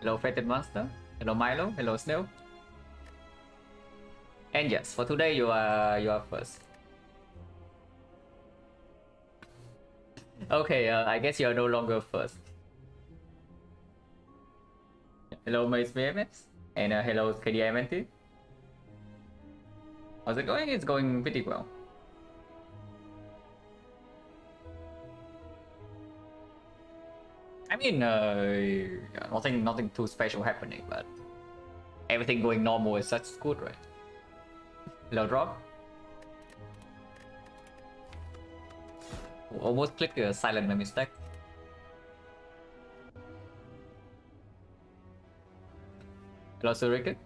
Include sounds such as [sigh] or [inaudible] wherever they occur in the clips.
Hello, Fated Monster. Hello, Milo. Hello, Snail. And yes, for today you are you are first. Okay, uh, I guess you are no longer first. Hello, Mace BMS. And uh, hello, KDMNT. How's it going? It's going pretty well. Mean, uh, nothing, nothing too special happening, but everything going normal is such good, right? Hello, drop. Almost clicked a silent my mistake. Hello, Suriken.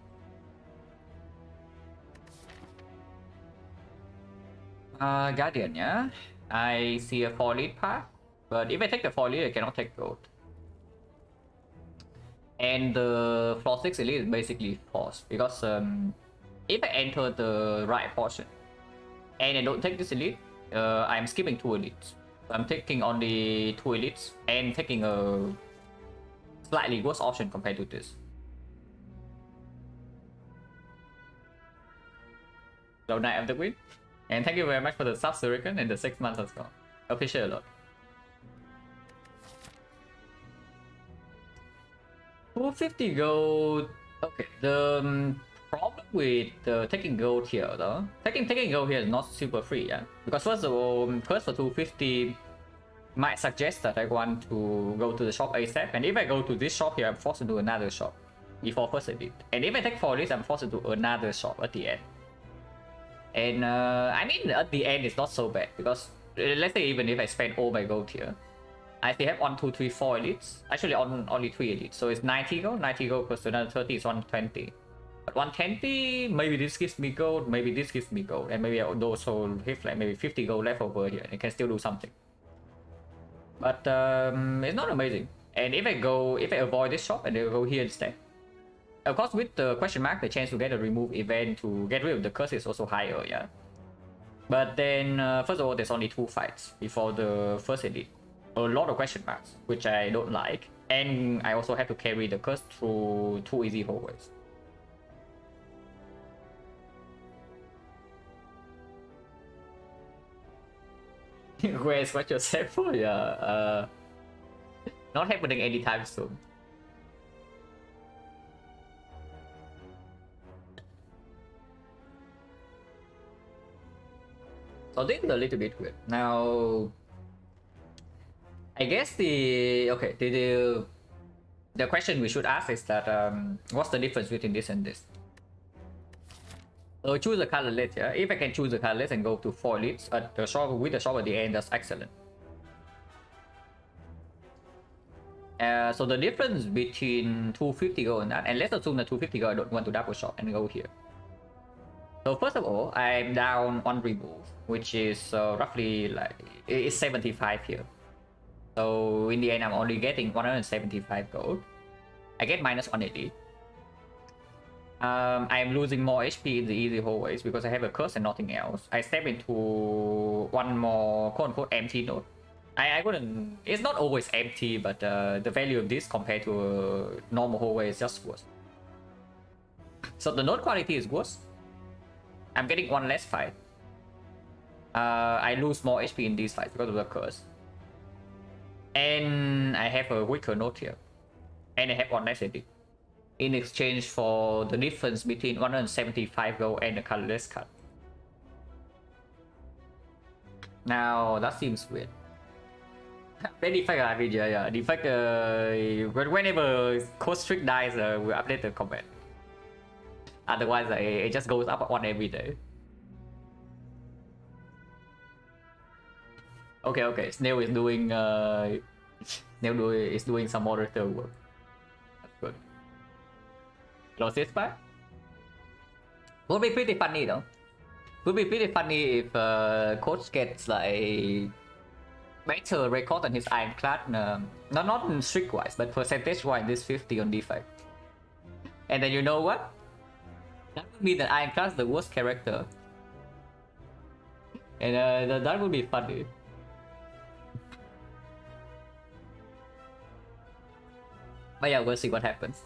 Uh, Guardian, yeah? I see a 4 lead path, but if I take the 4 lead, I cannot take gold. And the floor 6 elite is basically forced because um, if I enter the right portion and I don't take this elite, uh, I'm skipping two elites. So I'm taking only two elites and taking a slightly worse option compared to this. Hello, Night of the Queen. And thank you very much for the sub Surican and the six months as well. Appreciate a lot. Two fifty gold. Okay, the um, problem with uh, taking gold here though, taking taking gold here is not super free, yeah. Because first of all, first for two fifty, might suggest that I want to go to the shop ASAP, and if I go to this shop here, I'm forced to do another shop before first edit. And if I take four this, I'm forced to do another shop at the end. And uh, I mean, at the end, it's not so bad because uh, let's say even if I spend all my gold here, I still have 1, 2, 3, 4 elites. Actually, on only 3 elites. So it's 90 gold. 90 gold plus another 30 is 120. But 120, maybe this gives me gold, maybe this gives me gold. And maybe I also have like maybe 50 gold left over here. And can still do something. But um, it's not amazing. And if I go, if I avoid this shop and I go here instead, of course, with the question mark, the chance to get a remove event to get rid of the curse is also higher, yeah. But then, uh, first of all, there's only two fights before the first edit. A lot of question marks, which I don't like. And I also have to carry the curse through two easy hallways. [laughs] Where's what you're set for? Yeah, uh, not happening anytime soon. So this is a little bit weird. Now, I guess the okay the the, the question we should ask is that um, what's the difference between this and this? So choose a colorless. Yeah, if I can choose a colorless and go to four leads at the shop with the shop at the end, that's excellent. Uh, so the difference between 250 gold and that, and let's assume the 250 gold I don't want to double shop and go here. So first of all, I'm down one remove, which is uh, roughly like it's 75 here. So in the end, I'm only getting 175 gold. I get minus 180. Um, I'm losing more HP in the easy hallways because I have a curse and nothing else. I step into one more quote unquote empty node. I, I wouldn't. It's not always empty, but uh, the value of this compared to a normal hallway is just worse. So the node quality is worse. I'm getting one less fight. Uh, I lose more HP in these fights because of the curse. And I have a weaker node here. And I have one edit. In exchange for the difference between 175 gold and the colorless card. Now, that seems weird. [laughs] Then defect uh, video, yeah. Defect, uh, whenever code streak dies, uh, we'll update the comment. Otherwise, uh, it just goes up one every day. Okay, okay. Snail is doing uh, Snail do, is doing some moderator work. That's good. Lost this back. Would be pretty funny though. Would be pretty funny if uh, coach gets like better record than his ironclad. Um, not not streak wise, but percentage wise, this 50 on defect. And then you know what? That would mean that Ironclad's the worst character. And uh, that would be funny. But yeah, we'll see what happens.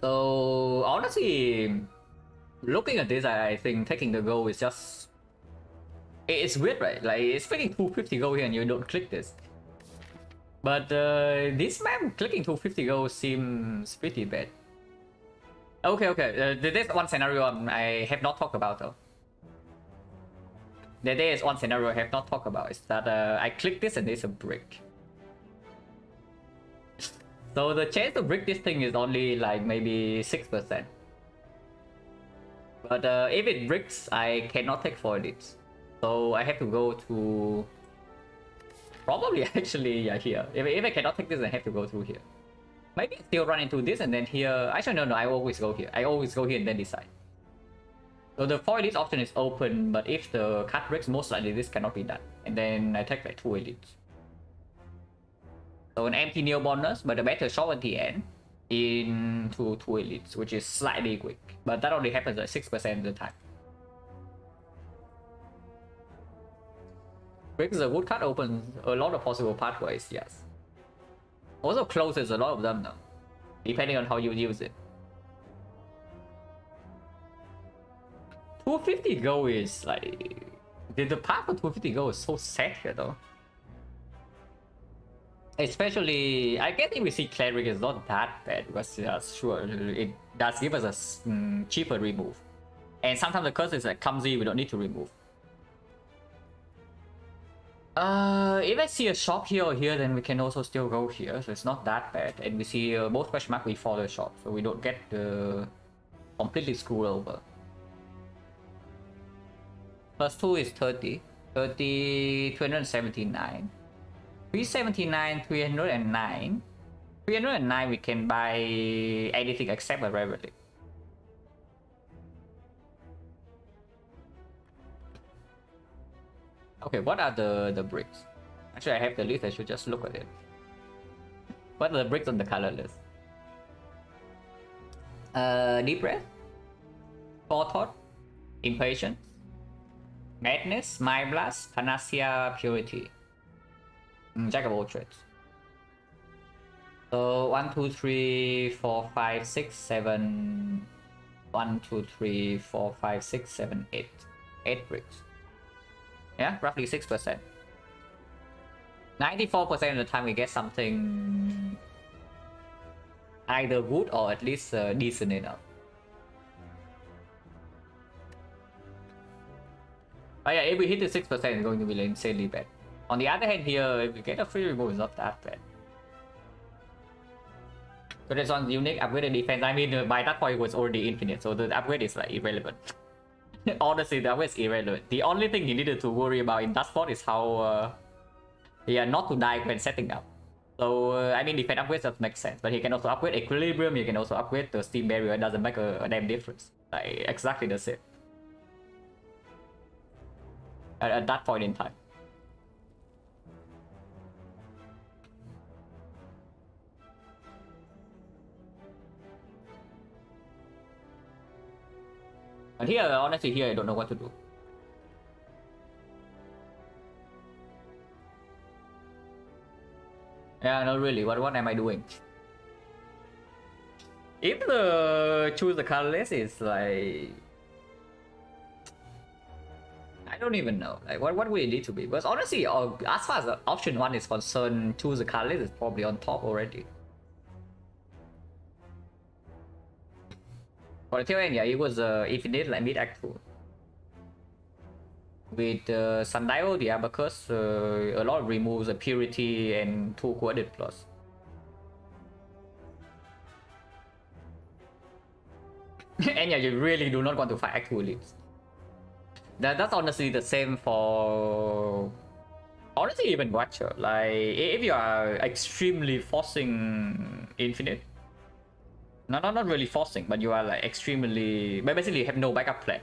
So honestly, looking at this, I think taking the goal is just it's weird, right? Like it's freaking 250 goal here and you don't click this. But uh, this map clicking 250 goal seems pretty bad. Okay, okay. Uh, there's one scenario I have not talked about though. There is one scenario I have not talked about. Is that uh, I click this and there's a brick. so the chance to break this thing is only like maybe 6%. But uh, if it breaks, I cannot take for it. So I have to go to... Probably [laughs] actually yeah, here. If, if I cannot take this, I have to go through here. Maybe still run into this and then here. Actually, no, no, I always go here. I always go here and then decide. So the four elites option is open, mm. but if the card breaks, most likely this cannot be done. And then I take like two elites. So an empty Neow bonus, but a better shot at the end into two elites, which is slightly quick. But that only happens at 6% of the time. Because the wood card opens a lot of possible pathways, yes. Also closes a lot of them though, depending on how you use it. 250 go is like... The, the path for 250 go is so sad here though. Especially, I guess if we see Cleric is not that bad because yeah, sure, it does give us a mm, cheaper remove. And sometimes the curse is like clumsy, we don't need to remove. Uh, if I see a shop here or here, then we can also still go here, so it's not that bad. And we see uh, both question mark, we follow the shop, so we don't get uh, completely screwed over. Plus 2 is 30. 30, 279. 379, 309. 309 we can buy anything except a relic. Okay, what are the, the bricks? Actually, I have the list, I should just look at it. What are the bricks on the colorless? Uh, Deep Breath, Forethought, Impatience, Madness, Mind Blast, Panacea, Purity. Mm, Jack of all trades. So, 1, 2, 3, 4, 5, 6, 7... 1, 2, 3, 4, 5, 6, 7, 8. 8 bricks. Yeah, roughly 6%. 94% of the time we get something either good or at least uh, decent enough. But yeah, if we hit the 6%, it's going to be insanely bad. On the other hand here, if we get a free remove, it's not that bad. So this one's unique upgraded defense. I mean, by that point, it was already infinite, so the upgrade is like irrelevant. [laughs] Honestly, that was irrelevant. The only thing he needed to worry about in that spot is how, uh, yeah, not to die when setting up. So, uh, I mean, defense upgrades does make sense, but he can also upgrade Equilibrium, he can also upgrade the Steam Barrier, it doesn't make a, a damn difference. Like, exactly the same. At, at that point in time. And here, honestly, here I don't know what to do. Yeah, no, really. What what am I doing? If the choose the colorless is like, I don't even know. Like, what what would it need to be? But honestly, uh, as far as option one is concerned, choose the colorless is probably on top already. For the tail end, yeah, it was uh, infinite like mid act 2. With uh, Sundial, the Abacus, uh, a lot removes the purity and 2 coordinate plus. [laughs] and yeah, you really do not want to fight Act 2 elites. That, that's honestly the same for... Honestly, even Watcher. Like, if you are extremely forcing Infinite, not, not, not really forcing, but you are like extremely... But basically you have no backup plan.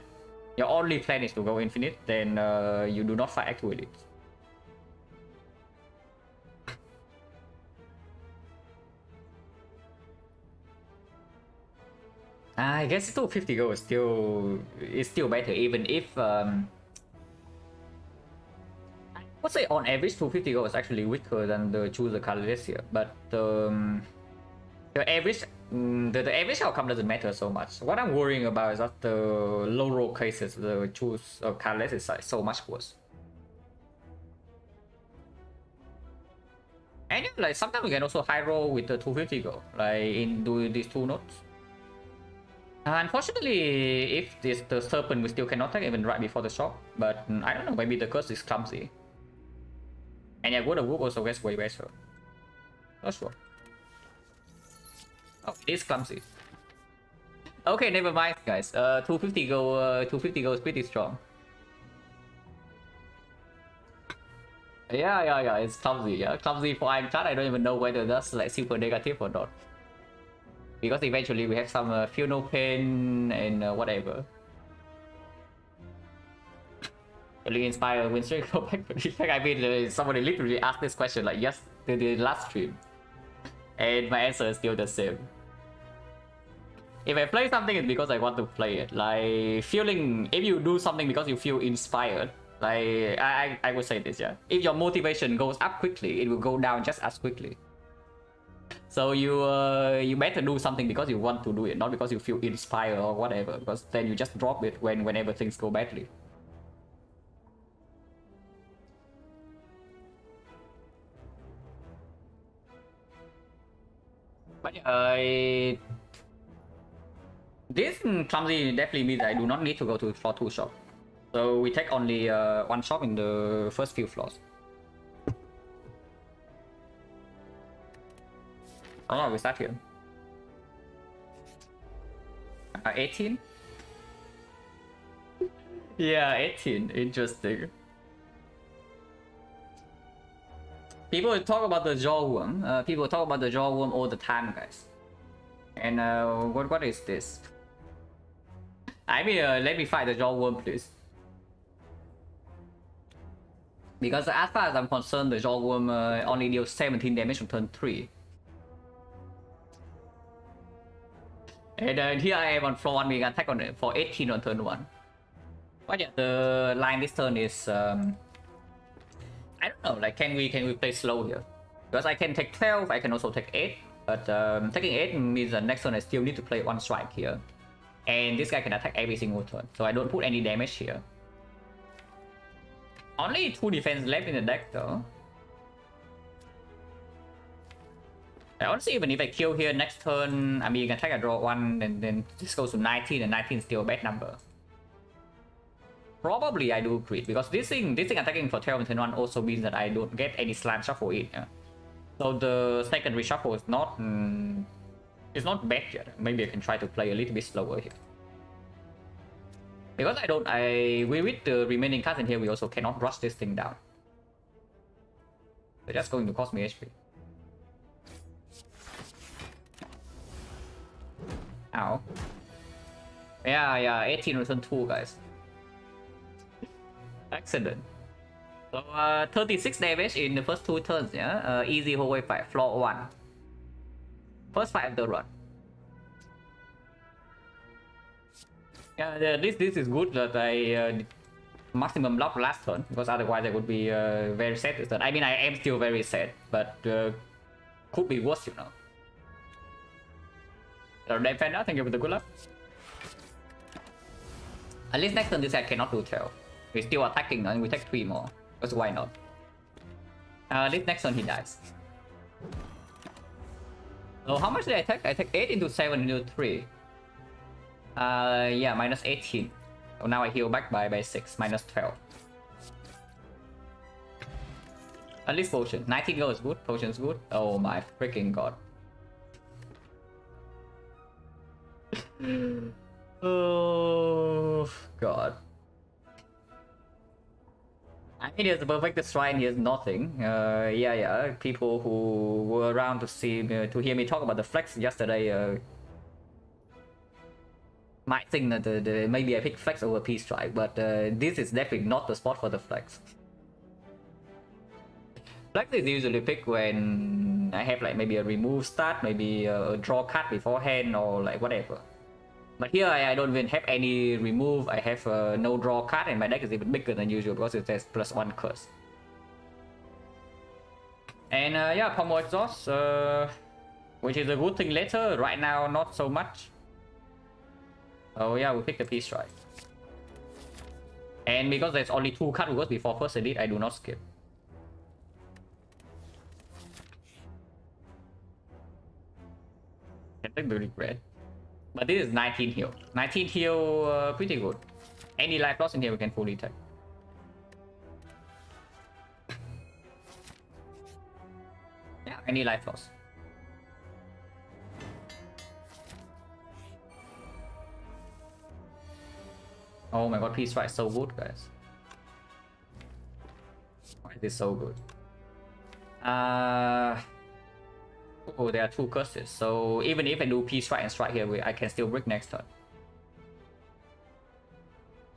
Your only plan is to go infinite, then uh, you do not fight act I guess 250 go is still is still better even if um, would say on average 250 gold is actually weaker than the chooser colorless here, but um, the average mm, the, the average outcome doesn't matter so much. What I'm worrying about is that the low roll cases, the choose of colorless is like so much worse. And like sometimes we can also high roll with the 250 gold, like in doing these two notes. Uh, unfortunately, if this the serpent we still cannot take even right before the shop, but mm, I don't know, maybe the curse is clumsy. And yeah, World of Goop also gets way better. Not sure. Oh, it is clumsy. Okay, never mind, guys. Uh, 250 go, uh, 250 goes pretty strong. Yeah, yeah, yeah, it's clumsy, yeah. Clumsy for Card, I don't even know whether that's like super negative or not. Because eventually we have some uh, no pain and uh, whatever. Really inspired win streak go back for defect. I mean, uh, somebody literally asked this question like yes, the, the last stream. And my answer is still the same. If I play something, it's because I want to play it. Like, feeling, if you do something because you feel inspired, like, I, I, I would say this, yeah. If your motivation goes up quickly, it will go down just as quickly. So you uh, you better do something because you want to do it, not because you feel inspired or whatever. Because then you just drop it when whenever things go badly. But uh, this clumsy definitely means I do not need to go to floor 2 shop. So we take only uh, one shop in the first few floors. Oh no, we start here. Uh, 18? yeah, 18. Interesting. People talk about the jawworm. Uh, people talk about the jawworm all the time, guys. And uh, what what is this? I mean, uh, let me fight the jawworm, please. Because as far as I'm concerned, the jawworm uh, only deals 17 damage on turn 3. And uh, here I am on floor 1 being attack on it for 18 on turn 1. But yeah, the line this turn is um, I don't know, like can we can we play slow here? Because I can take 12, I can also take 8, but um, taking 8 means the next turn I still need to play one strike here. And this guy can attack every single turn, so I don't put any damage here. Only 2 defense left in the deck though. I honestly, even if I kill here next turn, I mean, you can take a draw 1, and then this goes to 19, and 19 is still a bad number. Probably I do crit because this thing, this thing attacking for 12 and 10 1 also means that I don't get any slime shuffle in. Yeah? So the second reshuffle is not, mm, it's not bad yet. Maybe I can try to play a little bit slower here. Because I don't, I we with the remaining cards in here, we also cannot rush this thing down. They're just going to cost me HP. Ow. Yeah, yeah, 18 return 2, guys. Excellent. So uh, 36 damage in the first two turns, yeah? Uh, easy hallway fight, floor 1. First fight of the run. Yeah, this this is good that I uh, maximum block last turn, because otherwise I would be uh, very sad this turn. I mean, I am still very sad, but uh, could be worse, you know. So Defender, thank you for the good luck. At least next turn this guy cannot do tail. We're still attacking and we take 3 more. Because why not? Uh, this next one he dies. So how much did I take? I take 8 into 7 into 3. Uh, yeah, minus 18. So now I heal back by, by 6, minus 12. At least potion. 19 gold is good, potion is good. Oh my freaking god. [sighs] oh god. I mean, it's a perfect shrine. Here's nothing. Uh, yeah, yeah. People who were around to see me, to hear me talk about the flex yesterday uh, might think that the, the, maybe I picked flex over P strike, but uh, this is definitely not the spot for the flex. Flex is usually picked when I have like maybe a remove start, maybe a draw card beforehand, or like whatever. But here I, I, don't even have any remove, I have no draw card and my deck is even bigger than usual because it has plus one curse. And uh, yeah, pommel exhaust, uh, which is a good thing later. Right now, not so much. Oh yeah, we pick the P strike. And because there's only two cut words before first edit, I do not skip. Can take the regret. But this is 19 heal. 19 heal, uh, pretty good. Any life loss in here we can fully take. yeah, any life loss. Oh my god, P Strike so good, guys. Why is this so good? Uh... Oh, there are two curses, so even if I do P strike and Strike here, I can still break next turn.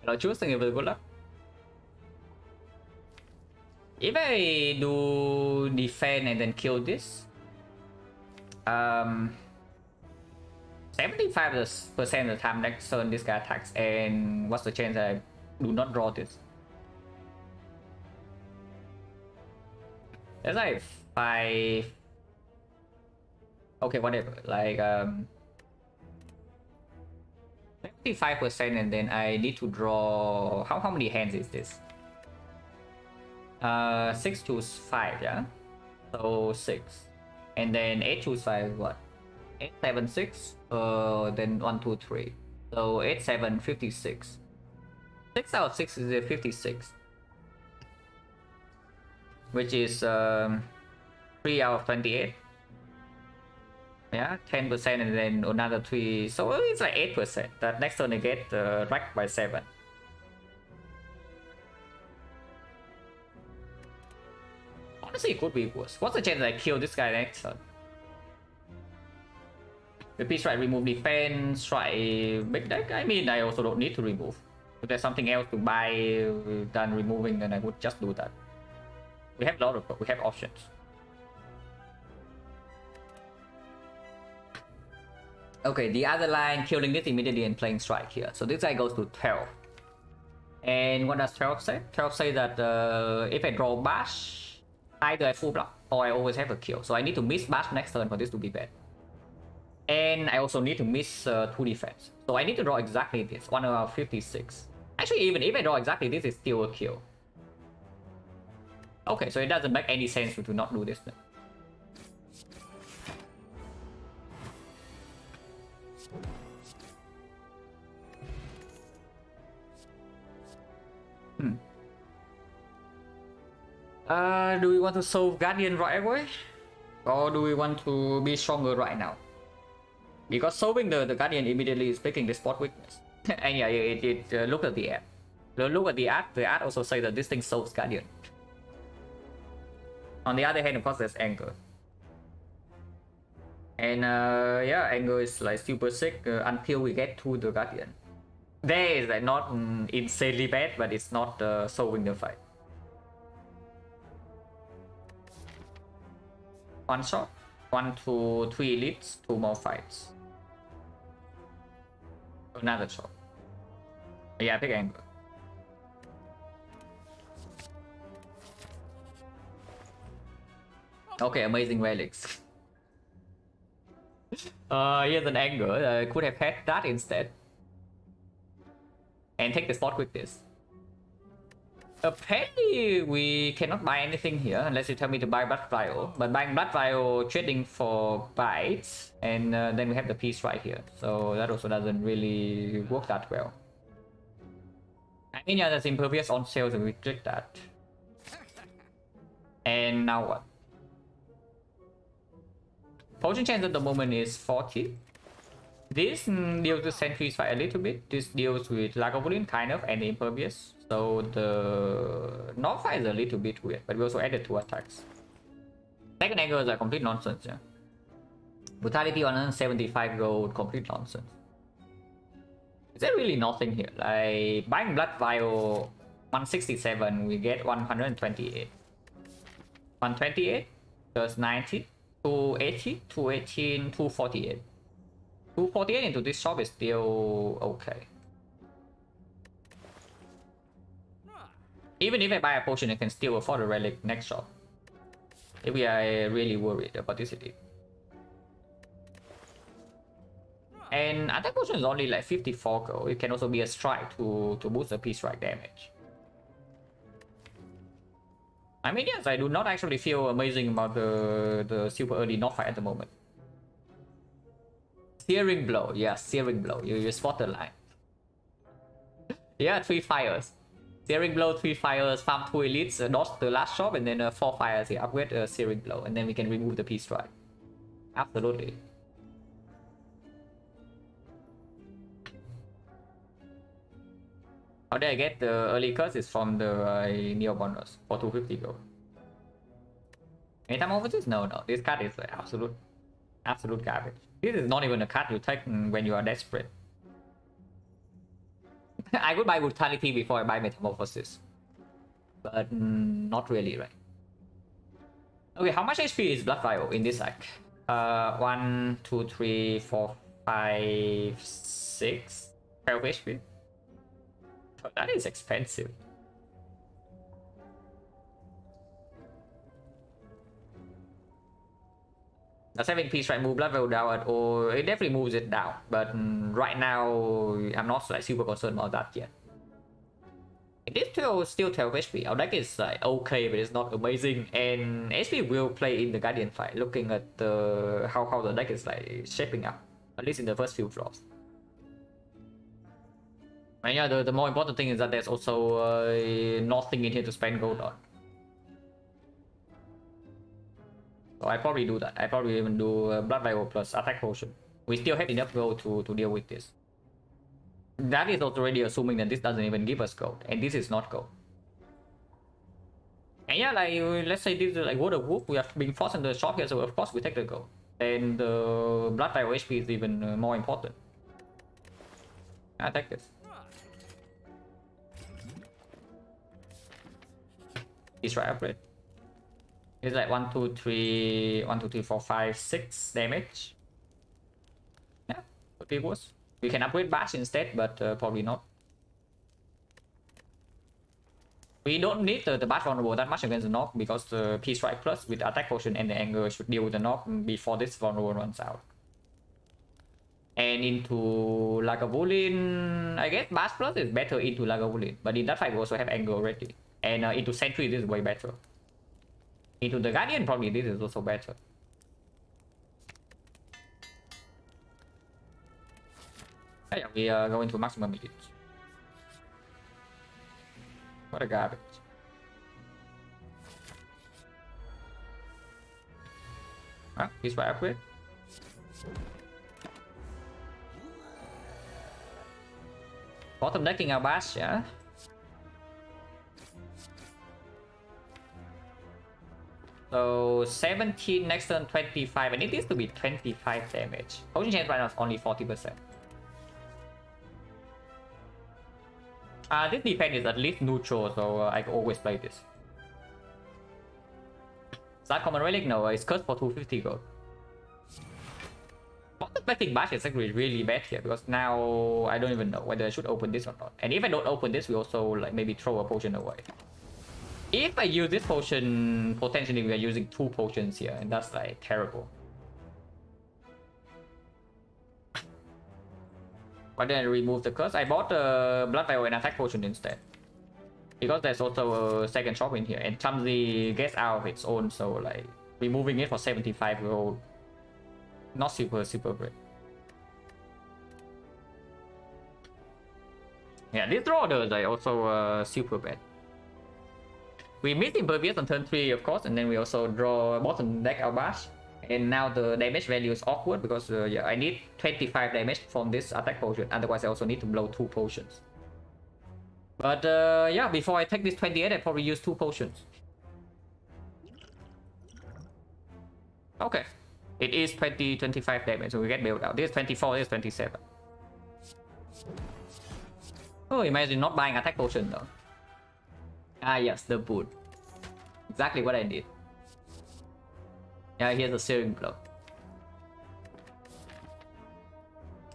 Hello, choose thank you for good luck. If I do defend and then kill this, um, 75% of the time next turn this guy attacks and what's the chance I do not draw this? That's like 5... Okay, whatever. Like, um... 75% and then I need to draw... How, how many hands is this? Uh, 6 to 5, yeah? So 6. And then 8 to 5, what? 8, 7, 6, uh, then 1, 2, 3. So 8, 7, 56. 6 out of 6 is a 56. Which is um, 3 out of 28. Yeah, 10% and then another 3. So it's like 8%. That next turn I get uh, racked by 7. Honestly, it could be worse. What's the chance that I kill this guy next turn? Maybe try remove defense, try big deck. I mean, I also don't need to remove. If there's something else to buy than removing, then I would just do that. We have a lot of we have options. Okay, the other line killing this immediately and playing strike here. So this guy goes to 12. And what does 12 say? 12 say that uh, if I draw bash, either I full block or I always have a kill. So I need to miss bash next turn for this to be bad. And I also need to miss uh, 2 defense. So I need to draw exactly this, 1 out of 56. Actually, even if I draw exactly this, it's still a kill. Okay, so it doesn't make any sense to not do this then. Uh, do we want to solve Guardian right away? Or do we want to be stronger right now? Because solving the, the Guardian immediately is picking the spot weakness. [laughs] and yeah, it, it uh, look at the app. Look at the art. The art also say that this thing solves Guardian. On the other hand, of course, there's Anger. And uh, yeah, Anger is like super sick uh, until we get to the Guardian. There is like not mm, insanely bad, but it's not uh, solving the fight. One shot, one, two, three elites, two more fights. Another shot. Yeah, pick Anger. Okay, amazing relics. [laughs] uh, here's an anger. Uh, could have had that instead. And take the spot with this. Apparently, we cannot buy anything here unless you tell me to buy Blood Vial. But buying Blood Vial, trading for bites, and uh, then we have the P strike here. So that also doesn't really work that well. I mean, yeah, there's Impervious on sale, so we click that. And now what? Potion chance at the moment is 40. This deals with Fight a little bit. This deals with Lagavulin kind of and Impervious. So the fight is a little bit weird, but we also added two attacks. Second angle is a complete nonsense, yeah. Brutality 175 gold, complete nonsense. Is there really nothing here? Like buying Blood Vial 167, we get 128. 128 plus 90 280, 218, 248. 248 into this shop is still okay. Even if I buy a potion, I can still afford a relic next shop. Maybe I uh, really worried about this city. And attack potion is only like 54 gold. It can also be a strike to, to boost the P-strike damage. I mean, yes, I do not actually feel amazing about the, the super early not fight at the moment. Searing blow, yeah, searing blow. You, you spot the line. yeah, three fires. Searing blow, three fires, farm two elites, uh, dodge the last shop, and then uh, four fires here. Upgrade uh, searing blow, and then we can remove the P strike. Absolutely. How did I get the early curse is from the uh, Neow bonus for 250 gold. Anytime Metamorphosis? No, no. This card is like absolute, absolute garbage. This is not even a card you take when you are desperate. [laughs] I would buy Brutality before I buy Metamorphosis. But not really, right? Okay, how much HP is Blood Vial in this deck? Uh, 1, 2, 3, 4, 5, 6, 12 HP. That is expensive. The 7 P strike move level down or it definitely moves it down. But mm, right now I'm not like super concerned about that yet. It is still still 12 HP. Our deck is like okay, but it's not amazing. And HP will play in the Guardian fight, looking at how, how the deck is like shaping up. At least in the first few drops. And yeah, the, the more important thing is that there's also uh, nothing in here to spend gold on. So I probably do that. I probably even do uh, Blood Vial plus Attack Potion. We still have enough gold to, to deal with this. That is already assuming that this doesn't even give us gold. And this is not gold. And yeah, like, let's say this is like World of Goop. We are being forced in the shop here, so of course we take the gold. And the Blood Vial HP is even uh, more important. I take this. Destroy upgrade. It's like 1, 2, 3, 1, 2, 3, 4, 5, 6 damage. Yeah, could be worse. We can upgrade Bash instead, but uh, probably not. We don't need the, the Bash vulnerable that much against the Nob because the P Strike Plus with attack potion and the anger should deal with the Nob before this vulnerable runs out. And into Lagavulin, I guess Bash Plus is better into Lagavulin, but in that fight we also have anger already. And uh, into Sentry this is way better. Into the Guardian, probably this is also better. Yeah, we are going to maximum elite. What a garbage. Ah, he's right up with. Bottom decking our bash, yeah? So 17 next turn 25 and it needs to be 25 damage. Potion chance right now is only 40%. Uh, this defense is at least neutral, so uh, I can always play this. Is that common relic? No, it's cursed for 250 gold. Expecting bash is actually really bad here because now I don't even know whether I should open this or not. And if I don't open this, we also like maybe throw a potion away. If I use this potion, potentially we are using two potions here, and that's like terrible. Why did I remove the curse? I bought the Blood Vial and Attack Potion instead. Because there's also a second shop in here, and Clumsy gets out of its own, so like, removing it for 75 gold, not super, super great. Yeah, these draw orders are also uh, super bad. We missed Impervious on turn 3, of course, and then we also draw bottom deck Albash. And now the damage value is awkward because uh, yeah, I need 25 damage from this attack potion. Otherwise, I also need to blow 2 potions. But uh, yeah, before I take this 28, I probably use 2 potions. Okay. It is 20, 25 damage, so we get built out. This is 24, this is 27. Oh, imagine not buying attack potion though. Ah, yes, the boot. Exactly what I did. Yeah, here's a searing block.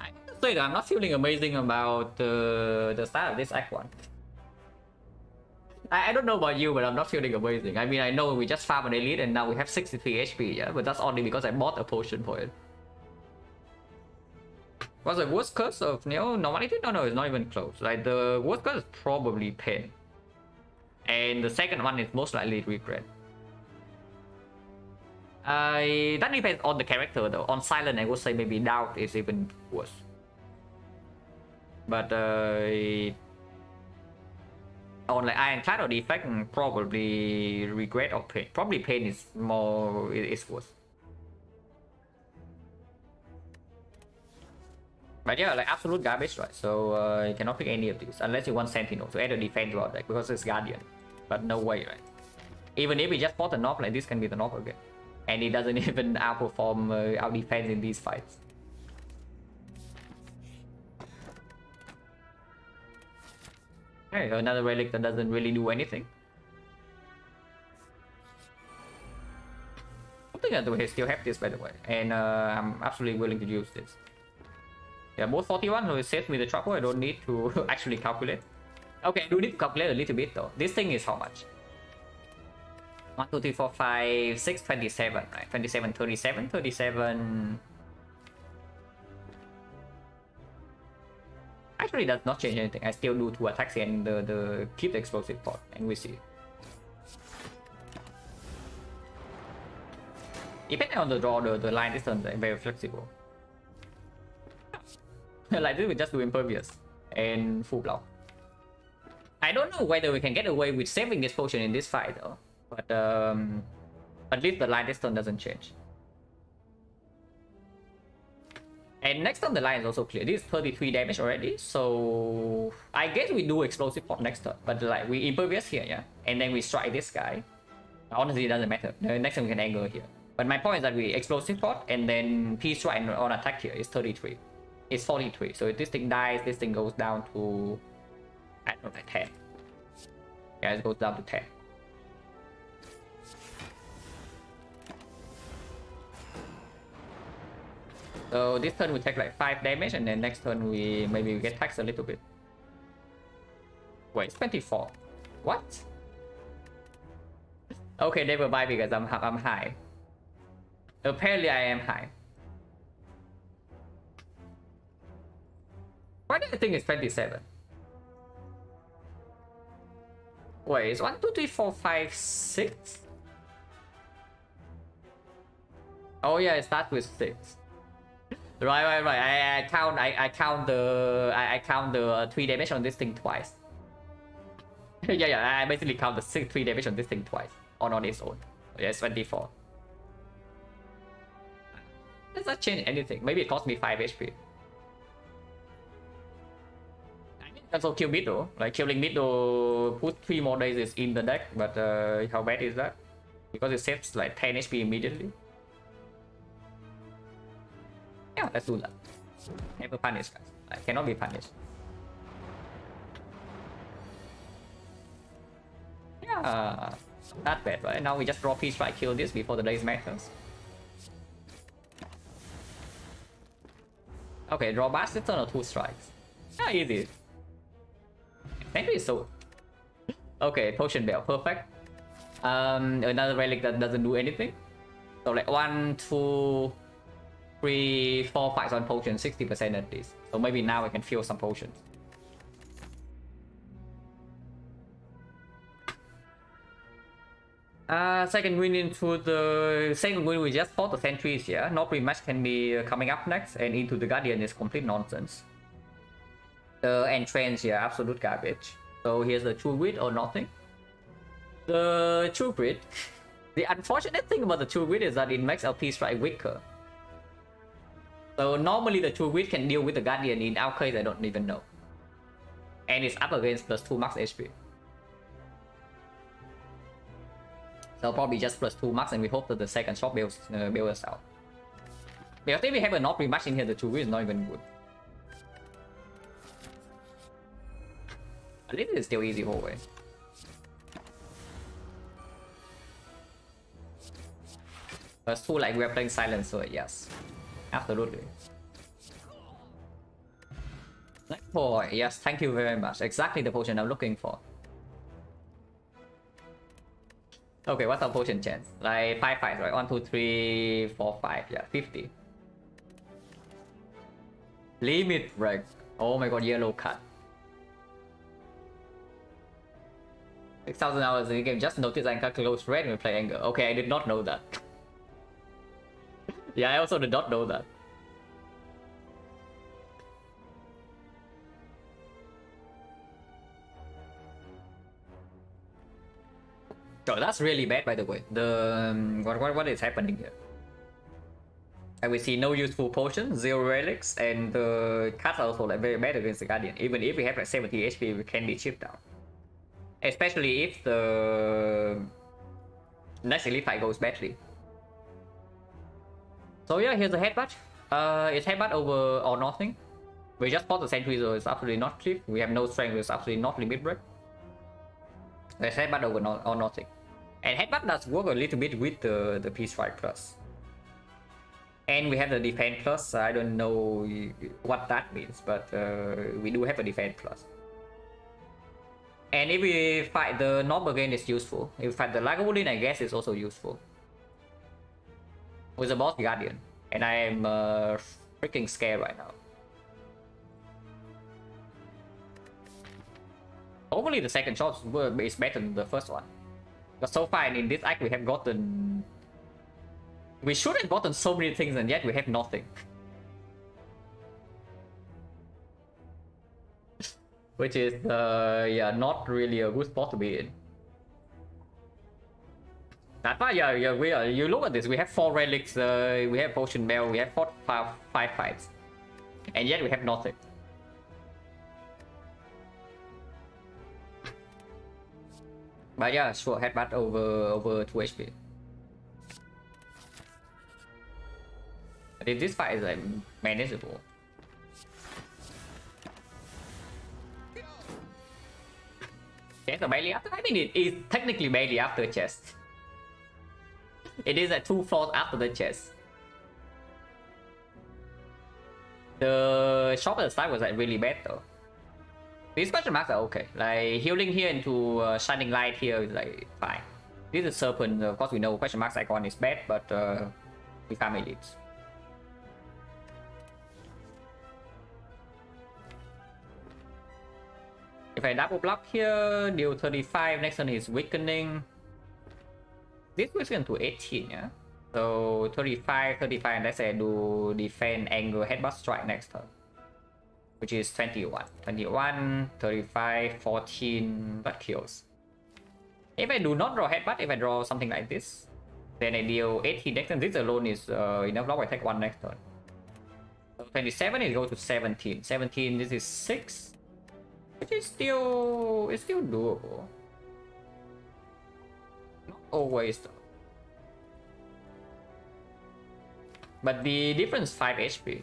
I I'm not feeling amazing about uh, the start of this act one. I, I don't know about you, but I'm not feeling amazing. I mean, I know we just farm an elite and now we have 63 HP, yeah? But that's only because I bought a potion for it. Was the worst curse of Neow normality? No, no, it's not even close. Like, the worst curse is probably Pain. And the second one is most likely Regret. I that depends on the character though. On Silent, I would say maybe Doubt is even worse. But uh, on like Ironclad or Defect, mm, probably Regret or Pain. Probably Pain is more is worse. But yeah, like absolute garbage, right? So uh, you cannot pick any of these unless you want Sentinel to add a defense to our deck because it's Guardian. But no way, right? Even if we just fought the Nob, like this can be the Nob again. And it doesn't [laughs] even outperform uh, our defense in these fights. Okay, another relic that doesn't really do anything. I think I still have this by the way, and uh, I'm absolutely willing to use this. Yeah, both 41 so it saves me the trouble. Oh, I don't need to [laughs] actually calculate. Okay, I do need to calculate a little bit though. This thing is how much? 1, 2, 3, 4, 5, 6, 27, right? 27, 37, 37. Actually, does not change anything. I still do two attacks and the, the keep the explosive pot, and we see. Depending on the draw, the, the line is very flexible. [laughs] like this, we just do impervious and full block. I don't know whether we can get away with saving this potion in this fight though. But um, at least the line turn doesn't change. And next turn the line is also clear. This is 33 damage already. So I guess we do explosive pot next turn. But like we impervious here, yeah. And then we strike this guy. Honestly, it doesn't matter. The next time we can angle here. But my point is that we explosive pot and then P strike on attack here is 33 it's 43. So if this thing dies, this thing goes down to, I don't know, like 10. Yeah, it goes down to 10. So this turn we take like 5 damage and then next turn we maybe we get taxed a little bit. Wait, it's 24. What? Okay, they will buy because I'm, I'm high. Apparently I am high. Why do I think it's 27? Wait, it's 1, 2, 3, 4, 5, 6? Oh yeah, it starts with 6. Right, right, right. I, I count I, I count the I, I count the uh, 3 damage on this thing twice. [laughs] yeah, yeah, I basically count the six, 3 damage on this thing twice. On on its own. Yes, 24. Does that change anything? Maybe it cost me 5 HP. Also kill mid though. Like killing mid though put three more days is in the deck, but uh, how bad is that? Because it saves like 10 HP immediately. Yeah, let's do that. Never punish guys. I cannot be punished. Yeah, not bad, right? Now we just draw P strike, kill this before the days matters. Okay, draw Bastard turn or two strikes. Yeah, easy. Thank you so. Okay, potion belt, perfect. Um, another relic that doesn't do anything. So like one, two, three, four fights on potion, 60% at least. So maybe now I can feel some potions. Uh, second win into the second win we just fought the sentries here. Not pretty much can be uh, coming up next and into the guardian is complete nonsense. The entrance here, absolute garbage. So here's the true grit or nothing. The true grit. [laughs] The unfortunate thing about the true grit is that it makes LP strike weaker. So normally the true grit can deal with the guardian. In our case, I don't even know. And it's up against plus 2 max HP. So probably just plus 2 max and we hope that the second shot bails, uh, bails us out. Because if we have a not much in here, the true grit is not even good. I think it's still easy hallway. First two like we're playing silencer, yes. Absolutely. Boy, oh, yes, thank you very much. Exactly the potion I'm looking for. Okay, what's our potion chance? Like 5 5, right? 1, 2, 3, 4, 5. Yeah, 50. Limit break. Oh my god, yellow card. 6,000 hours in the game. Just noticed I got close red when we play Anger. Okay, I did not know that. [laughs] yeah, I also did not know that. So that's really bad, by the way. The um, what, what what is happening here? And we see no useful potions, zero relics, and the cards are also like very bad against the Guardian. Even if we have like 70 HP, we can be chipped down. Especially if the next elite fight goes badly. So yeah, here's the headbutt. Uh, it's headbutt over or nothing. We just fought the sentry, so it's absolutely not cliff. We have no strength, it's absolutely not limit break. Let's headbutt over no or nothing. And headbutt does work a little bit with the, the P strike plus. And we have the defense plus. I don't know what that means, but uh, we do have a defense plus. And if we fight the Nob again, it's useful. If we fight the Lagavulin, I guess it's also useful. With the boss Guardian. And I am uh, freaking scared right now. Hopefully the second shot is better than the first one. But so far in this act we have gotten... We should have gotten so many things and yet we have nothing. [laughs] Which is, uh, yeah, not really a good spot to be in. That's why, yeah, yeah, we are, you look at this, we have 4 relics, uh, we have potion bell, we have four, five, five fights. And yet we have nothing. But yeah, sure, headbutt over over 2 HP. But this fight is like manageable. Chest or after? I mean, it is technically barely after chest. It is at two floors after the chest. The shop at the start was like really bad though. These question marks are okay. Like healing here into uh, shining light here is like fine. This is serpent. Of course, we know question marks icon is bad, but uh, we can't make If I double block here, deal 35, next turn is weakening. This weaken to 18, yeah? So 35, 35, and let's say I do defend angle headbutt strike next turn. Which is 21. 21, 35, 14, that kills. If I do not draw headbutt, if I draw something like this, then I deal 18 next turn. This alone is uh, enough block, I take 1 next turn. So 27 is go to 17. 17, this is 6. Which is still it's still doable. Not always though. But the difference 5 HP.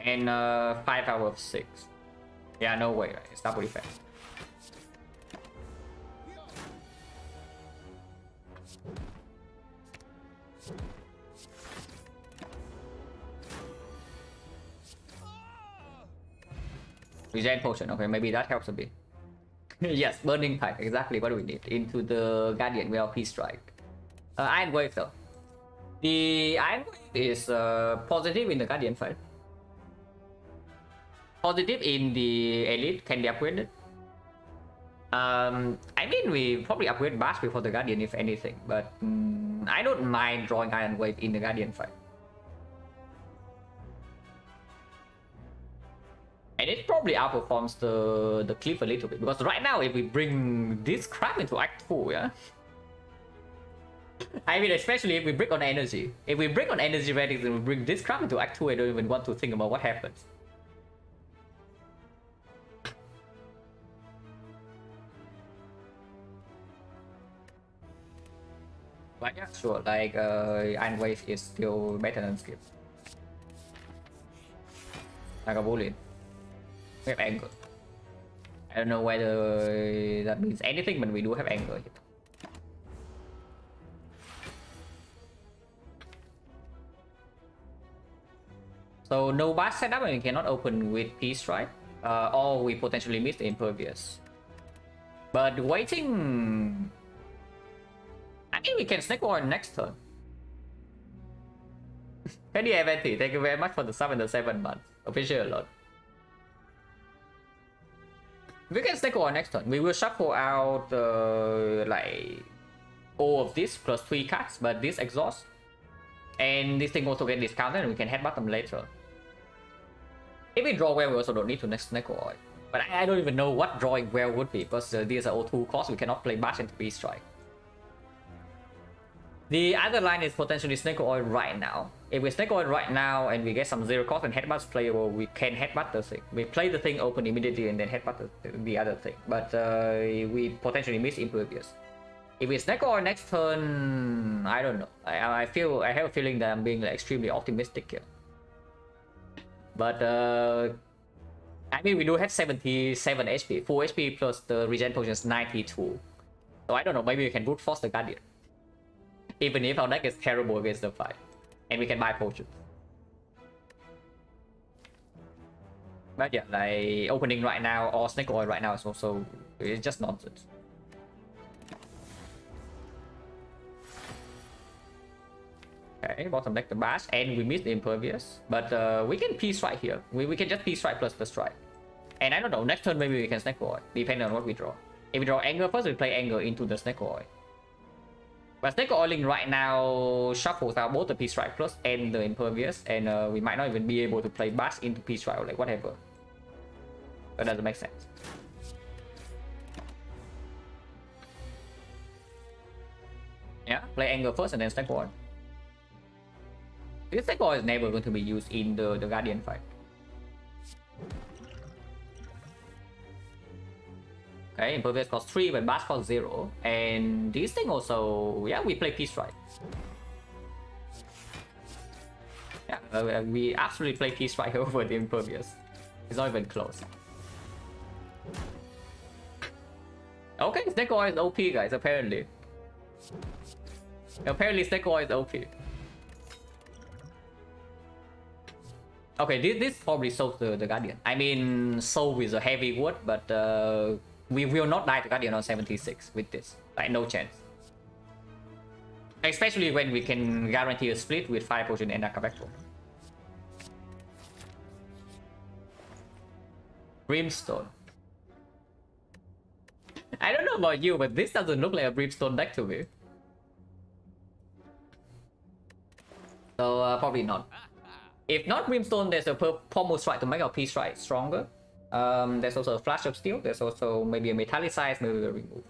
And uh, 5 out of 6. Yeah, no way, right? It's double effect. Regen potion, okay, maybe that helps a bit. [laughs] yes, burning pipe, exactly what we need. Into the Guardian VLP strike. Uh, Iron Wave though. The Iron Wave is uh, positive in the Guardian fight. Positive in the Elite can be upgraded. Um, I mean, we probably upgrade Bash before the Guardian if anything, but mm, I don't mind drawing Iron Wave in the Guardian fight. And it probably outperforms the, the cliff a little bit. Because right now, if we bring this crap into Act 2, yeah? I mean, especially if we break on energy. If we break on energy ratings and we bring this crap into Act 2, I don't even want to think about what happens. But yeah, sure, like, uh, Iron Wave is still better than Skip. Like a bullet. Have anger. I don't know whether that means anything, but we do have anger here. So no bad setup and we cannot open with peace, right? Uh, or we potentially miss the impervious. But waiting... I think we can snake oil next turn. [laughs] Teddy Avanti, thank you very much for the sub and the 7 months. Appreciate a lot. We can snake oil next turn. We will shuffle out uh, like all of this plus 3 cards, but this exhaust. And this thing also get discounted and we can headbutt them later. If we draw well, we also don't need to next snake oil. But I, don't even know what drawing well would be because uh, these are all 2 costs. We cannot play bash into Beast Strike. The other line is potentially Snake Oil right now. If we Snake Oil right now and we get some zero cost and headbutts playable, we can headbutt the thing. We play the thing open immediately and then headbutt the, the other thing. But uh, we potentially miss Impervious. If we Snake Oil next turn, I don't know. I, I feel I have a feeling that I'm being like, extremely optimistic here. But uh, I mean, we do have 77 HP, full HP plus the regen potion is 92. So I don't know, maybe we can brute force the Guardian even if our deck is terrible against the fight. And we can buy potions. But yeah, like opening right now or snake oil right now is also it's just nonsense. Okay, bottom deck the bash and we missed the impervious. But uh, we can P strike here. We, we can just P strike plus the strike. And I don't know, next turn maybe we can snake oil, depending on what we draw. If we draw anger first, we play anger into the snake oil. But Snake Oiling right now shuffles out both the P Strike Plus and the Impervious, and uh, we might not even be able to play Bash into P Strike or like whatever. That doesn't make sense. Yeah, play Anger first and then Snake Oil. This Oil is never going to be used in the, the Guardian fight. Okay, Impervious cost 3, but Bash cost 0. And this thing also, yeah, we play P Strike. Yeah, uh, we absolutely play P Strike [laughs] over the Impervious. It's not even close. Okay, Snake Oil is OP, guys, apparently. Apparently, Snake Oil is OP. Okay, this, this probably solves the, the Guardian. I mean, Soul is a heavy word, but uh, we will not die to Guardian on 76 with this. Like, no chance. Especially when we can guarantee a split with Fire Potion and Akabeko. Brimstone. I don't know about you, but this doesn't look like a Brimstone deck to me. So, uh, probably not. If not Brimstone, there's a Pommel Strike to make our P Strike stronger. Um, there's also a flash of steel. There's also maybe a metallicize, maybe a remove.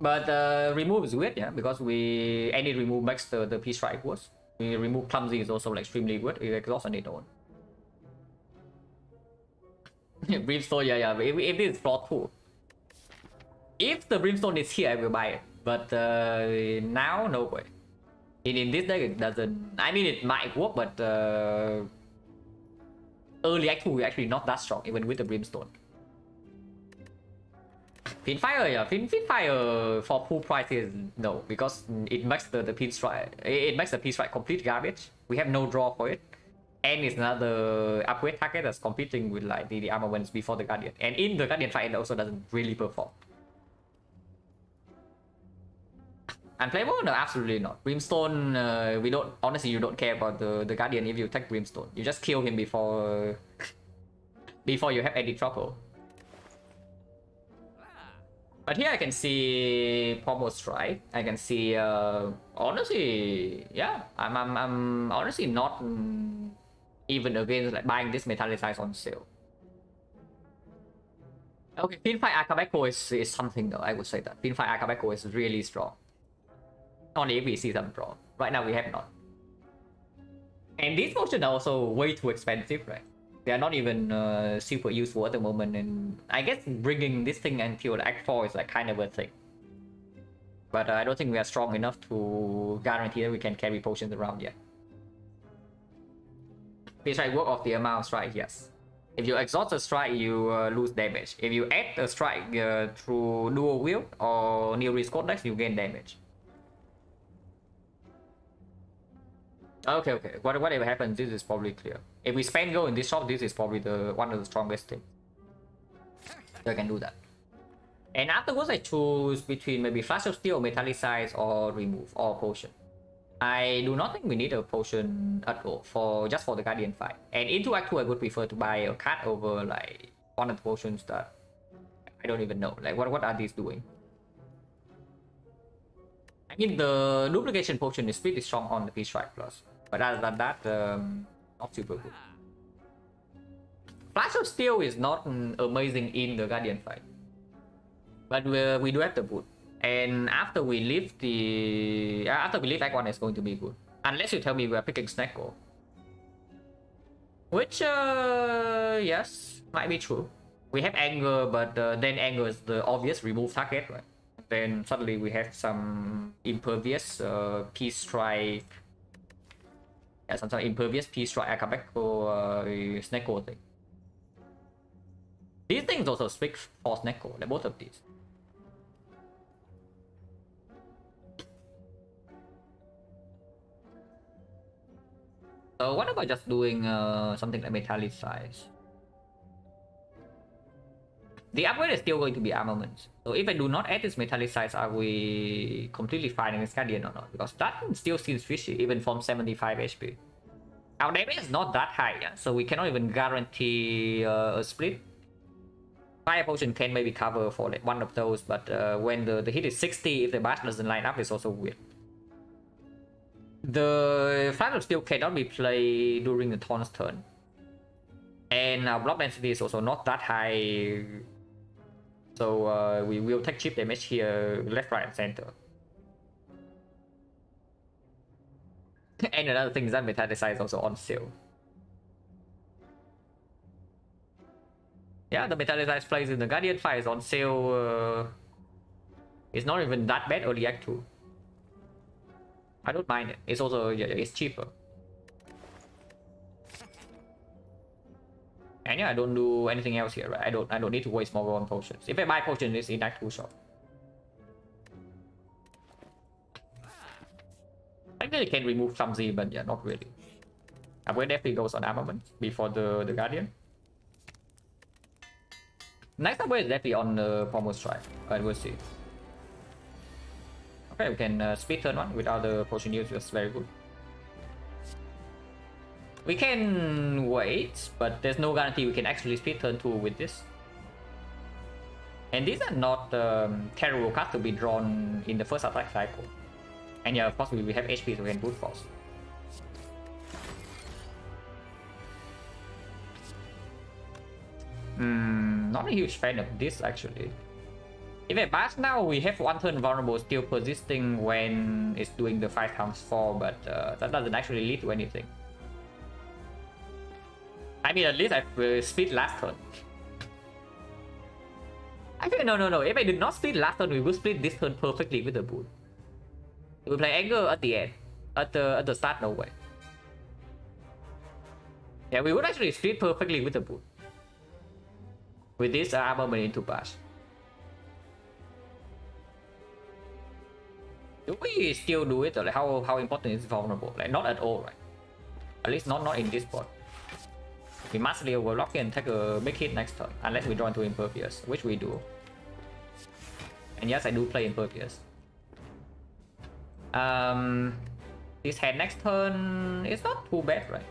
But uh, remove is weird, yeah, because we any remove makes the the P strike worse. We remove clumsy is also like extremely good. We exhaust on it on. [laughs] brimstone, yeah, yeah. If, if this is two, if the brimstone is here, I will buy it. But uh, now, no way. In, in this deck, it doesn't. I mean, it might work, but. Uh, early Act 2 actually not that strong, even with the Brimstone. Fiendfire, yeah, Pin, Fiendfire for full price is no, because it makes the, the pin strike, it makes the pin strike complete garbage. We have no draw for it. And it's another upgrade target that's competing with like the, the armaments before the Guardian. And in the Guardian fight, it also doesn't really perform. Unplayable? No, absolutely not. Brimstone, uh, we don't, honestly, you don't care about the, the Guardian if you take Brimstone. You just kill him before, [laughs] before you have any trouble. But here I can see Pommel Strike. I can see, uh, honestly, yeah, I'm, I'm, I'm honestly not even against like buying this Metallicize on sale. Okay, Pinfight Akabeko is, is something though, I would say that. Pinfight Akabeko is really strong. Only if we see some draw. Right now we have not. And these potions are also way too expensive, right? They are not even uh, super useful at the moment, and I guess bringing this thing until Act 4 is like kind of a thing. But uh, I don't think we are strong enough to guarantee that we can carry potions around yet. We try work off the amount strike, yes. If you exhaust a strike, you uh, lose damage. If you add a strike uh, through dual wield or new risk dex, you gain damage. Okay, okay. What, whatever happens, this is probably clear. If we spend gold in this shop, this is probably the one of the strongest things. So I can do that. And afterwards I choose between maybe Flash of Steel, Metallicize, or Remove, or Potion. I do not think we need a potion at all for just for the Guardian fight. And into Act 2 I would prefer to buy a card over like one of the potions that I don't even know. Like what, what are these doing? I mean the duplication potion is pretty strong on the P Strike Plus. But other than that, um, not super good. Flash of Steel is not amazing in the Guardian fight. But we, we do have the boot. And after we leave the... After we leave Act 1 is going to be good. Unless you tell me we are picking Snecko. Which, uh, yes, might be true. We have Anger, but uh, then Anger is the obvious remove target, right? Then suddenly we have some Impervious, uh, P Strike, yeah, some, some Impervious, P Strike, Akabeko, uh, Snecko thing. These things also speak for Snecko, like both of these. So what about just doing uh, something like Metallicize? The upgrade is still going to be armaments. So if I do not add this Metallicize, are we completely fine against Guardian or not? Because that still seems fishy, even from 75 HP. Our damage is not that high, yeah? so we cannot even guarantee uh, a split. Fire Potion can maybe cover for like one of those, but uh, when the, the hit is 60, if the bash doesn't line up, it's also weird. The of Steel cannot be played during the Taunt's turn. And our block density is also not that high. So uh, we will take chip damage here, left, right, and center. [laughs] and another thing is that Metallicize is also on sale. Yeah, the Metallicize plays in the Guardian fight is on sale. Uh, it's not even that bad early act 2. I don't mind it. It's also yeah, it's cheaper. And yeah, I don't do anything else here, right? I don't I don't need to waste more on potions. If I buy potions, it's in that 2 shop. I think can remove some Z, but yeah, not really. Upgrade definitely goes on armament before the, the Guardian. Next upgrade is definitely on the Pommel Strike, but we'll see. Okay, we can uh, speed turn one without the potion use, that's very good. We can wait, but there's no guarantee we can actually speed turn 2 with this. And these are not um, terrible cards to be drawn in the first attack cycle. And yeah, of course we have HP so we can brute force. Hmm, not a huge fan of this actually. If I pass now, we have one turn vulnerable still persisting when it's doing the 5 times 4, but uh, that doesn't actually lead to anything. I mean, at least I uh, speed last turn. Actually, no, no, no. If I did not split last turn, we will split this turn perfectly with the boot. We play anger at the end. At the at the start, no way. Yeah, we would actually split perfectly with the boot. With this armament into bash. Do we still do it like how how important is vulnerable? Like not at all, right? At least not not in this spot. We must deal with Rocky and take a big hit next turn, unless we draw into Impervious, which we do. And yes, I do play Impervious. Um, this hand next turn is not too bad, right?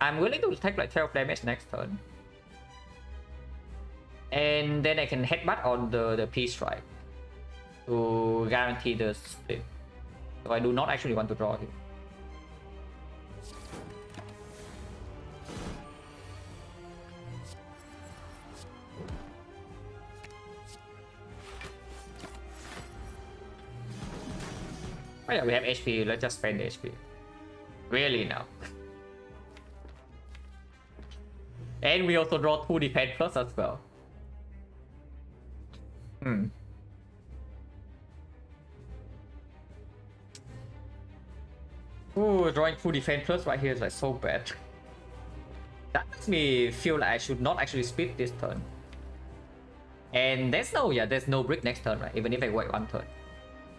I'm willing to take like 12 damage next turn. And then I can headbutt on the, the P strike to guarantee the split. So I do not actually want to draw here. Oh yeah, we have HP, let's just spend the HP. Really now. and we also draw 2 defense plus as well. Hmm. Ooh, drawing 2 defense plus right here is like so bad. That makes me feel like I should not actually speed this turn. And there's no, yeah, there's no brick next turn, right? Even if I wait one turn.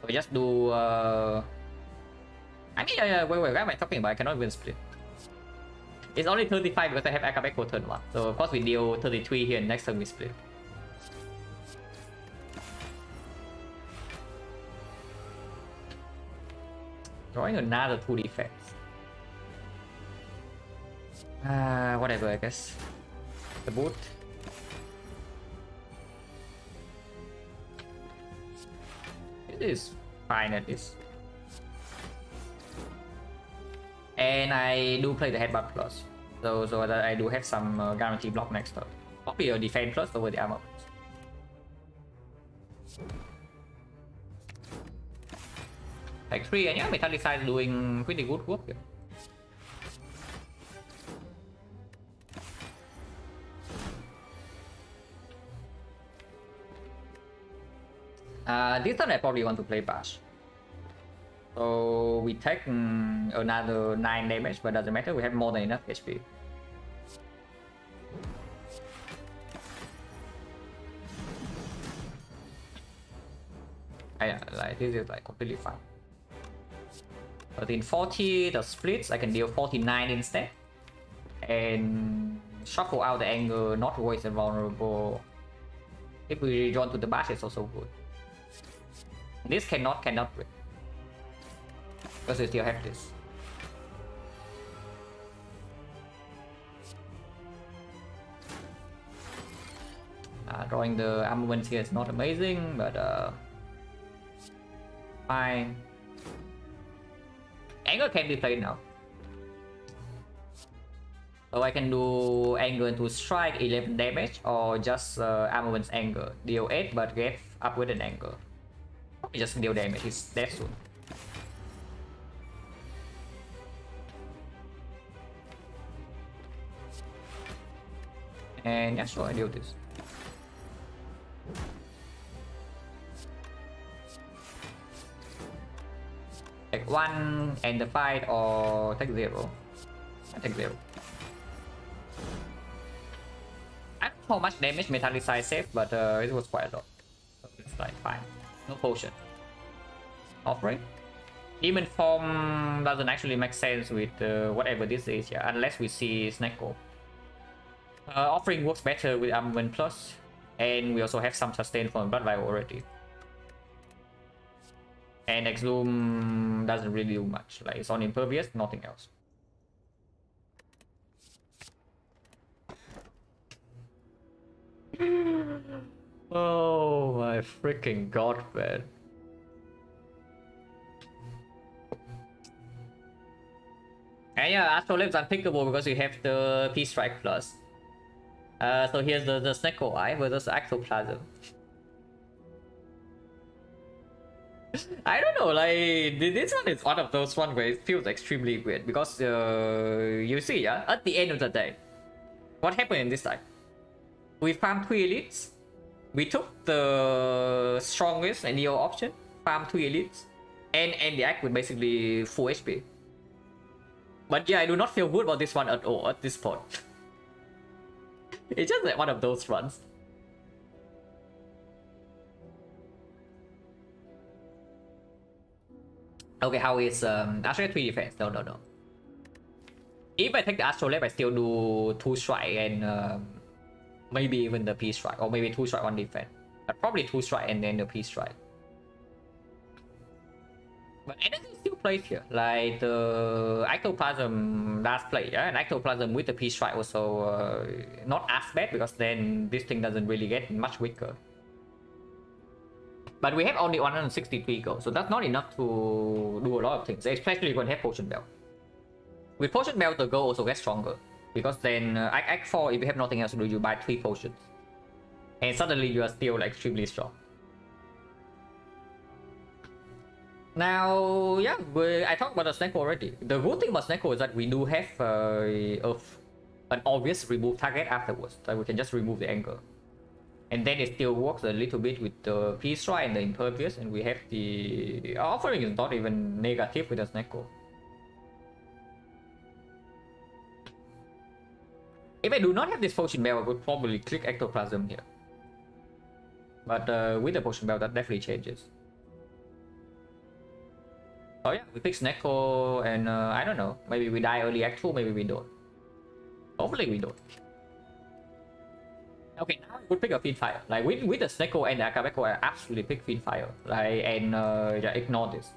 So just do, uh... I mean, uh, wait, wait, what am I talking about? I cannot even split. It's only 35 because I have Akabeko for turn 1. So of course we deal 33 here and next turn we split. Drawing another 2 defense. Uh, whatever I guess. The boot. It is fine at least. And I do play the headbutt plus. So, so that I do have some uh, guarantee block next turn. Probably a defense plus over the armor. Like 3 and yeah, Metallicize is doing pretty good work here. Uh, this time I probably want to play Bash. So we take um, another 9 damage, but doesn't matter, we have more than enough HP. Yeah, like this is like completely fine. But in forty, the splits, I can deal 49 instead. And shuffle out the anger, not always invulnerable. If we rejoin to the bash, it's also good. This cannot, cannot break. Because we still have this. Uh, drawing the armaments here is not amazing, but uh, fine. Anger can be played now. So I can do anger into strike 11 damage or just uh, armaments anger. Deal 8 but get up with an anger. Probably just deal damage, he's dead soon. And yeah, sure, I deal this. Take one and the fight or take zero. I take zero. I don't know how much damage Metallicize saved, but uh, it was quite a lot. It's like fine. No potion. Offering? Demon form doesn't actually make sense with uh, whatever this is, yeah, unless we see Snecko. Uh, offering works better with Armament Plus, and we also have some sustain from Blood Vial already. And Exhume doesn't really do much, like it's on Impervious, nothing else. [laughs] oh my freaking god, man. And yeah, Astrolabe unpickable because we have the P-Strike Plus. Uh, so here's the, the Snecko Eye versus Ectoplasm. [laughs] I don't know, like this one is one of those one where it feels extremely weird because uh, you see, yeah, at the end of the day, what happened in this time? We farmed two elites, we took the strongest and Neow option, farmed two elites, and end the act with basically full HP. But yeah, I do not feel good about this one at all at this point. [laughs] it's just like one of those runs. Okay, how is um Astral 3 defense? No, no, no. If I take the Astrolabe, I still do 2 strike and um, maybe even the P strike, or maybe 2 strike, 1 defense. But probably 2 strike and then the P strike. But anything still plays here. Like the Ectoplasm last play, yeah? And Ectoplasm with the P strike also uh, not as bad because then this thing doesn't really get much weaker. But we have only 163 gold, so that's not enough to do a lot of things, especially when you have Potion Belt. With Potion Belt, the gold also gets stronger. Because then, uh, Act 4, if you have nothing else to do, you buy 3 potions. And suddenly you are still like, extremely strong. Now, yeah, we, I talked about the Snecko already. The good thing about Snecko is that we do have uh, an obvious remove target afterwards. That we can just remove the angle. And then it still works a little bit with the P-Strike and the Impervious, and we have the offering is not even negative with the Snecko. If I do not have this Potion Belt, I would probably click Ectoplasm here. But uh, with the Potion Belt, that definitely changes. Oh yeah, we pick Snecko and uh, I don't know, maybe we die early Act 2, maybe we don't. Hopefully we don't. Okay, now we pick a Fiendfire. Like with with the Snecko and the Akabeko, I absolutely pick Fiendfire. Like and uh, yeah, ignore this.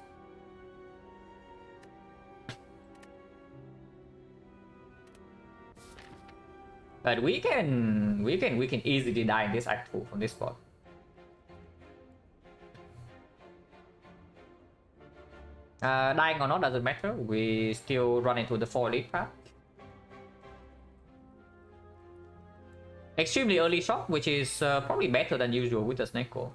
But we can we can we can easily die in this act 2 from this spot. Uh, dying or not doesn't matter, we still run into the 4 elite path. Extremely early shot, which is uh, probably better than usual with the Snecko.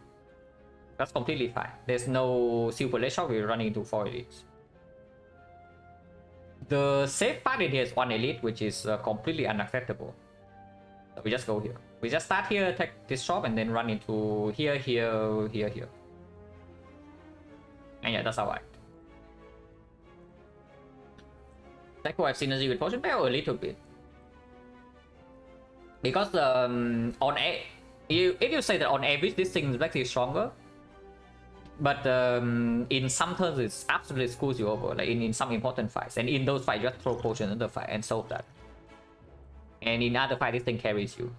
That's completely fine. There's no super late shot, we're running into 4 elites. The safe part in here is 1 elite, which is uh, completely unacceptable. So we just go here. We just start here, take this shop, and then run into here, here, here, here. And yeah, that's how I Psycho I've seen synergy with Potion Belt a little bit. Because um, on a you if you say that on average this thing is actually stronger, but um, in some turns it's absolutely screws you over, like in, in some important fights. And in those fights you just throw potion in the fight and solve that. And in other fights this thing carries you.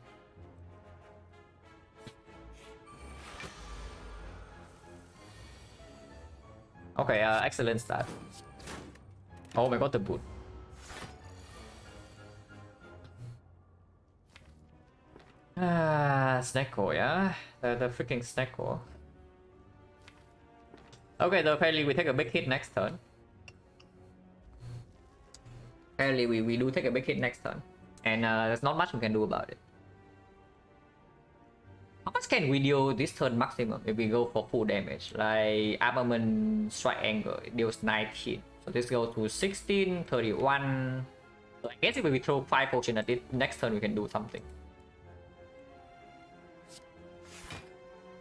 Okay, uh, excellent start. Oh my god, the boot. Ah, Snecko, yeah? The, the freaking Snecko. Okay, though apparently we take a big hit next turn. Apparently we, we do take a big hit next turn. And uh, there's not much we can do about it. How much can we deal this turn maximum if we go for full damage? Like armament strike angle, it deals 19. So this goes to 16, 31. So I guess if we throw 5 potion at it, next turn we can do something.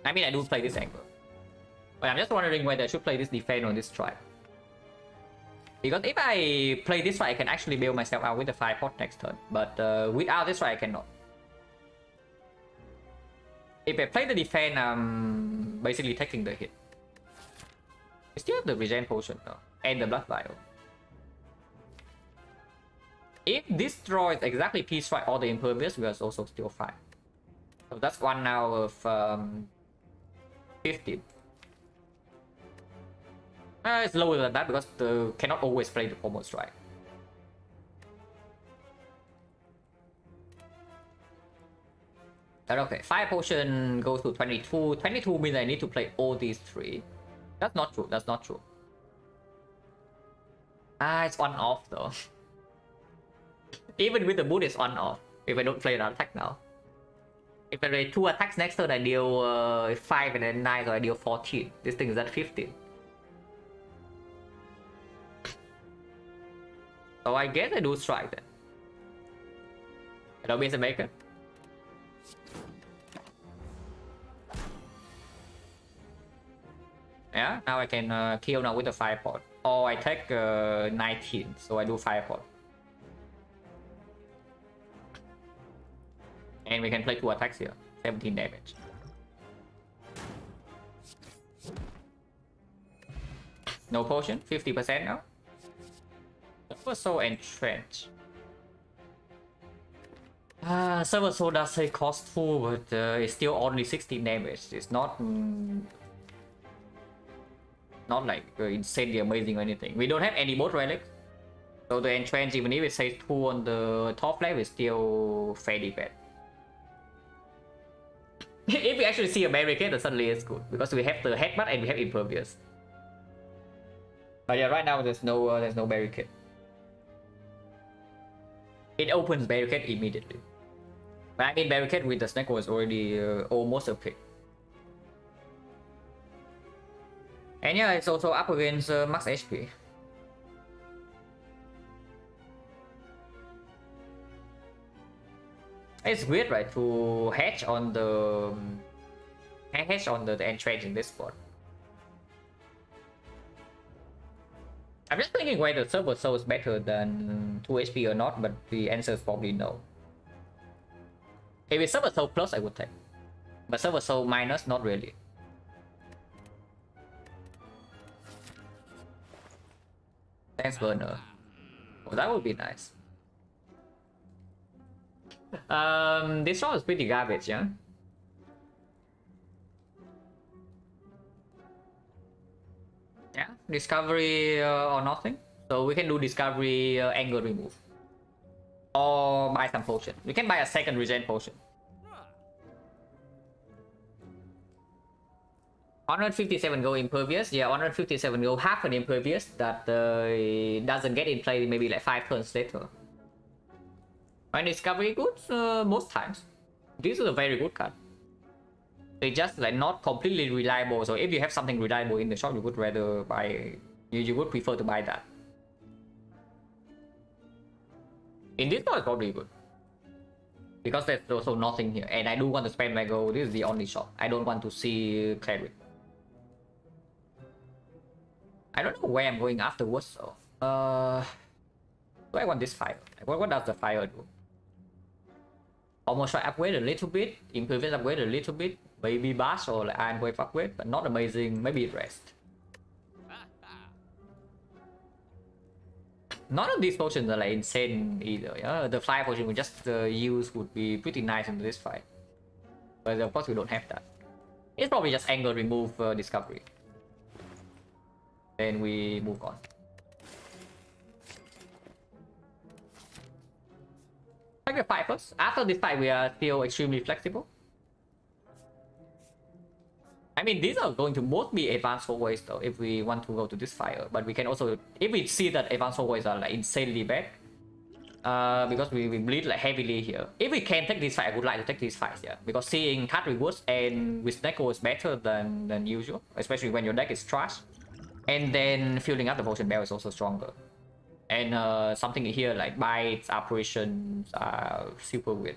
I mean, I do play this angle. But I'm just wondering whether I should play this defense on this strike. Because if I play this strike, I can actually bail myself out with the 5 pot next turn. But uh, without this strike, I cannot. If I play the defense, I'm basically taking the hit. I still have the regen potion though, and the blood vial. If this destroys exactly P strike all the impervious, we are also still fine. So that's one now of um, 15. Uh, it's lower than that because the cannot always play the combo strike. But okay, 5 potion goes to 22. 22 means I need to play all these 3. That's not true, that's not true. Ah, it's on off though. [laughs] Even with the boot, it's on off. If I don't play an attack now. If I play two attacks next turn, I deal uh, 5 and then 9, so I deal 14. This thing is at 15. So I guess I do strike then. Hello, Mr. Maker. Yeah, now I can uh, kill now with the 5 pot. Or I take uh, 19, so I do 5 And we can play two attacks here. 17 damage. No potion, 50% now. Sever Soul and Trench. Ah, Sever Soul does say cost full, but uh, it's still only 16 damage. It's not... Mm, not like uh, insanely amazing or anything. We don't have any boat relics. So the Entrench, even if it says 2 on the top level, is still fairly bad. [laughs] if we actually see a barricade, then suddenly it's good because we have the headbutt and we have impervious. But yeah, right now there's no uh, there's no barricade. It opens barricade immediately. But I mean barricade with the snake was already uh, almost a pick. And yeah, it's also up against uh, max HP. It's weird, right, to hatch on the um, hatch on the, the entrench in this spot. I'm just thinking whether Sever Soul is better than 2 HP or not, but the answer is probably no. If it's Sever Soul plus, I would take. But Sever Soul minus, not really. Thanks, Burner. Oh, that would be nice. Um, this one is pretty garbage, yeah? Yeah, discovery uh, or nothing. So we can do discovery uh, angle remove. Or buy some potion. We can buy a second regen potion. 157 go impervious. Yeah, 157 go half an impervious that uh, doesn't get in play maybe like 5 turns later. And discovery good uh, most times. This is a very good card. It's just like not completely reliable. So if you have something reliable in the shop, you would rather buy. You, you would prefer to buy that. In this one, it's probably good. Because there's also nothing here. And I do want to spend my gold. This is the only shop. I don't want to see Cleric. I don't know where I'm going afterwards, so... Uh... Do I want this fire? What, what does the fire do? Almost try upgrade a little bit, improve upgrade a little bit, maybe bash or like iron wave upgrade, but not amazing, maybe rest. [laughs] None of these potions are like insane either, yeah? The fire potion we just uh, use would be pretty nice in this fight. But of course we don't have that. It's probably just angle remove uh, discovery. Then we move on. Sacrifice After this fight, we are still extremely flexible. I mean, these are going to both be advanced hallways though, if we want to go to this fire. But we can also, if we see that advanced hallways are like insanely bad, uh, because we, we bleed like heavily here. If we can take this fight, I would like to take these fights, yeah. Because seeing card rewards and with Snecko is better than, than usual, especially when your deck is trash. And then filling up the potion belt is also stronger. And uh, something here like bites, operations are super weird.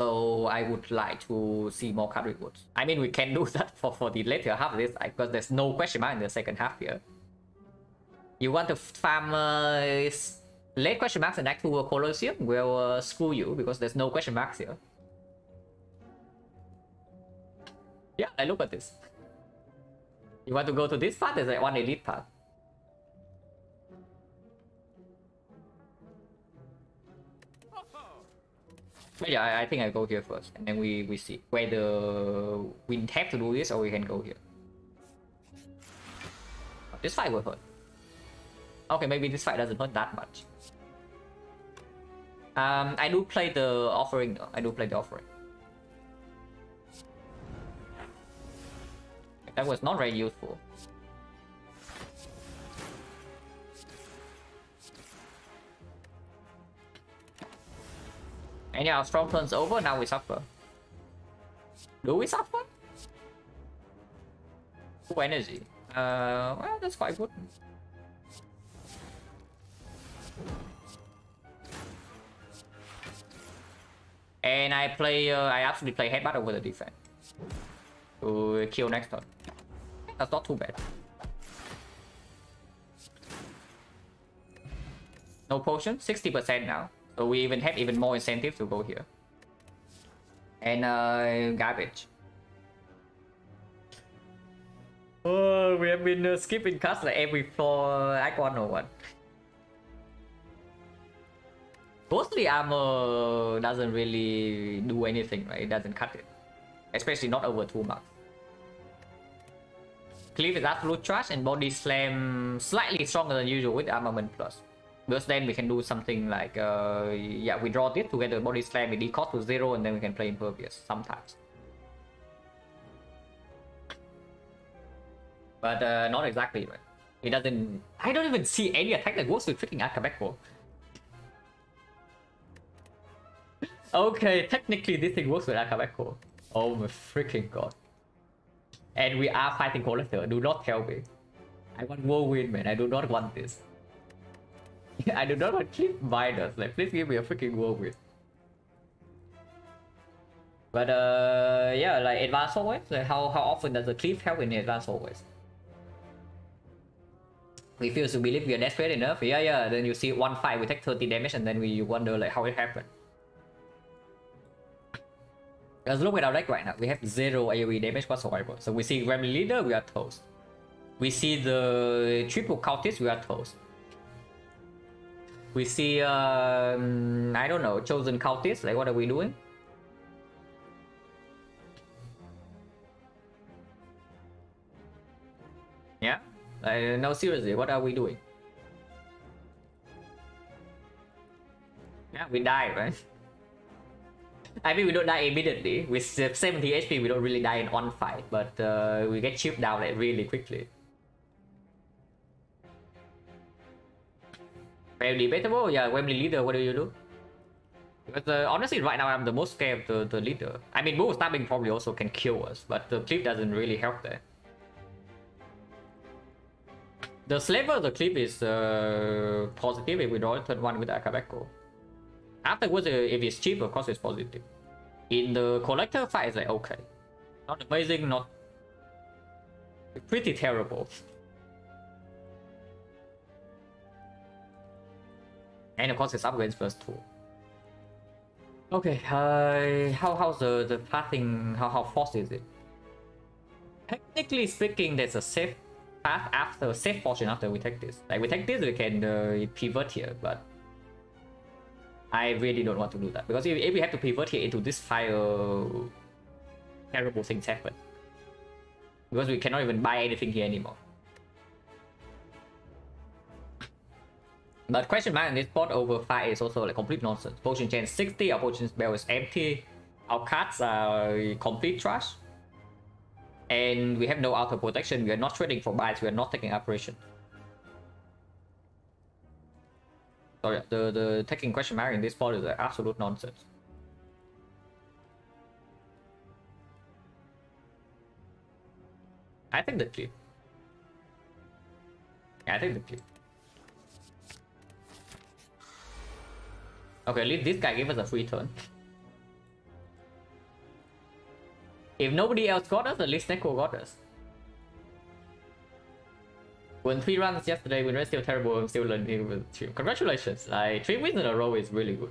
So I would like to see more card rewards. I mean, we can do [laughs] that for, for the later half of this because there's no question mark in the second half here. You want to farm uh, late question marks and Act 2 Colosseum? Will uh, screw you because there's no question marks here. Yeah, I look at this. You want to go to this path? There's like one elite path. But yeah, I, I, think I go here first, and then we we see whether we have to do this or we can go here. This fight will hurt. Okay, maybe this fight doesn't hurt that much. Um, I do play the offering though. I do play the offering. That was not very useful. And yeah, our strong turn's over, now we suffer. Do we suffer? Full energy. Uh, well, that's quite good. And I play, uh, I actually play headbutt over the defense. To kill next turn. That's not too bad. No potion, 60% now. So we even have even more incentive to go here. And uh, garbage. Oh, we have been uh, skipping cuts like every floor 1 or what? Ghostly armor doesn't really do anything, right? It doesn't cut it. Especially not over 2 marks. Cleave is absolute trash and body slam slightly stronger than usual with armament plus. Because then we can do something like, uh, yeah, we draw this together, body slam, we decost to zero, and then we can play impervious sometimes. But uh, not exactly, right? It doesn't... I don't even see any attack that goes with freaking Akabeko. okay, technically this thing works with Akabeko. Oh my freaking god. And we are fighting Collector. Do not tell me. I want whirlwind, man. I do not want this. [laughs] I do not want Cliff Miners. Like, please give me a freaking whirlwind. But uh, yeah, like advanced always. Like how how often does the cliff help in advanced always? We refuse to believe we are desperate enough. Yeah, yeah. Then you see one fight we take 30 damage, and then we wonder like how it happened. Let's look at our deck right now. We have zero AoE damage whatsoever. So we see Gremlin Leader, we are toast. We see the triple cultist, we are toast. We see, um, I don't know, chosen cultists. Like, what are we doing? Yeah? Like, no, seriously, what are we doing? Yeah, we die, right? [laughs] I mean, we don't die immediately. With 70 HP, we don't really die in on fight, but uh, we get chipped down like really quickly. Very debatable. Yeah, Gremlin leader, what do you do? Because uh, honestly, right now I'm the most scared of the, the leader. I mean, book stabbing probably also can kill us, but the clip doesn't really help there. The flavor of the clip is uh, positive if we draw turn one with Akabeko. Afterwards, if it's cheap, of course it's positive. In the collector fight, it's like okay, not amazing, not pretty terrible. And of course, it's upgrades first too. Okay, uh, how how's the the pathing? How how fast is it? Technically speaking, there's a safe path after safe portion after we take this. Like we take this, we can uh, pivot here, but I really don't want to do that because if, if we have to pivot here into this fire, terrible things happen. Because we cannot even buy anything here anymore. But question mark this spot over 5 is also like complete nonsense. Potion chain 60, our potion belt is empty. Our cards are complete trash. And we have no auto protection, we are not trading for bites, we are not taking operation. So yeah, the, the taking question mark in this spot is absolute nonsense. I think the. Yeah, I think the clip. Okay, at least this guy gave us a free turn. if nobody else got us, at least Neko got us. Won three runs yesterday, when we're still terrible, I'm still learning with two. Congratulations, like three wins in a row is really good.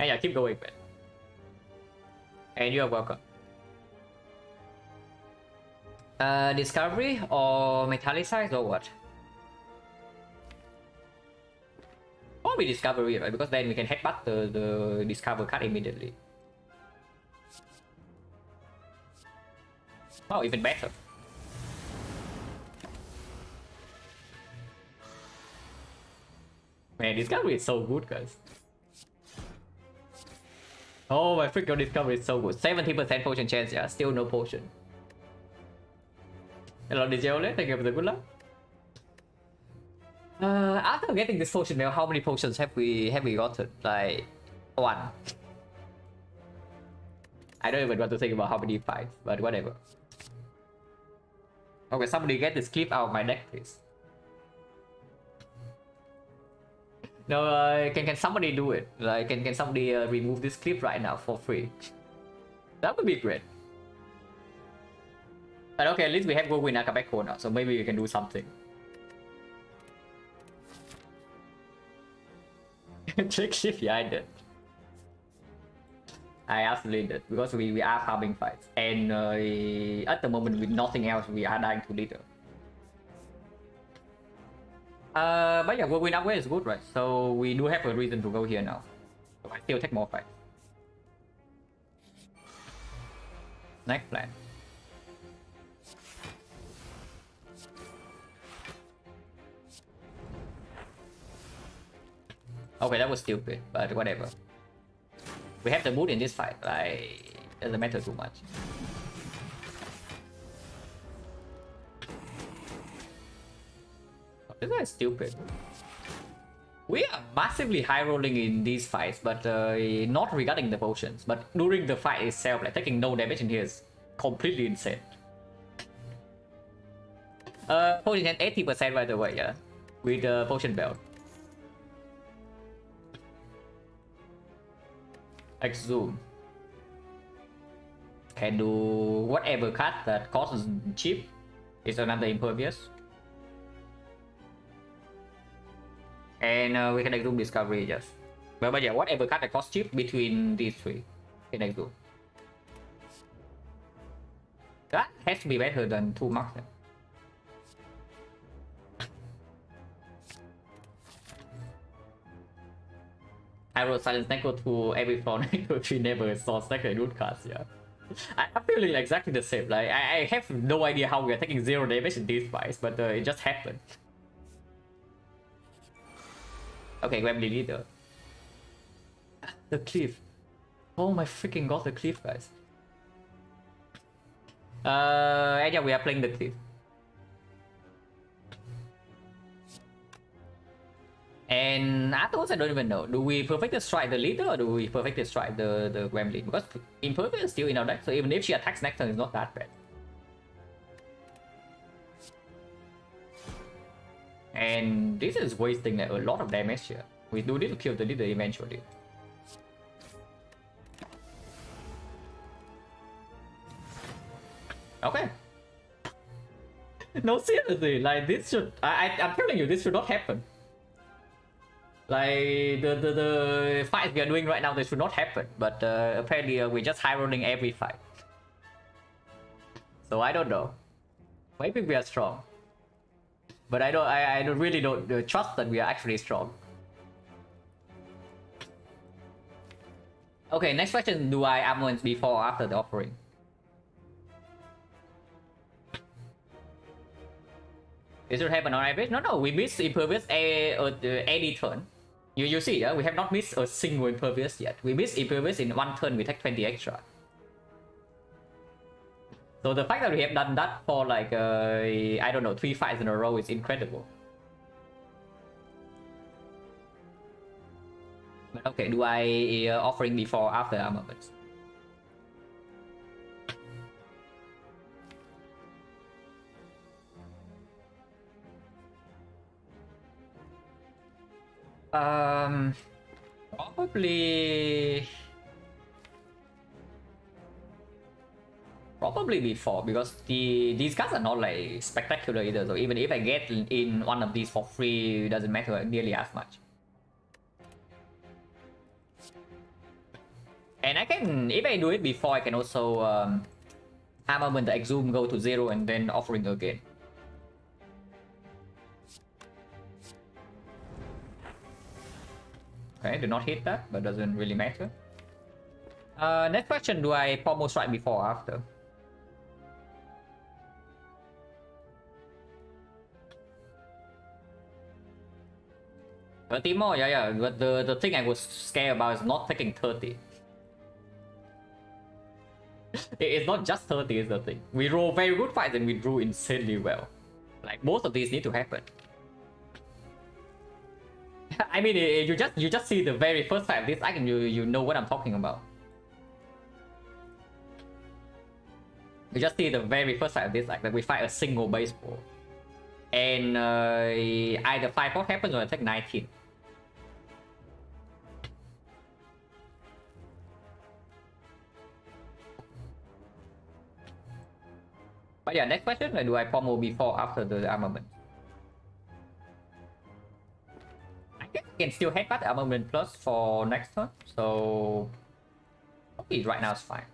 And yeah, keep going, man. And you are welcome. Uh, discovery or metallicize or what? Probably discovery, right? Because then we can headbutt the, the discover card immediately. Oh, even better. Man, this discovery is so good, guys. Oh, my freaking discovery is so good. 70% potion chance, yeah. Still no potion. Hello, DJ Thank you for the good luck. Uh, after getting this potion belt, how many potions have we have we gotten? Like one. I don't even want to think about how many fights, but whatever. Okay, somebody get this clip out of my deck, please. No, uh, can can somebody do it? Like, can can somebody uh, remove this clip right now for free? That would be great. But okay, at least we have Goguin Akabeko now, so maybe we can do something. [laughs] Trick shift, yeah, I did. I absolutely did because we, we are farming fights, and uh, at the moment with nothing else, we are dying to leader. Uh, but yeah, win upgrade is good, right? So we do have a reason to go here now. So I still take more fight. Next plan. Okay, that was stupid, but whatever. We have the mood in this fight, like, doesn't matter too much. This guy is stupid. We are massively high rolling in these fights, but uh, not regarding the potions. But during the fight itself, like taking no damage in here is completely insane. Uh, potion at 80% by the way, yeah, with the potion belt. Exhume. Can do whatever card that costs cheap. Is another impervious. And uh, we can do discovery just. But, but yeah, whatever card that costs cheap between these three. Can exhume. That has to be better than two marks. Then. [laughs] I wrote Silence Neko to every floor [laughs] Neko 3 never saw second root cards, yeah. I, am feeling exactly the same. Like I, I have no idea how we are taking zero damage in these fights, but uh, it just happened. Okay, Gremlin leader. The cliff. Oh my freaking god, the cliff, guys. Uh, and yeah, we are playing the cliff. And afterwards, I don't even know. Do we perfectly strike the leader or do we perfectly strike the, the Gremlin? Because Impervious is still in our deck, so even if she attacks next turn, it's not that bad. And this is wasting a lot of damage here. We do need to kill the leader eventually. Okay. [laughs] no, seriously, like this should... I, I, I'm telling you, this should not happen. Like the, the, the fights we are doing right now, they should not happen. But uh, apparently uh, we're just high rolling every fight. So I don't know. Maybe we are strong. But I don't. I, I don't really don't uh, trust that we are actually strong. Okay, next question. Do I armaments before or after the offering? Is it happen on average? No, no, we miss impervious a, uh, any turn. You, you see, yeah, we have not missed a single impervious yet. We missed impervious in one turn, we take 20 extra. So the fact that we have done that for like, uh, I don't know, three fights in a row is incredible. But okay, do I uh, offering before after armaments? Um, probably... Probably before, because the these cards are not like spectacular either, so even if I get in one of these for free, it doesn't matter nearly as much. And I can, if I do it before, I can also um, when the exhume go to zero and then offering again. Okay, do not hit that, but doesn't really matter. Uh, next question, do I pommel strike before or after? Thirty more, yeah, yeah. But the the thing I was scared about is not taking thirty. [laughs] it's not just thirty is the thing. We roll very good fights and we drew insanely well. Like most of these need to happen. [laughs] I mean, you just you just see the very first fight of this icon, you you know what I'm talking about. You just see the very first fight of this like that we fight a single baseball, and uh, either five four happens or I take 19. But yeah, next question, do I pommel before after the armament? I can still headbutt armament plus for next turn, so okay, right now it's fine.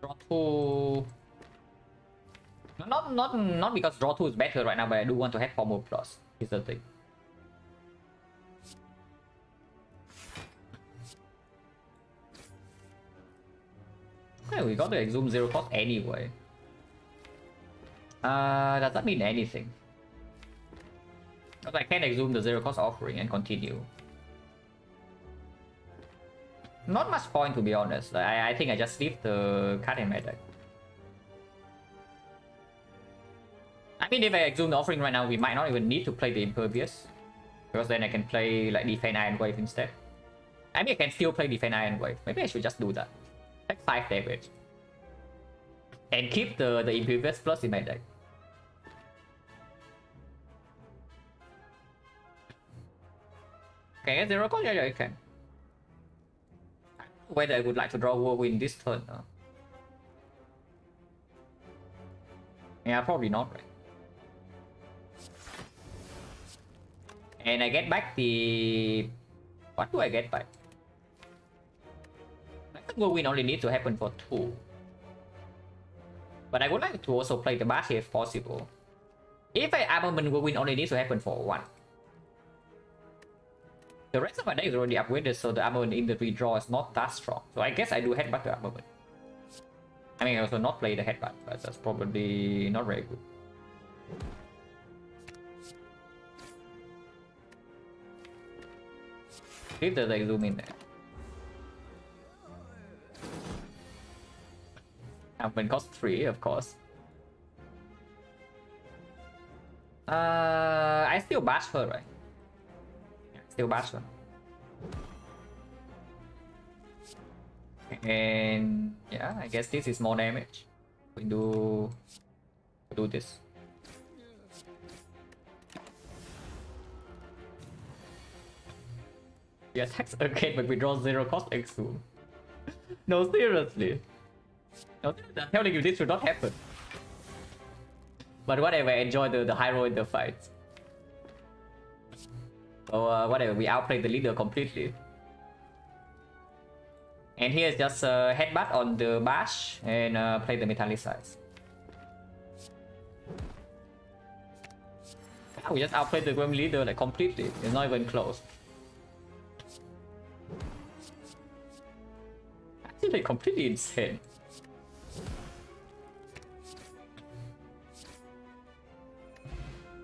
Draw two. Not not not because draw two is better right now, but I do want to have pommel plus. Is the thing. We got the exhume zero cost anyway. Uh, does that mean anything? Because I can exhume the zero cost offering and continue. Not much point to be honest. I, I think I just leave the my deck. I mean, if I exhume the offering right now, we might not even need to play the Impervious. Because then I can play like Defend Iron Wave instead. I mean, I can still play Defend Iron Wave. Maybe I should just do that. Take 5 damage. And keep the, the Impervious plus in my deck. Okay, zero cost? Yeah, yeah, you can. Whether I would like to draw Whirlwind this turn. Uh. Yeah, probably not, right? And I get back the... What do I get back? Think Whirlwind only needs to happen for two. But I would like to also play the Bash if possible. If I armament Whirlwind only needs to happen for one. The rest of my deck is already upgraded, so the armament in the redraw is not that strong. So I guess I do headbutt the armament. I mean, I also not play the headbutt, but that's probably not very good. Leave the like zoom in there. Armament cost 3, of course. Uh, I still bash her, right? Yeah, still bash her. And yeah, I guess this is more damage. We do do this. We attacks again, but we draw zero cost exhume. [laughs] no, seriously. I'm telling you, this should not happen. But whatever, enjoy the, the hero in the fight. So uh, whatever, we outplayed the leader completely. And here's just a uh, headbutt on the bash and uh, play the metallicize. we just outplayed the Gremlin Leader like completely. It's not even close. Actually, completely insane.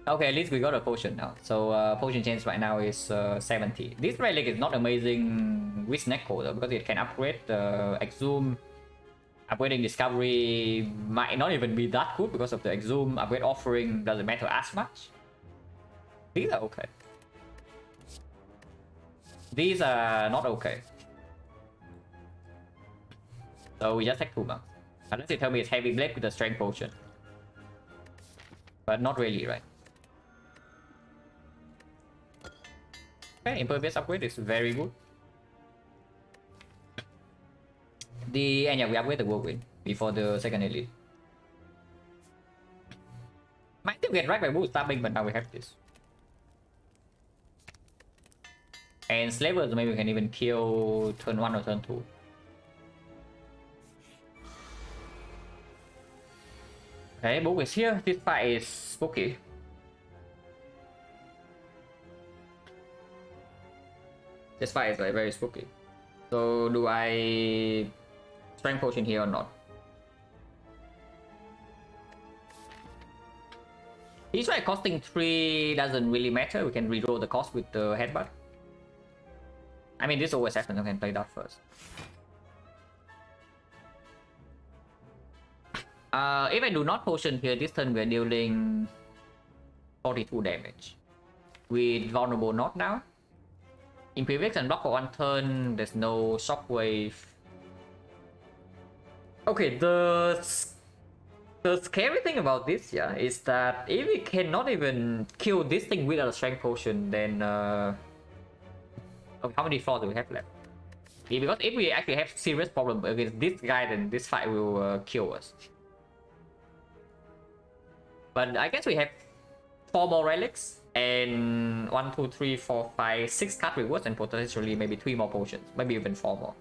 Okay, at least we got a potion now. So uh, potion chance right now is uh, 70. This relic is not amazing with Neko though, because it can upgrade the uh, Exhume. Upgrading Discovery might not even be that good because of the Exhume. Upgrade Offering doesn't matter as much. These are okay. These are not okay. So we just take two marks. Unless you tell me it's Heavy Blade with a Strength Potion. But not really, right? Okay, impervious upgrade is very good. The and yeah, we upgrade the whirlwind before the second elite. Might still get right by book stabbing, but now we have this. And slavers maybe we can even kill turn one or turn two. Okay, book is here. This fight is spooky. This fight is like very spooky. So do I strength potion here or not? He's right costing 3 doesn't really matter. We can redraw the cost with the headbutt. I mean, this always happens. I can play that first. Uh, if I do not potion here, this turn we're dealing 42 damage. With vulnerable not now. Impervious and block for one turn, there's no shockwave. Okay, the the scary thing about this, yeah, is that if we cannot even kill this thing without a strength potion, then uh, okay, how many floors do we have left? Yeah, because if we actually have serious problem against this guy, then this fight will uh, kill us. But I guess we have four more relics and one, two, three, four, five, six card rewards, and potentially maybe three more potions, maybe even four more.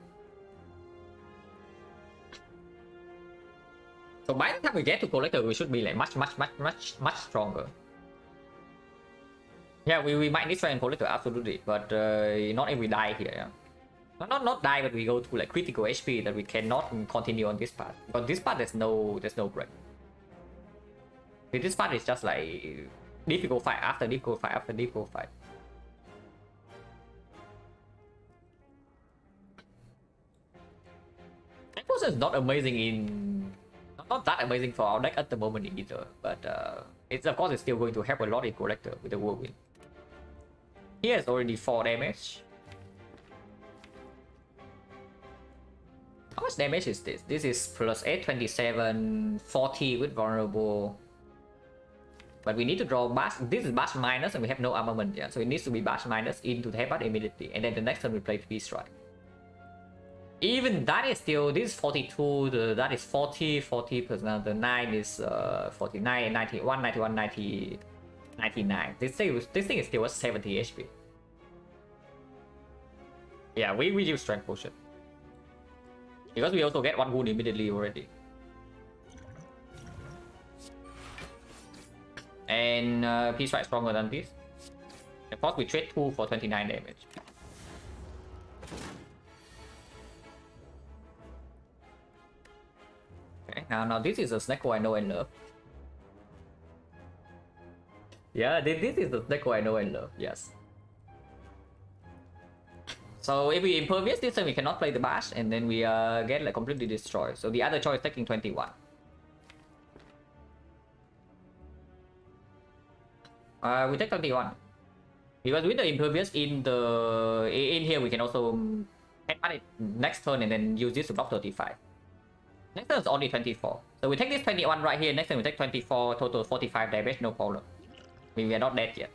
So by the time we get to collector, we should be like much, much, much, much, much stronger. Yeah, we, we might need and collector absolutely, but uh, not if we die here. Yeah? Not, not not die, but we go to like critical HP that we cannot continue on this part. But this part there's no there's no break. This part is just like difficult fight after difficult fight after difficult fight. Tempos is not amazing in not that amazing for our deck at the moment either, but uh, it's of course it's still going to help a lot in collector with the whirlwind. He has already 4 damage. How much damage is this? This is plus 827, 40 with vulnerable, but we need to draw bash. This is bash minus and we have no armament yet. So it needs to be bash minus into the headbutt immediately. And then the next turn we play Beast Strike. Even that is still, this is 42, the, that is 40, 40 plus the 9 is uh, 49, 91, 91, 90, 99. This thing, this thing is still 70 HP. Yeah, we, we use Strength Potion. Because we also get one wound immediately already. And uh, he's right stronger than this. Of course, we trade 2 for 29 damage. Okay, now, now this is a Snecko I know and love. Yeah, this, this is the Snecko I know and love, yes. So if we impervious this time, we cannot play the bash, and then we uh, get like completely destroyed. So the other choice taking 21. Uh, we take 21. Because with the impervious in the in here we can also headbutt it next turn and then use this to block 35. Next turn is only 24. So we take this 21 right here, next turn we take 24, total 45 damage, no problem. I mean, we are not dead yet.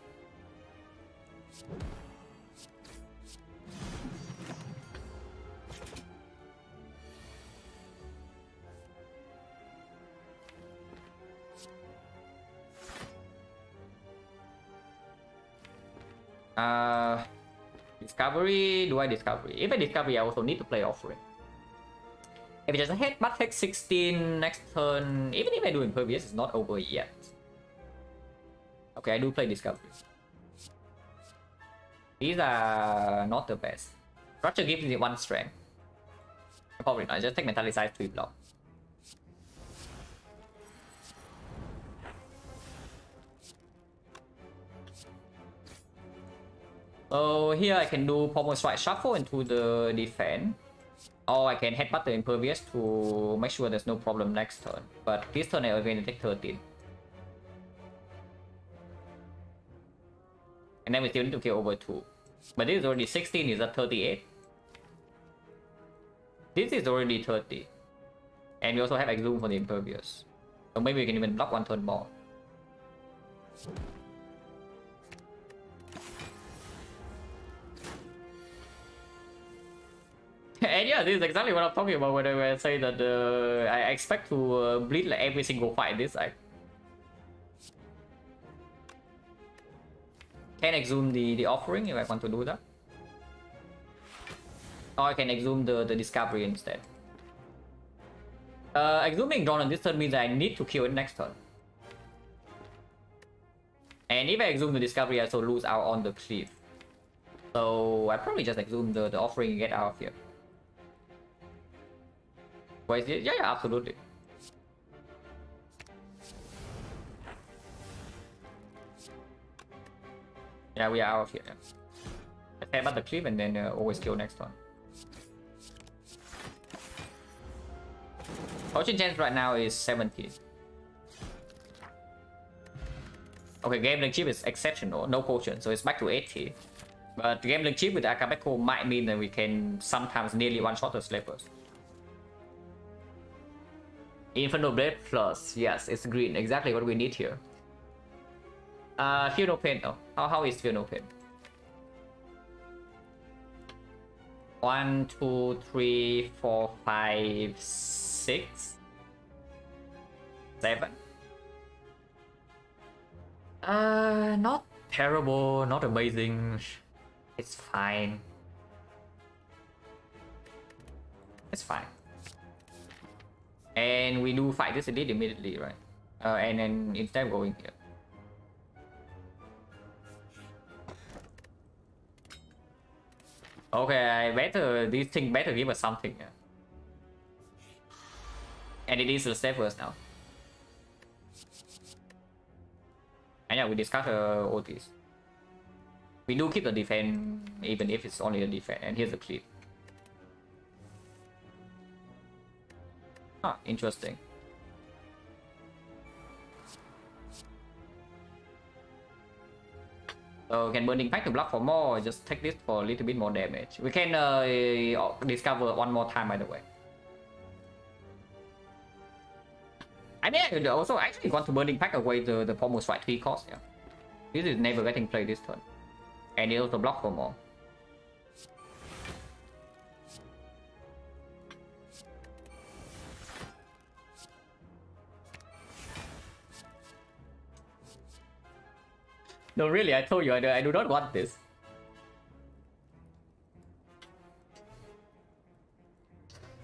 Uh, discovery, do I discovery? If I discovery, I also need to play offering. If it a hit, but take 16 next turn, even if I do impervious, it's not over yet. Okay, I do play discovery. These are not the best. Roger gives me one strength. Probably not, just take metallicize 3 block. So here I can do Pommel Strike Shuffle into the defense. Or I can headbutt the Impervious to make sure there's no problem next turn. But this turn going to take 13. And then we still need to kill over 2. But this is already 16, is that 38? This is already 30. And we also have Exhume for the Impervious. So maybe we can even block one turn more. [laughs] and yeah, this is exactly what I'm talking about when I say that uh, I expect to uh, bleed like every single fight this side. Can exhume the, the offering if I want to do that. Or I can exhume the, the discovery instead. Uh, exhuming drawn on this turn means I need to kill it next turn. And if I exhume the discovery, I also lose out on the cliff. So I probably just exhume the, the offering and get out of here. Wait, yeah, yeah, absolutely. Yeah, we are out of here. Okay, but the clip and then uh, always kill next one. Potion chance right now is 70. Okay, gambling chip is exceptional, no potion, so it's back to 80. But gambling chip with Akabeko might mean that we can sometimes nearly one-shot the slavers. Inferno Blade Plus. Yes, it's green. Exactly what we need here. Uh, Feel No Pain though. How, how is Feel No Pain? One, two, three, four, five, six, seven. Uh, not terrible, not amazing. It's fine. It's fine. And we do fight this elite immediately, right? Uh, and then instead of going here. Okay, I better, these things better give us something. Yeah. And it is the safest now. And yeah, we discuss uh, all this. We do keep the defense, even if it's only a defense. And here's the clip. Huh, interesting. So can Burning Pact to block for more, just take this for a little bit more damage. We can uh, discover one more time by the way. I mean, also actually want to Burning Pact away the, the Pommel Strike 3 cost, yeah. This is never getting played this turn. And it also block for more. No, really, I told you, I do, I do not want this.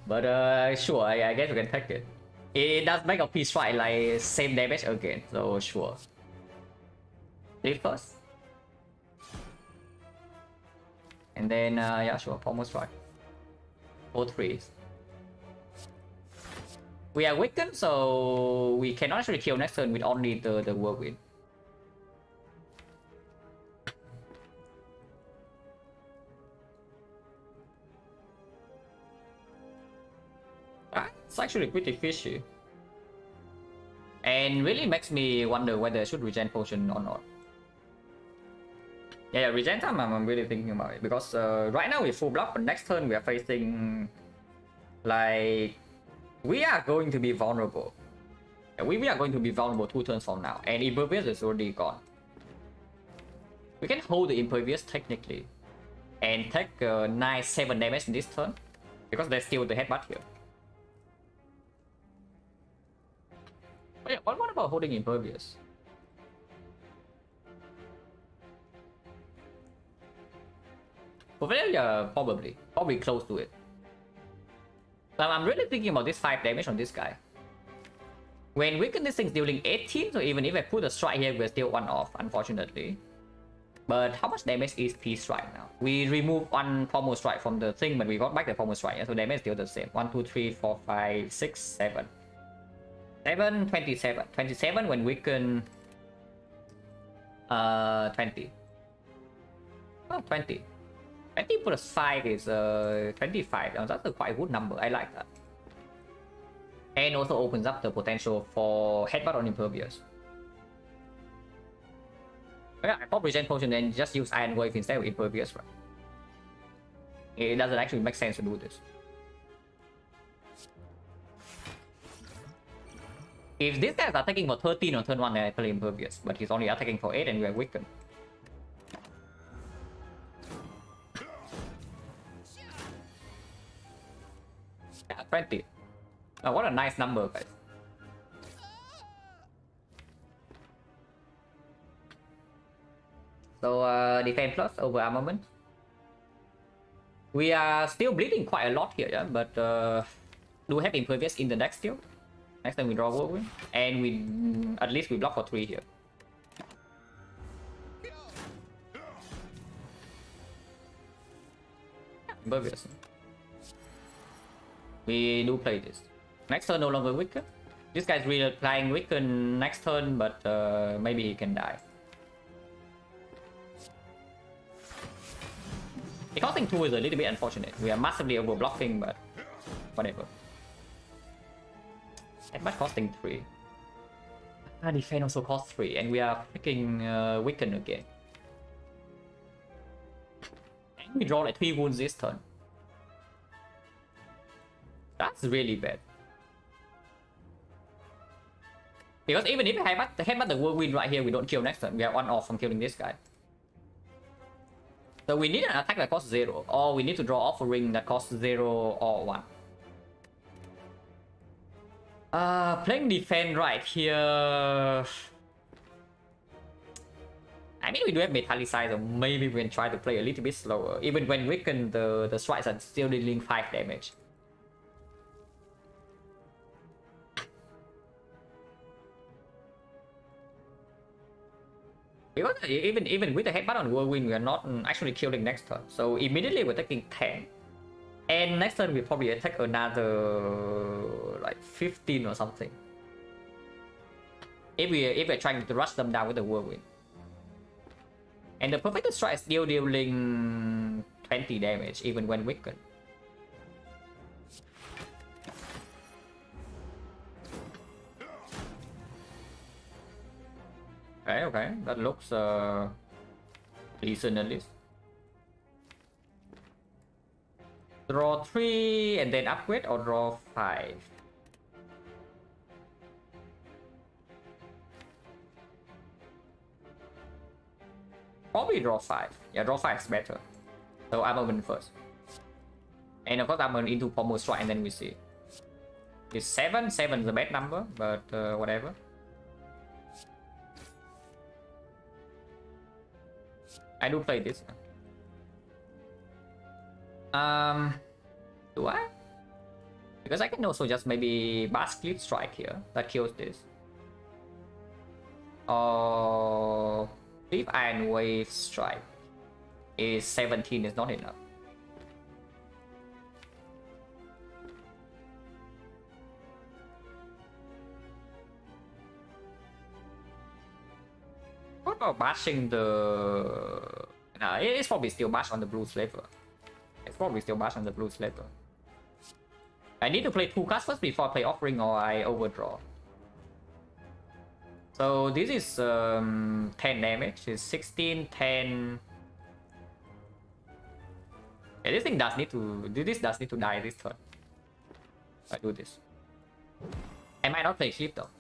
But uh, sure, I, I guess we can take it. It does make a peace fight like same damage again, so sure. Leave first. And then, uh, yeah, sure, Pommel Strike. All threes. We are weakened, so we cannot actually kill next turn with only the, the whirlwind. It's actually pretty fishy. And really makes me wonder whether I should regen potion or not. Yeah, yeah regen time I'm, I'm really thinking about it because uh, right now we're full block, but next turn we are facing like we are going to be vulnerable. We, we are going to be vulnerable two turns from now, and Impervious is already gone. We can hold the Impervious technically, and take uh, nice 7 damage in this turn, because there's still the headbutt here. But what, about holding Impervious? probably. Probably close to it. But I'm really thinking about this 5 damage on this guy. When weaken this thing's dealing 18, so even if I put a strike here, we're still one off, unfortunately. But how much damage is P strike now? We remove one pommel strike from the thing, but we got back the pommel strike, yeah? so damage is still the same. 1, 2, 3, 4, 5, 6, 7. 7, 27. 27 when weaken... Uh, 20. Oh, 20. 20 plus 5 is uh, 25. Oh, that's a quite good number. I like that. And also opens up the potential for headbutt on impervious. Yeah, I pop regen potion and just use iron wave instead of impervious, right? It doesn't actually make sense to do this. If this guy is attacking for 13 on turn 1, then I play impervious, but he's only attacking for 8 and we are weakened. Yeah, 20. Oh, what a nice number, guys. So, uh, defense plus over armament. We are still bleeding quite a lot here, yeah, but uh, do have impervious in the next still. Next time we draw whirlwind, and we at least we block for three here. Impervious. We do play this. Next turn no longer weaken. This guy's really playing weaken next turn, but uh, maybe he can die. The costing 2 is a little bit unfortunate. We are massively over blocking, but whatever. At much costing 3. Ah, defense also costs 3, and we are freaking uh, again. And we draw like 3 wounds this turn. That's really bad. Because even if headbutt, headbutt the whirlwind right here, we don't kill next turn. We are one off from killing this guy. So we need an attack that costs 0. Or we need to draw offering that costs 0 or 1. Uh, playing defense right here... I mean, we do have Metallicize, so maybe we can try to play a little bit slower. Even when weakened, the, the strikes are still dealing 5 damage. Because even even with the headbutt on whirlwind, we are not actually killing next turn. So immediately we're taking 10. And next turn we probably attack another like 15 or something. If we if we're trying to rush them down with the whirlwind. And the perfect strike is still dealing 20 damage even when weakened. Okay, okay. That looks uh, decent at least. Draw 3 and then upgrade or draw 5? Probably draw 5. Yeah, draw 5 is better. So I'm open first. And of course I'm gonna into pommel strike and then we see. Is 7? 7 is a bad number, but uh, whatever. I do play this. Um, do I? Because I can also just maybe Bascleave Strike here. That kills this. Uh, oh, Deep Iron Wave Strike is 17 is not enough. What about bashing the... Nah, it's probably still bash on the blue slaver. Probably still bash on the blue slaver. I need to play two cards first before I play offering or I overdraw. So this is um, 10 damage, it's 16, 10... Yeah, this thing does need to... This does need to die this turn. I do this. I might not play sheep though.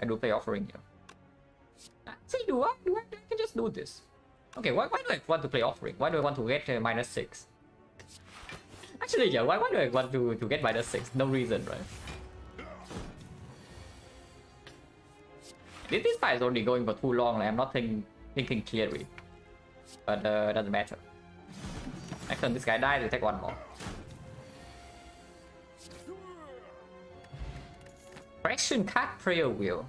I do play offering here. See, do I? Do I? I can just do this. Okay, why, why do I want to play offering? Why do I want to get uh, minus 6? Actually, yeah, why, why do I want to, to get minus 6? No reason, right? This, this fight is only going for too long, like, I'm not think, thinking clearly. But uh, doesn't matter. Next time this guy dies, we take one more. Fraction card prayer wheel.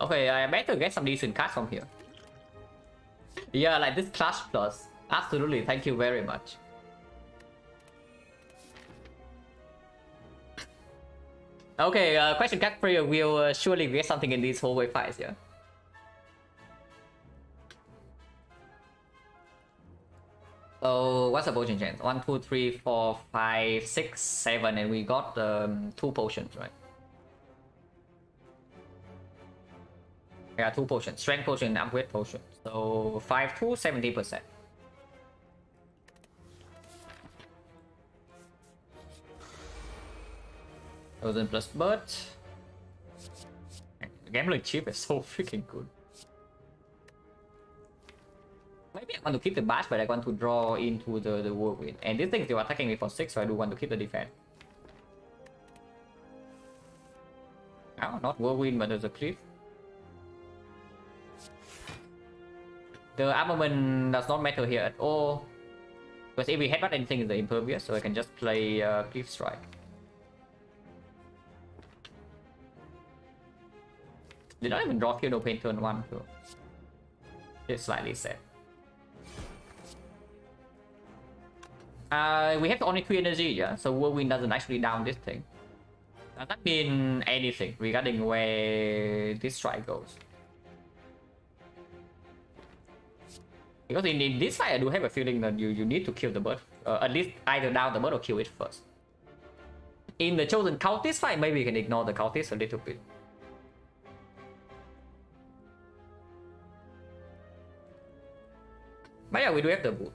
Okay, I better get some decent cards from here. Yeah, like this Clash Plus. Absolutely, thank you very much. Okay, uh, question will uh, surely get something in these hallway fights, yeah. So what's the potion chance? One, two, three, four, five, six, seven, and we got um, two potions, right? Yeah, two potions. Strength potion, and upgrade potion. So 5 to 70%. Thousand plus bird. Gambling chip is so freaking good. Maybe I want to keep the bash, but I want to draw into the, the whirlwind. And this thing is still attacking me for 6, so I do want to keep the defense. No, not whirlwind, but there's a cliff. The armament does not matter here at all. Because if we headbutt anything in the impervious, so I can just play uh, Cliff Strike. Did not even draw No Pain turn 1 so It's slightly sad. Uh, we have only 3 energy, yeah? So Whirlwind doesn't actually down this thing. Does that mean anything regarding where this strike goes? Because in, in this fight, I do have a feeling that you, you need to kill the bird. Uh, at least either down the bird or kill it first. In the chosen cultist fight, maybe we can ignore the cultist a little bit. But yeah, we do have the boot.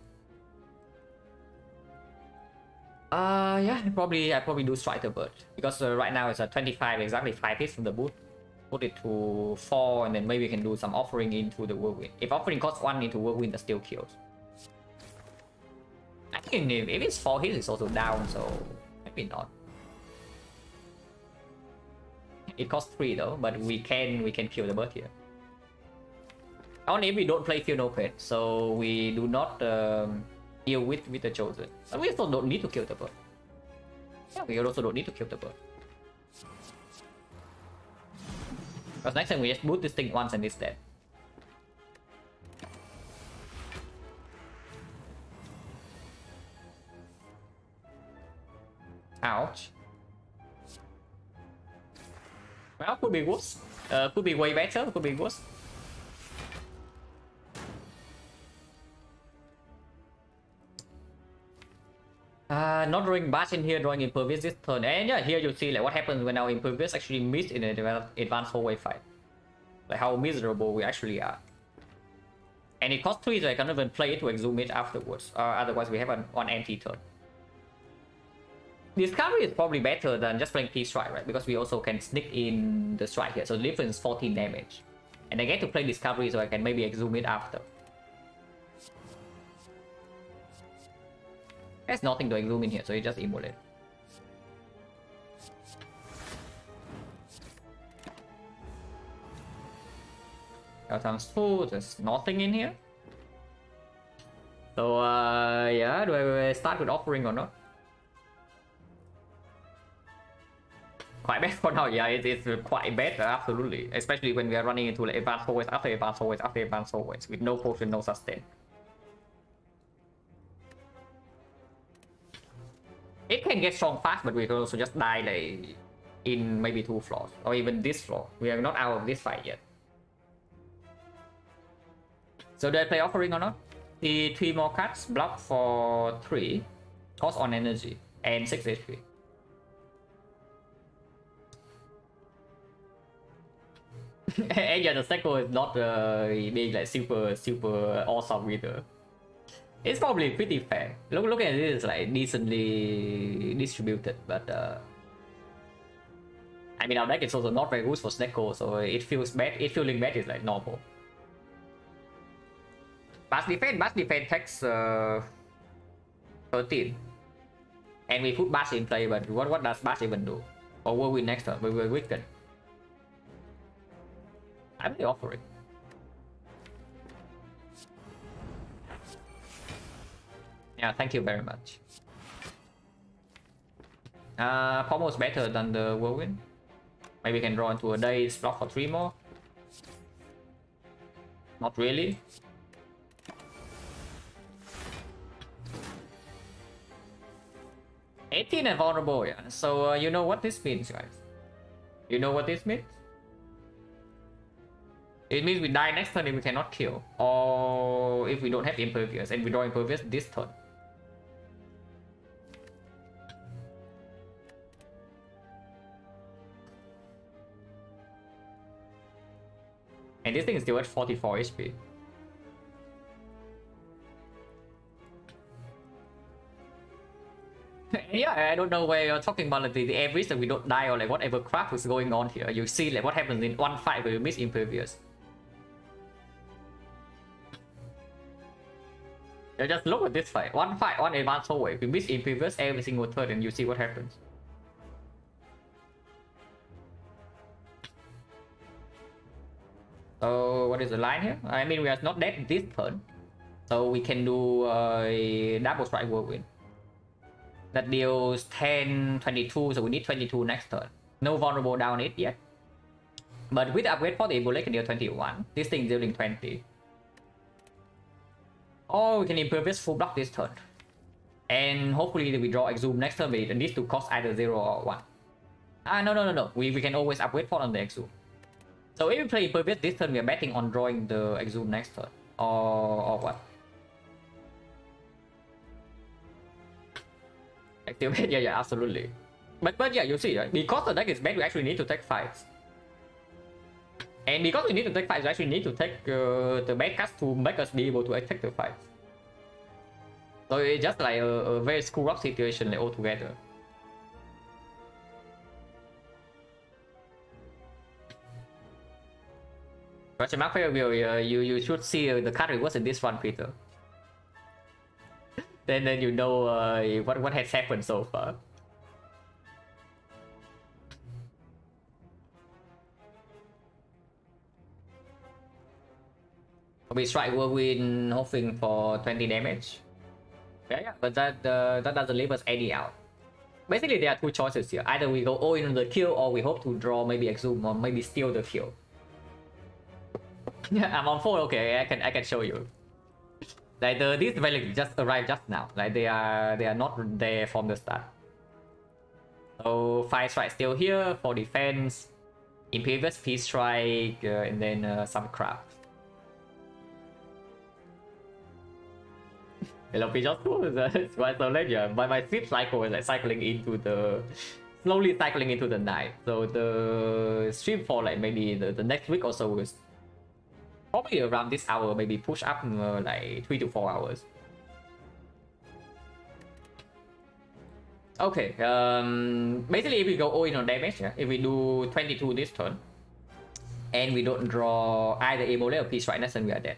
Uh, yeah, probably I probably do strike the bird because uh, right now it's a 25, exactly 5 hits from the boot put it to 4 and then maybe we can do some offering into the whirlwind. If offering costs 1 into whirlwind, that still kills. I think if, it's 4 hits, it's also down, so maybe not. It costs 3 though, but we can we can kill the bird here. Only if we don't play Feel No Pain, so we do not um, deal with, with the Chosen. But we also don't need to kill the bird. Yeah, we also don't need to kill the bird. Because next time we just boot this thing once and it's dead. Ouch. Well, could be worse. Uh, could be way better, could be worse. Uh, not drawing bash in here, drawing impervious this turn. And yeah, here you see like what happens when our impervious actually miss in an advanced hallway fight. Like how miserable we actually are. And it costs 3 so I can't even play it to exhume it afterwards. Uh, otherwise we have an, empty turn. Discovery is probably better than just playing P-Strike, right? Because we also can sneak in the strike here. So the difference is 14 damage. And I get to play Discovery so I can maybe exhume it after. There's nothing to zoom in here, so you just. Got times two, there's nothing in here. So uh, yeah, do I start with offering or not? Quite bad [laughs] for now, yeah, it is quite bad, absolutely. Especially when we are running into like advanced hallways after advanced hallways after advanced hallways with no potion, no sustain. It can get strong fast, but we can also just die like in maybe two floors or even this floor. We are not out of this fight yet. So do I play offering or not? The three more cards block for three, cost on energy and six HP. [laughs] and yeah, the cycle is not uh, being like super super awesome either. It's probably pretty fair. Look look at it, it's like decently distributed, but uh, I mean our deck is also not very good for Snecko, so it feels bad. It feeling bad is like normal. Bass defense, Bass defense takes uh, 13. And we put Bass in play, but what what does Bass even do? Or will we next turn? We will weaken. I'm the offering. Yeah, thank you very much. Uh, Pommel's better than the Whirlwind. Maybe we can draw into a day's block for three more. Not really. Eighteen and vulnerable, yeah. So uh, you know what this means, guys. You know what this means? It means we die next turn if we cannot kill. Or if we don't have Impervious and we draw Impervious this turn. And this thing is still at 44 HP. [laughs] yeah, I don't know where you're talking about like, the, the average that we don't die or like whatever crap is going on here. You see like what happens in one fight where you miss Impervious. You just look at this fight. One fight, one advance hallway. We miss Impervious every single turn and you see what happens. So what is the line here? I mean we are not dead this turn. So we can do a double strike whirlwind. That deals 10, 22, so we need 22 next turn. No vulnerable down it yet. But with upgrade for the Ebola can deal 21. This thing dealing 20. Oh, we can improve this full block this turn. And hopefully we draw Exhume next turn, but it needs to cost either 0 or 1. Ah, no, no, no, no. We, we can always upgrade for on the Exhume. So if we play Impervious this turn, we are betting on drawing the Exhume next turn. Or, or what? Activate, [laughs] yeah, yeah, absolutely. But, but yeah, you see, right? because the deck is bad, we actually need to take fights. And because we need to take fights, we actually need to take uh, the bad cards to make us be able to attack the fights. So it's just like a, a very screw up situation like altogether. Question mark will uh, you you should see uh, the card rewards in this one, Peter. [laughs] then then you know uh, what what has happened so far. We strike whirlwind hoping for 20 damage. Yeah, yeah, but that uh, that doesn't leave us any out. Basically, there are two choices here. Either we go all in on the kill, or we hope to draw maybe exhume or maybe steal the kill. Yeah, [laughs] I'm on four. Okay, I can I can show you. Like the these relics just arrived just now. Like they are they are not there from the start. So five strike still here for defense. Impervious peace strike uh, and then uh, some crap. [laughs] Hello, just. That's why so late. Yeah, my my sleep cycle is like cycling into the slowly cycling into the night. So the stream for like maybe the, the next week or so is probably around this hour, maybe push up uh, like three to four hours. Okay, um, basically if we go all in on damage, yeah, if we do 22 this turn, and we don't draw either Emole or Peace right then we are dead.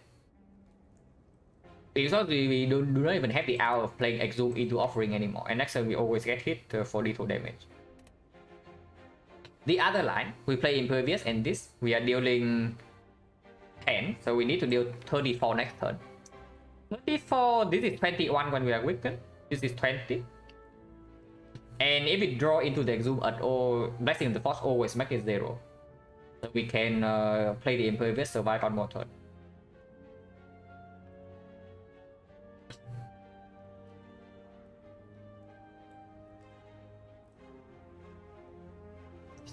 Because we, we do, do not even have the hour of playing Exhume into offering anymore, and next turn we always get hit uh, for little damage. The other line, we play Impervious, and this, we are dealing 10, so we need to deal 34 next turn. 34, this is 21 when we are weakened, this is 20. And if we draw into the Exhume at all, Blessing the Forge always make it 0. So we can uh, play the Impervious, survive one more turn.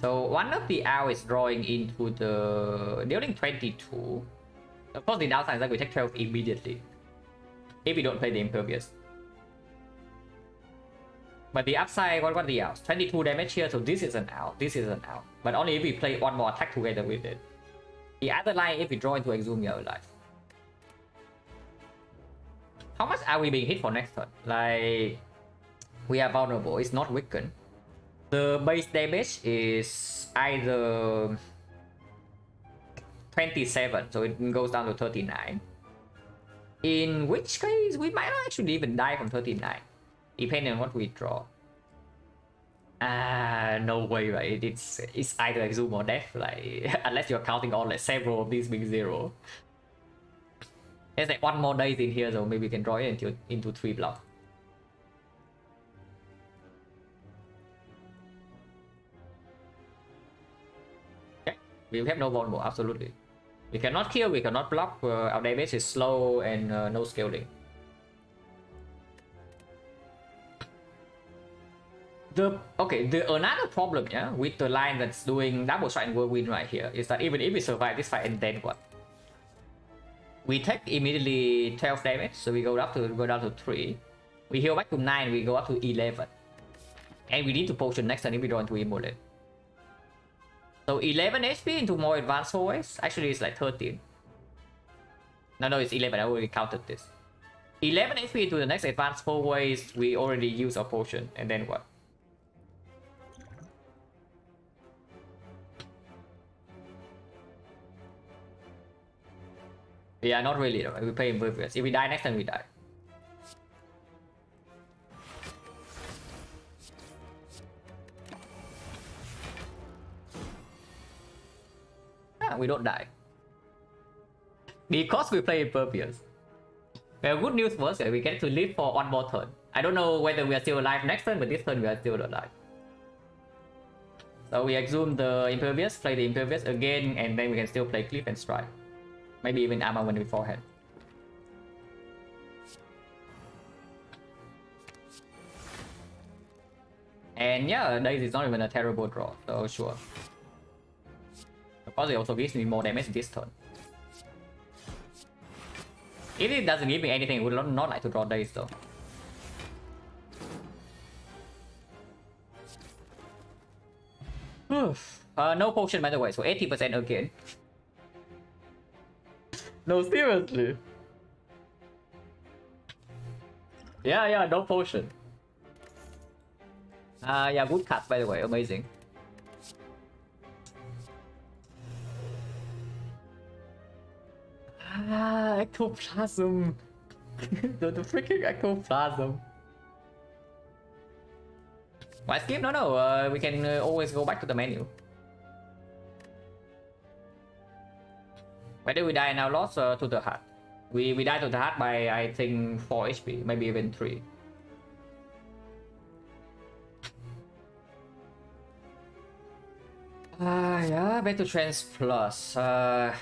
So one of the owl is drawing into the dealing 22. Of course, the downside is that we take 12 immediately. If we don't play the Impervious. But the upside, what, what the outs? 22 damage here, so this is an out, this is an out. But only if we play one more attack together with it. The other line, if we draw into you're alive. How much are we being hit for next turn? Like, we are vulnerable, it's not weakened. The base damage is either 27, so it goes down to 39. In which case, we might not actually even die from 39 depending on what we draw. Ah, uh, no way, right? It's it's either exhume or death, like [laughs] unless you're counting all like several of these being zero. There's like one more dice in here, so maybe we can draw it into into three blocks. We have no vulnerable, absolutely. We cannot kill, we cannot block, uh, our damage is slow and uh, no scaling. the okay the another problem yeah with the line that's doing double strike and whirlwind right here is that even if we survive this fight and then what we take immediately 12 damage so we go up to go down to 3 we heal back to 9 we go up to 11 and we need to potion next time if we don't want to immolate so 11 HP into more advanced ways actually it's like 13 no no it's 11 I already counted this 11 HP into the next advanced four ways we already use our potion and then what Yeah, not really though. We play Impervious. If we die next time, we die. Ah, we don't die. Because we play Impervious. Well, good news was that we get to live for one more turn. I don't know whether we are still alive next turn, but this turn we are still alive. So we exhume the Impervious, play the Impervious again, and then we can still play Cliff and Strike. Maybe even armor when beforehand. And yeah, this is not even a terrible draw, so sure. Of course, it also gives me more damage this turn. If it doesn't give me anything, I would not like to draw dice though. uh, no potion by the way, so 80% again. No, seriously. Yeah, yeah, no potion. Ah, uh, yeah, good cut by the way, amazing. Ah, ectoplasm. [laughs] the, the freaking ectoplasm. Why skip? No, no, uh, we can uh, always go back to the menu. Did we die now? Lost uh, to the heart. We we died to the heart by I think 4 HP, maybe even 3. Ah, uh, yeah, Battle Trance Plus. Uh,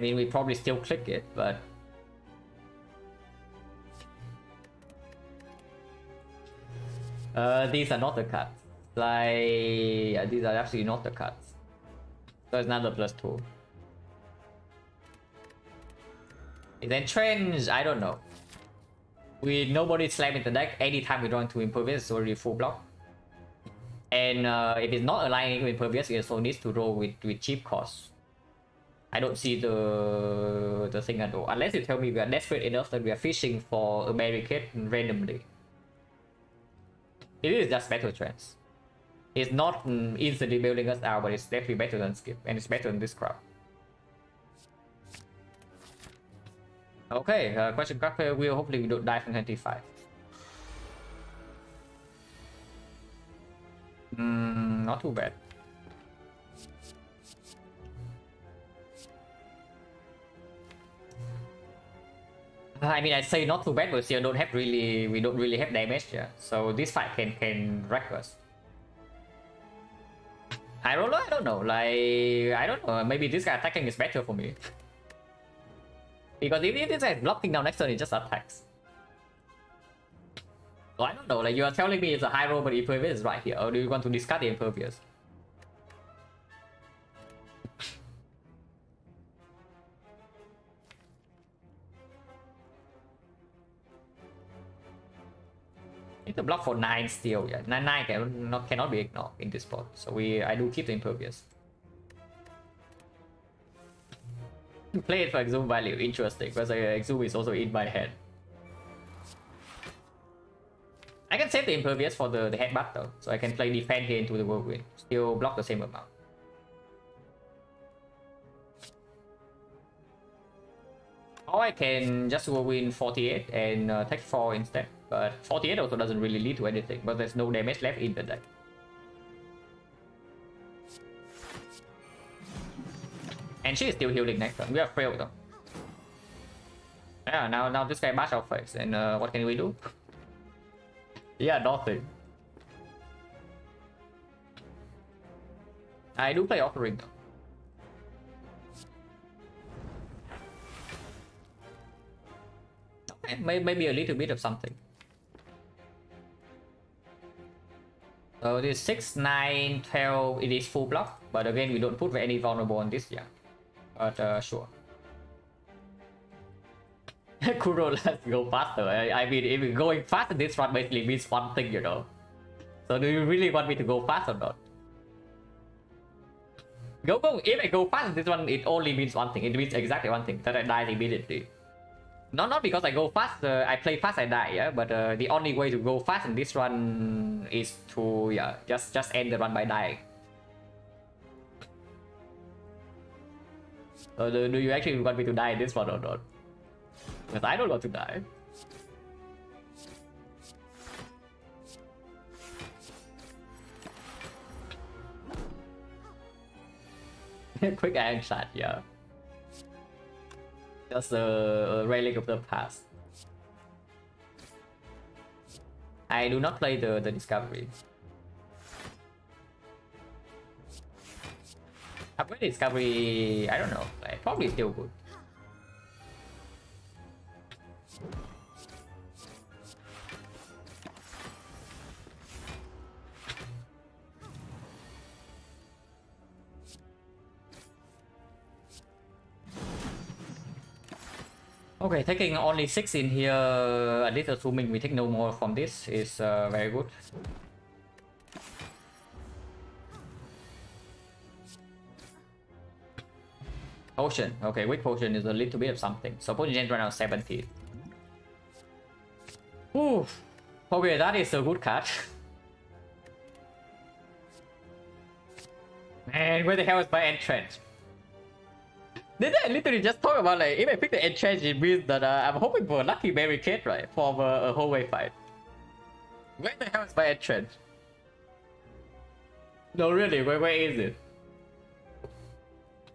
I mean, we probably still click it, but... Uh, these are not the cuts. Like, yeah, these are actually not the cuts. So it's another plus two. then trends, I don't know. We nobody slamming the deck. Anytime we draw into impervious, it's already full block. And uh, if it's not aligning with impervious, it also needs to roll with, with cheap costs. I don't see the the thing at all. Unless you tell me we are desperate enough that we are fishing for a barricade randomly. It is just better trends. It's not mm, instantly building us out, but it's definitely better than Skip, and it's better than this crowd. Okay, uh, question crack wheel, hopefully we don't die from 25. Mm, not too bad. I mean, I say not too bad, but still don't have really, we don't really have damage, yeah. So this fight can can wreck us. I don't know, I don't know. Like, I don't know. Maybe this guy attacking is better for me. because if this guy is blocking down next turn, it just attacks. So I don't know. Like, you are telling me it's a high roll, but impervious is right here. Or do you want to discard the impervious? Need to block for nine still. Yeah, nine nine cannot cannot be ignored in this spot. So we I do keep the impervious. Play it for exhume value. Interesting, because uh, is also in my head. I can save the impervious for the, the headbutt though, so I can play defend here into the whirlwind. Still block the same amount. Or I can just whirlwind 48 and uh, take 4 instead. But 48 also doesn't really lead to anything, but there's no damage left in the deck. And she is still healing next turn. We are failed though. Yeah, now now this guy bash our face, and uh, what can we do? yeah, nothing. I do play offering though. Okay, maybe a little bit of something. So this 6, 9, 12, it is full block, but again we don't put any vulnerable on this yeah. But uh, sure. [laughs] Kuro, let's go faster. I, I mean, if going fast in this run basically means one thing, you know. So do you really want me to go fast or not? Go, go. If I go fast this one, it only means one thing. It means exactly one thing, that I die immediately. Not, not because I go fast, uh, I play fast, I die, yeah. But uh, the only way to go fast in this run is to, yeah, just, just end the run by dying. Uh, do, do you actually want me to die in this one or not? Because I don't want to die. [laughs] Quick iron shot, yeah. Just a, relic of the past. I do not play the, the discovery. Upgrade discovery, I don't know, like, probably still good. Okay, taking only 6 in here, at least assuming we take no more from this, is uh, very good. Potion. Okay, weak potion is a little bit of something. So potion right now 70. Ooh. Okay, that is a good card. [laughs] Man, where the hell is my entrance? Did I literally just talk about like if I pick the entrance, it means that uh, I'm hoping for a lucky barricade, right? For a, whole way fight. Where the hell is my entrance? No, really, where, where is it?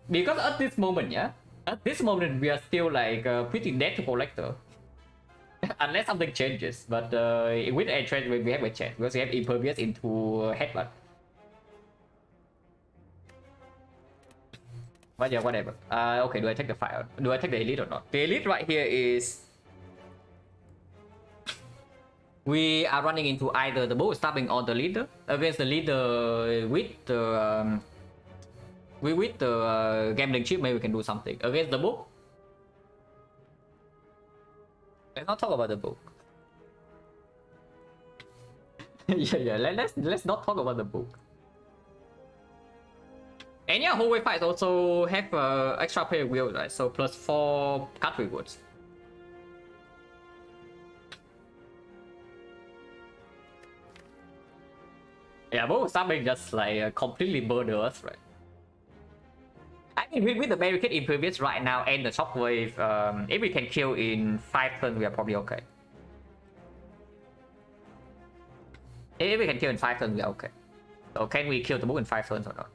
because at this moment, yeah, at this moment we are still like uh, pretty to collector. [laughs] Unless something changes, but uh, with trade we have a chance because we have impervious into headbutt. But yeah, whatever. Uh, okay, do I take the fire? Do I take the elite or not? The elite right here is we are running into either the book stabbing or the leader against the leader with the um, we with the uh, gambling chip maybe we can do something against the book let's not talk about the book [laughs] yeah yeah let, let's let's not talk about the book yeah whole way fights also have uh, extra prayer wheel right so plus four card rewards yeah book stabbing just like uh, completely murder us right I mean, with, with the barricade in previous right now and the shockwave, um, if we can kill in 5 turns, we are probably okay. If we can kill in 5 turns, we are okay. So can we kill the book in 5 turns or not?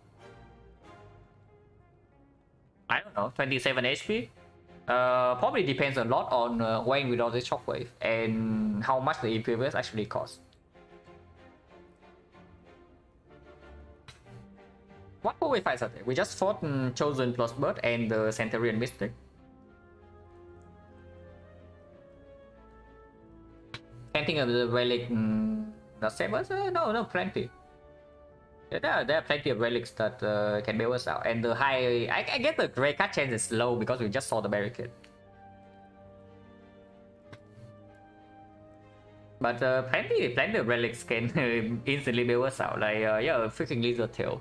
I don't know, 27 HP? Uh, probably depends a lot on uh, when we do this shockwave and how much the impervious actually costs. What were we fight We just fought um, Chosen plus Bird and the Centurion Mystic. Think of the relic. Um, the sabers? Uh, no, no, plenty. There, are, there are plenty of relics that uh, can bail us out. And the high. I, I guess the Grey Cut chance is low because we just saw the barricade. But uh, plenty, plenty of relics can [laughs] instantly build us out. Like uh, yeah, a freaking lizard tail,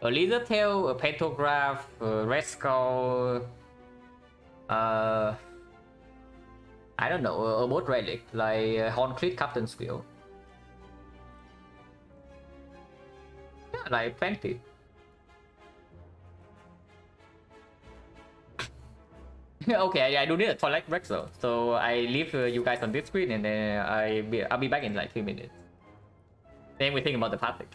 a lizard tail, a pantograph, a red skull. Uh, I don't know, a, a boat relic like uh, Horncleat Captain's Wheel. Like plenty. [laughs] okay, I, I do need a toilet break though, so I leave uh, you guys on this screen and then I be, I'll be back in like three minutes. Then we think about the topic.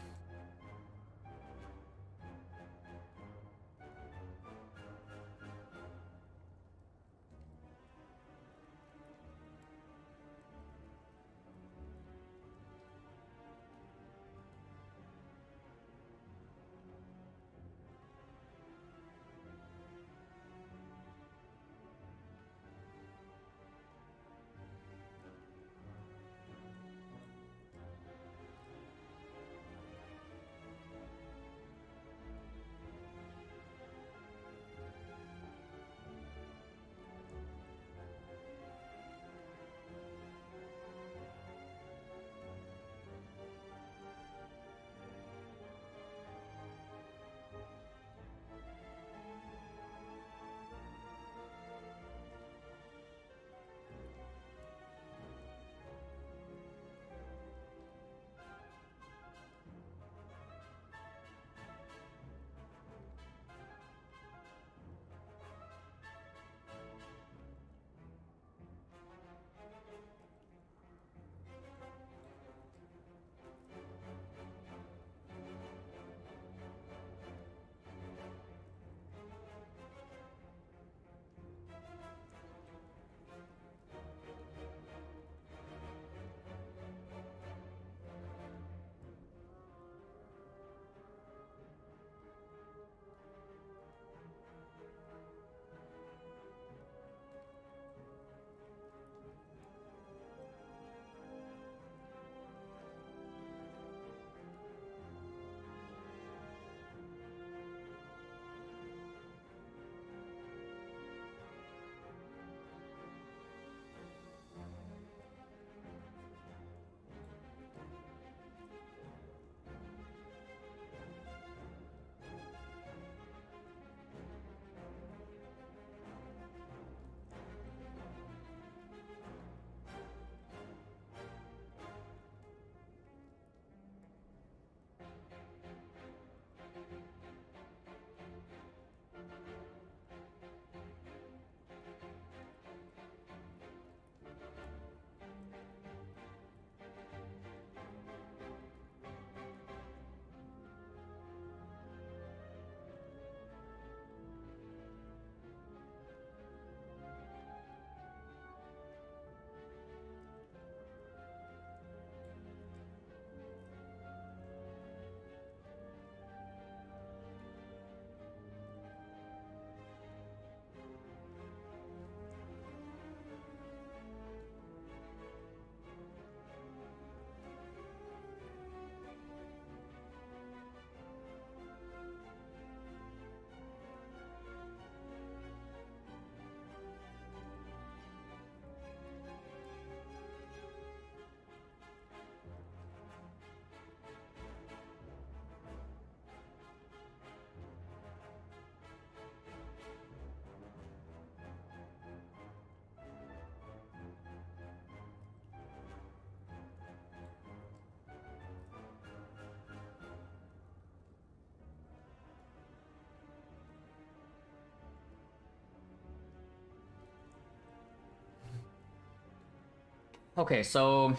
Okay, so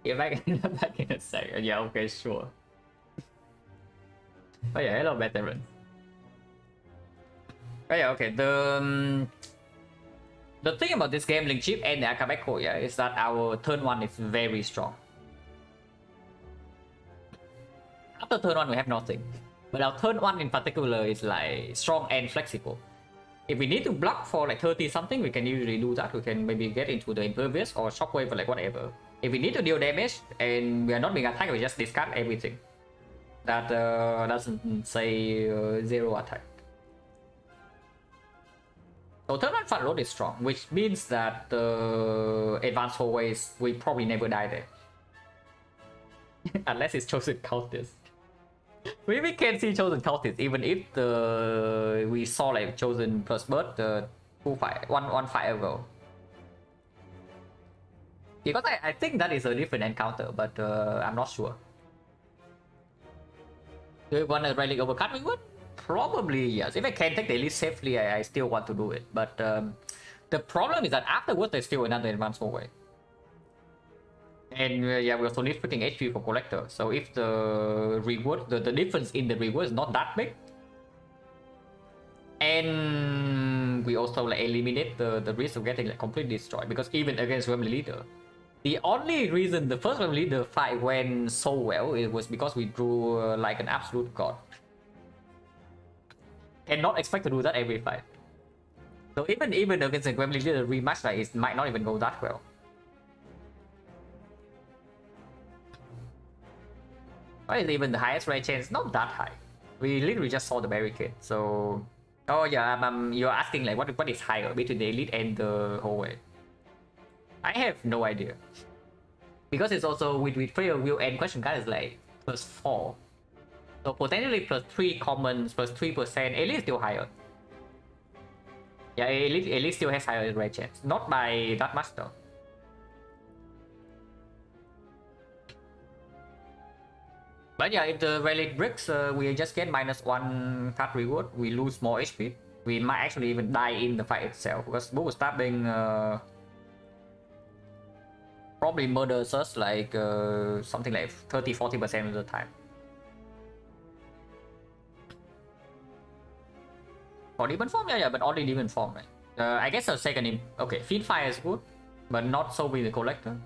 yeah, back in back in a second. Yeah, okay, sure. Oh yeah, hello, veteran. Oh yeah, okay. The um, the thing about this game, Link Chip and the Akabeko, yeah, is that our turn one is very strong. After turn one, we have nothing, but our turn one in particular is like strong and flexible if we need to block for like 30 something, we can usually do that. We can maybe get into the impervious or shockwave or like whatever. If we need to deal damage and we are not being attacked, we just discard everything. That uh, doesn't say uh, zero attack. So turn one front load is strong, which means that the advanced hallways will probably never die there. [laughs] Unless it's chosen cultist. We, can see chosen cultist even if the we saw like chosen plus bird the two fight one one fight ago. Because I, I think that is a different encounter, but uh, I'm not sure. Do you want to relic overcut me? Would probably yes. If I can take the elite safely, I, I still want to do it. But um, the problem is that afterwards there's still another advanced hallway. And uh, yeah, we also need freaking HP for collector. So if the reward, the, the difference in the reward is not that big, and we also like eliminate the, the risk of getting like completely destroyed because even against Family Leader, the only reason the first Family Leader fight went so well it was because we drew uh, like an absolute god. And not expect to do that every fight. So even even against the Gremlin Leader rematch, like, it might not even go that well. Why is even the highest rate chance? Not that high. We literally just saw the barricade, so... Oh yeah, um, um, you're asking like what what is higher between the elite and the hallway? I have no idea. Because it's also with with prayer will end question card is like plus four. So potentially plus three commons plus three percent, at least still higher. Yeah, at least still has higher rate chance. Not by that much though. But yeah, if the relic bricks, uh, we just get minus one card reward, we lose more HP. We might actually even die in the fight itself because book stabbing uh, probably murders us like uh, something like 30-40% of the time. For demon form, yeah, yeah, but only demon form, right? Uh, I guess a second, okay, Fiendfire is good, but not so with the collector.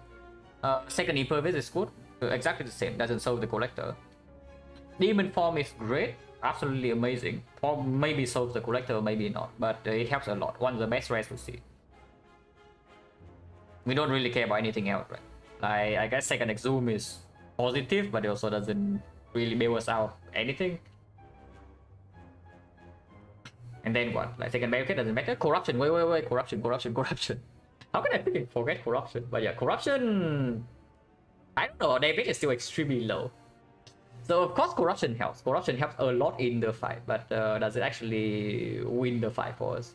Uh, second impervious is good, exactly the same, doesn't solve the collector. Demon form is great, absolutely amazing. Or maybe solves the collector, maybe not, but uh, it helps a lot. One of the best rares to see. We don't really care about anything else, right? I, I guess second exhume is positive, but it also doesn't really bail us out anything. And then what? Like second barricade doesn't matter? Corruption, wait, wait, wait, corruption, corruption, corruption. [laughs] How can I forget corruption? But yeah, corruption I don't know, damage is still extremely low. So of course corruption helps. Corruption helps a lot in the fight, but uh, does it actually win the fight for us?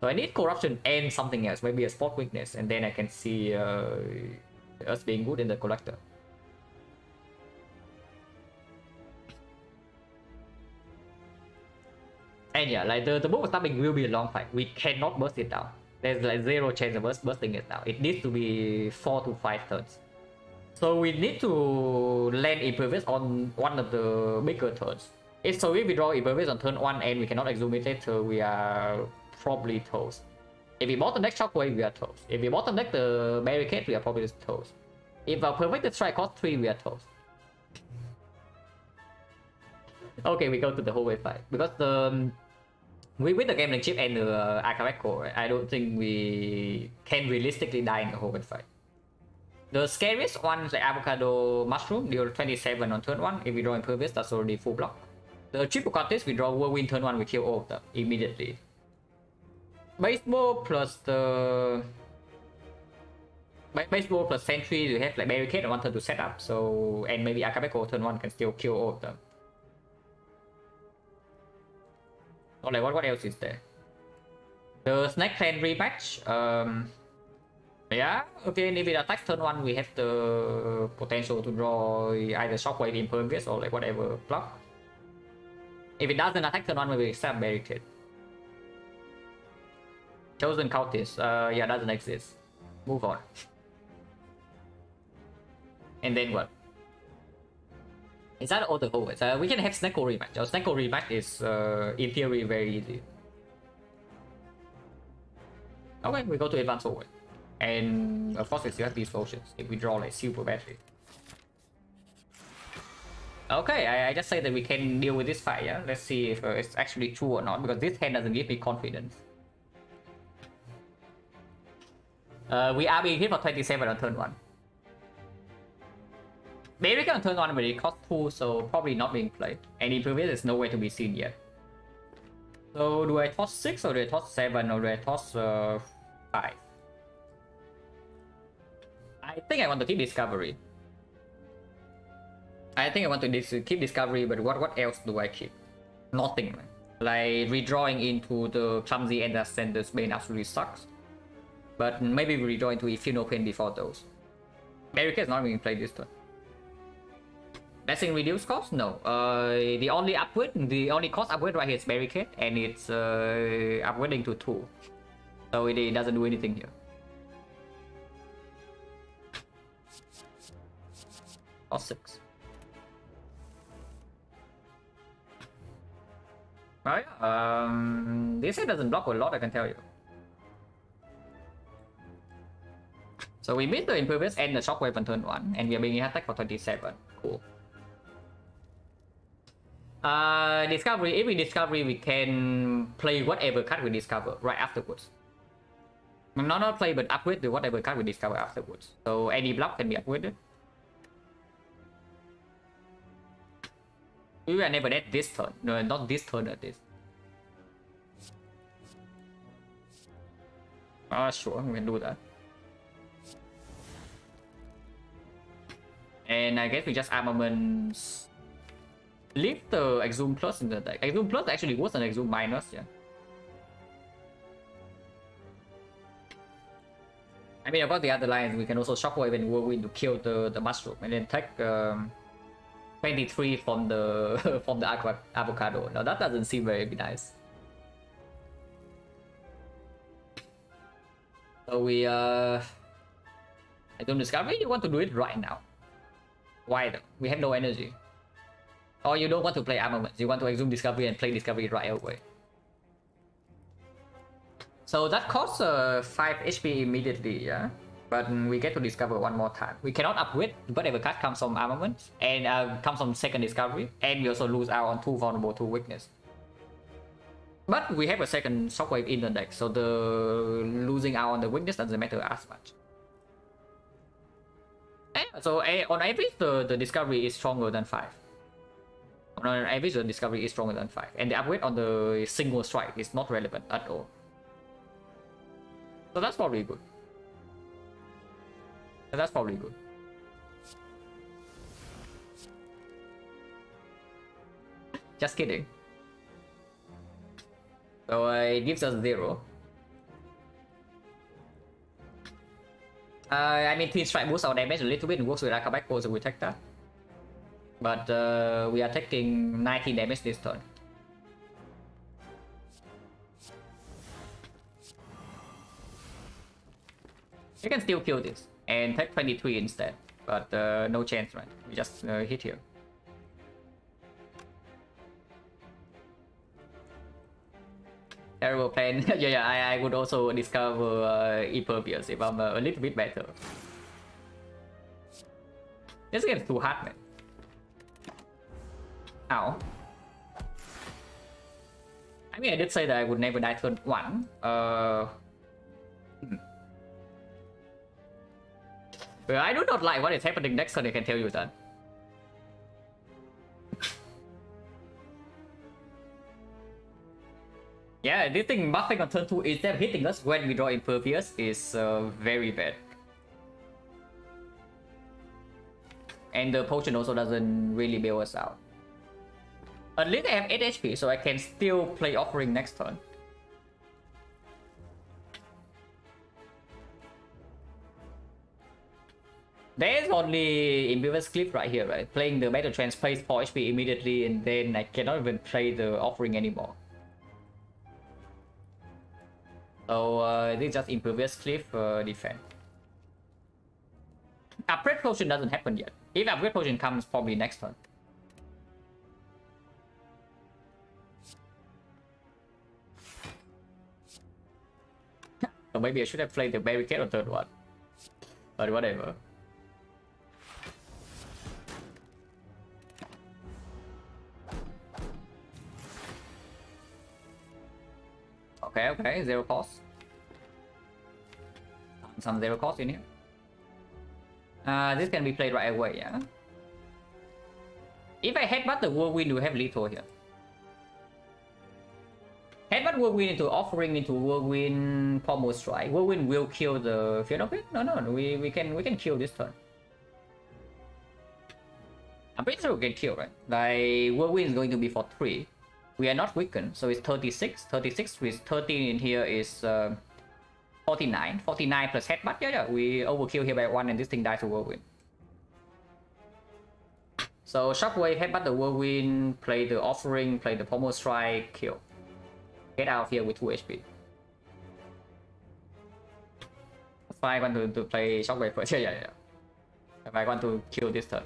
So I need corruption and something else, maybe a spot weakness, and then I can see uh, us being good in the collector. And yeah, like the, the book of stabbing will be a long fight. We cannot burst it down. There's like zero chance of us bursting it now. It needs to be four to five turns. So we need to land Impervious on one of the bigger turns. If so we draw Impervious on turn one and we cannot exhume it later, we are probably toast. If we bottom deck Shockwave, we are toast. If we bottom deck the Barricade, we are probably toast. If our Perfected Strike costs 3, we are toast. okay, we go to the hallway fight. Because the um, we with the game the chip and the uh, Akabeko, I don't think we can realistically die in a whole fight. The scariest one is the avocado mushroom, deal 27 on turn 1. If we draw impervious, that's already full block. The triple cultist, we draw whirlwind turn 1, we kill all of them immediately. Baseball plus the baseball plus sentry, you have like barricade and one to set up, so and maybe Akabeko turn 1 can still kill all of them. Or like what, what else is there? The Snake Clan rematch. Um, yeah, okay, if it attacks turn 1, we have the potential to draw either Shockwave Impervious or like whatever block. If it doesn't attack turn 1, we will accept Barricade. Chosen Cultist, uh, yeah, doesn't exist. Move on. [laughs] and then what? Is that all the forwards? Uh, we can have Snecko rematch. Our Snecko rematch is, uh, in theory, very easy. Okay, we go to advance forward. And of course, we still have these potions if we draw like super battery. Okay, I, I, just say that we can deal with this fight, yeah? Let's see if uh, it's actually true or not, because this hand doesn't give me confidence. Uh, we are being hit for 27 on turn 1. Maybe can turn on but it costs 2, so probably not being played. And Impervious is nowhere to be seen yet. So do I toss 6 or do I toss 7 or do I toss uh, 5? I think I want to keep Discovery. I think I want to dis keep Discovery, but what, what else do I keep? Nothing, man. Like redrawing into the Clumsy and the Ascender's absolutely sucks. But maybe we redraw into Feel No Pain before those. America is not going to play this turn. Blessing reduce cost? No. Uh, the only upgrade, the only cost upgrade right here is barricade, and it's uh, upgrading to two, so it, it doesn't do anything here. Or six. Oh yeah, um, this here doesn't block a lot, I can tell you. So we beat the Impervious and the Shockwave on turn 1, and we are being attacked for 27. Cool. Uh, discovery, if we discovery, we can play whatever card we discover right afterwards. Not not play, but upgrade to whatever card we discover afterwards. So any block can be upgraded. We were never dead this turn. No, not this turn at this. Ah, uh, sure, we can do that. And I guess we just armaments leave the Exhume Plus in the deck. Exhume Plus actually worse than Exhume Minus, yeah. I mean, about the other lines, we can also Shockwave and Whirlwind to kill the, the Mushroom, and then take um, 23 from the [laughs] from the Avocado. Now that doesn't seem very nice. So we, uh... I don't discover you want to do it right now. Why though? We have no energy. Or you don't want to play armaments, you want to exhume discovery and play discovery right away. So that costs uh, 5 HP immediately, yeah? But we get to discover one more time. We cannot upgrade whatever card comes from armaments and uh, comes from second discovery, and we also lose out on two vulnerable to weakness. But we have a second shockwave in the deck, so the losing out on the weakness doesn't matter as much. And so on average, the, the discovery is stronger than 5 on average the discovery is stronger than 5 and the upgrade on the single strike is not relevant at all. So that's probably good. That's probably good. Just kidding. So uh, it gives us 0 uh, I mean, Twin Strike boosts our damage a little bit and works with we take that. But uh, we are taking 19 damage this turn. You can still kill this and take 23 instead, but uh, no chance, right? We just uh, hit here. Terrible plan. [laughs] yeah, yeah, I, I would also discover uh, Impervious if I'm uh, a little bit better. This game's too hard, man. Ow. I mean, I did say that I would never die turn 1. Uh... Hmm. Well, I do not like what is happening next turn, I can tell you that. [laughs] yeah, this thing buffing on turn 2 instead of hitting us when we draw Impervious is uh, very bad. And the potion also doesn't really bail us out. At least I have 8 HP, so I can still play Offering next turn. There's only Impervious Cliff right here, right? Playing the Battle Trance plays 4 HP immediately and then I cannot even play the Offering anymore. So uh, this is just Impervious Cliff uh, defense. Upgrade Potion doesn't happen yet. If Upgrade Potion comes probably next turn. So maybe I should have played the barricade on third one. But whatever. Okay, okay, zero cost. Some zero cost in here. Uh, this can be played right away, yeah? If I headbutt the whirlwind, we have lethal here. Turn Whirlwind into offering into Whirlwind Pommel Strike, Whirlwind will kill the it? No, no, no, we, we can we can kill this turn. I'm pretty sure we can kill, right? Like, Whirlwind is going to be for 3. We are not weakened, so it's 36. 36 with 13 in here is uh, 49. 49 plus headbutt, yeah, yeah. We overkill here by 1 and this thing dies to Whirlwind. So Shockwave, headbutt the Whirlwind, play the Offering, play the Pommel Strike, kill. Get out of here with 2 HP. If I want to, to play Shockwave first, [laughs] yeah, yeah, yeah. If I want to kill this turn.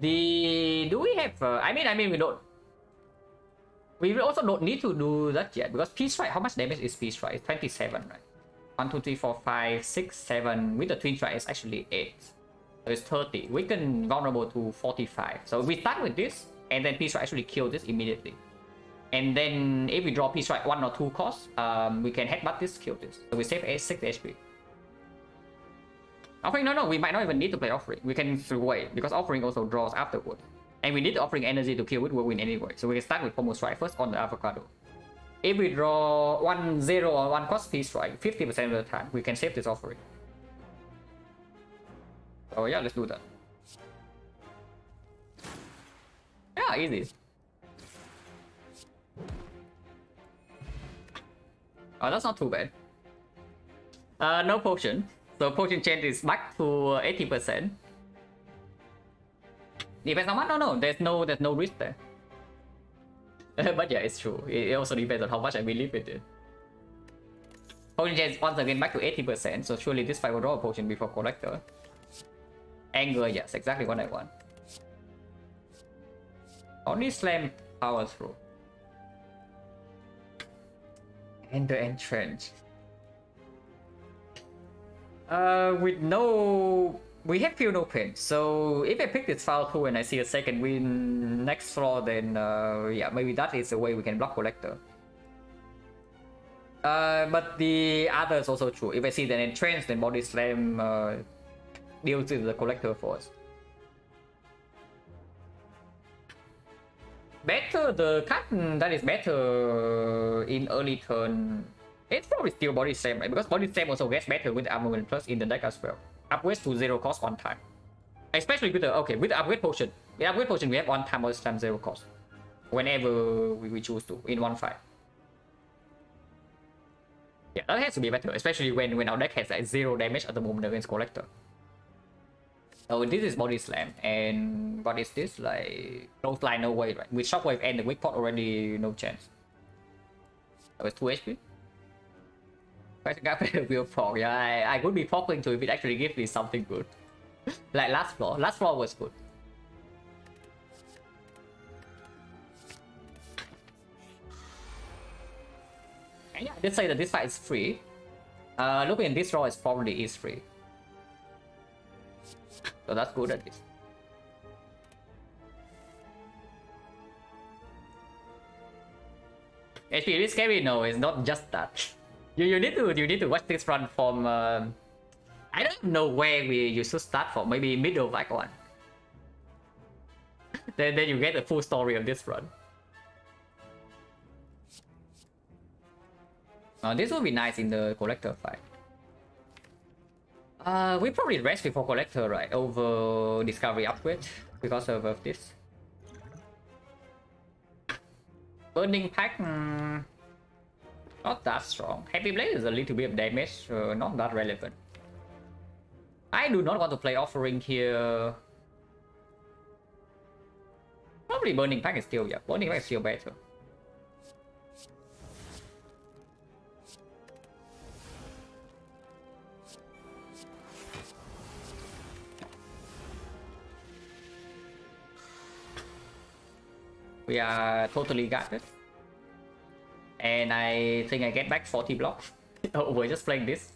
The do we have? Uh, I mean, I mean, we don't. We also don't need to do that yet because P strike. How much damage is P strike? It's twenty-seven, right? One, two, three, four, five, six, seven. With the twin strike, it's actually eight. So it's thirty. We can vulnerable to forty-five. So we start with this, and then P strike actually kill this immediately. And then if we draw P strike one or two costs, um, we can headbutt this, kill this. So we save a six HP. Offering, no, no, we might not even need to play Offering. We can throw wait, because Offering also draws afterward. And we need the Offering energy to kill with Whirlwind anyway, so we can start with Pommel Strike first on the Avocado. If we draw 1 0 or 1 cost P Strike 50% of the time, we can save this Offering. Oh yeah, let's do that. Yeah, easy. Oh, that's not too bad. Uh, no potion. So potion change is back to 80%. Depends on what? No, no, there's no, there's no risk there. [laughs] but yeah, it's true. It also depends on how much I believe it. Potion change once again back to 80%, so surely this fight will draw a potion before collector. Anger, yes, exactly what I want. Only slam power through. And the entrench. Uh, with no... We have feel no pain, so if I pick this file too and I see a Second Wind next floor, then uh, yeah, maybe that is the way we can block Collector. Uh, but the other is also true. If I see an Entrench, then Body Slam uh, deals with the Collector force. Better, the card hmm, that is better in early turn it's probably still body slam, right? Because body slam also gets better with the armament plus in the deck as well. Upgrades to zero cost on time. Especially with the okay, with the upgrade potion. With upgrade potion we have one time body slam zero cost. Whenever we, we choose to in one fight. Yeah, that has to be better, especially when, when our deck has like zero damage at the moment against collector. So this is body slam, and what is this? Like close fly, no way, right? With shockwave and the weak pot already no chance. So it's 2 HP. I got better real pork. Yeah, I, I would be porking to if it actually gives me something good. [laughs] like last floor. Last floor was good. And yeah, I did say that this fight is free. Uh, looking at this draw is probably is free. So that's good at least. HP is scary? No, it's not just that. You, you need to you need to watch this run from uh, I don't know where we you should start from. Maybe middle Act one. [laughs] then then you get the full story of this run. Uh, this will be nice in the collector fight. Uh, we probably rest before collector, right? Over discovery upgrade because of, of this. Burning pact. Mm, not that strong. Heavy Blade is a little bit of damage, not that relevant. I do not want to play Offering here. Probably Burning Pact is still, yeah, Burning Pact is still better. We are totally guarded. And I think I get back 40 blocks. [laughs] oh, we're just playing this.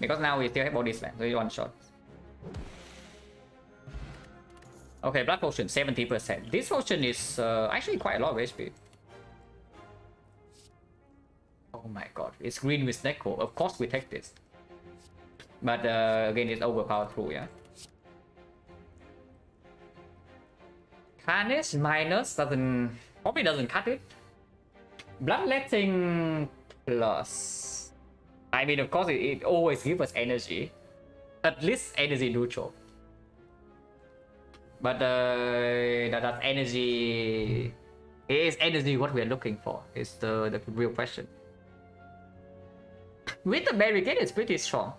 Because now we still have body slam, so it's one shot. Okay, blood potion, 70%. This potion is uh, actually quite a lot of HP. Oh my god, it's green with Snecko. Of course we take this. But uh, again, it's overpowered through, yeah? Carnage minus doesn't probably doesn't cut it. Bloodletting plus. I mean, of course, it, it always gives us energy. At least energy neutral. But uh, that, that energy is energy what we are looking for? Is the the real question. With the barricade, it's pretty strong.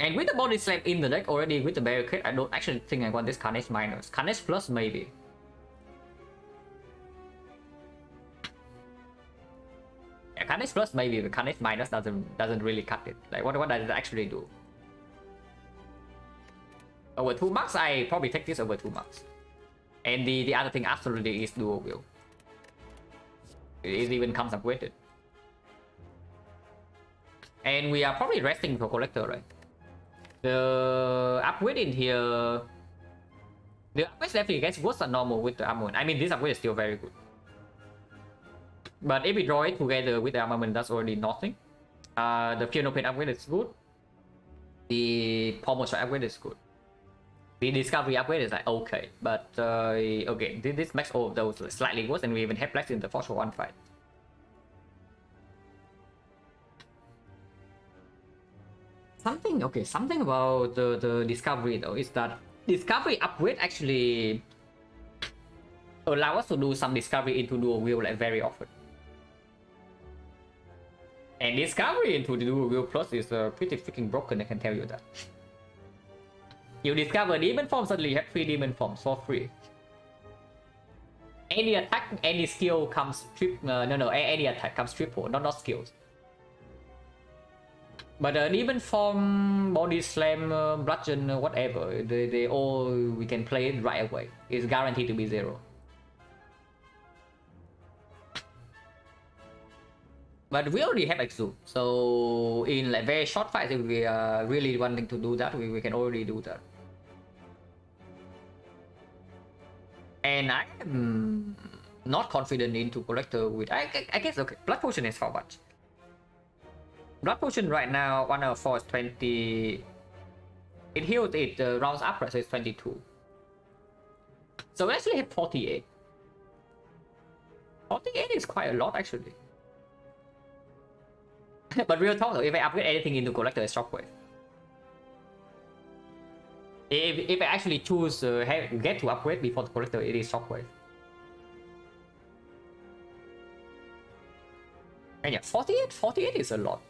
And with the body slam in the deck already with the barricade, I don't actually think I want this Carnage minus. Carnage plus maybe. Yeah, Carnage plus maybe, but Carnage minus doesn't doesn't really cut it. Like what what does it actually do? Over two marks, I probably take this over two marks. And the, the other thing absolutely is dual wield. It even comes up with it. And we are probably resting for collector, right? The upgrade in here... The upgrade definitely gets worse than normal with the armament. I mean, this upgrade is still very good. But if we draw it together with the armament, that's already nothing. Uh, the Feel No Pain upgrade is good. The Strike upgrade is good. The Discovery upgrade is like okay, but uh, okay, this makes all of those slightly worse, and we even have less in the Force for One fight. Something okay, something about the the Discovery though is that Discovery upgrade actually allow us to do some Discovery into dual wield like very often. And Discovery into the dual wield plus is uh, pretty freaking broken, I can tell you that. You discover demon form, suddenly you have three demon forms for free. Any attack, any skill comes trip. Uh, no, no, any attack comes triple, not not skills. But uh, demon form, body slam, uh, bludgeon, uh, whatever, they, they all we can play it right away. It's guaranteed to be zero. But we already have Exhume, so in like very short fights, if we are really wanting to do that, we, we can already do that. And I am not confident into collector with I, I guess okay blood potion is how much blood potion right now one out of four is 20 it heals it uh, rounds up right so it's 22 so we actually hit 48 48 is quite a lot actually. [laughs] But real talk though if I upgrade anything into collector it's shockwave. If, if I actually choose uh, get to upgrade before the collector, it is shockwave. And yeah, 48, 48 is a lot.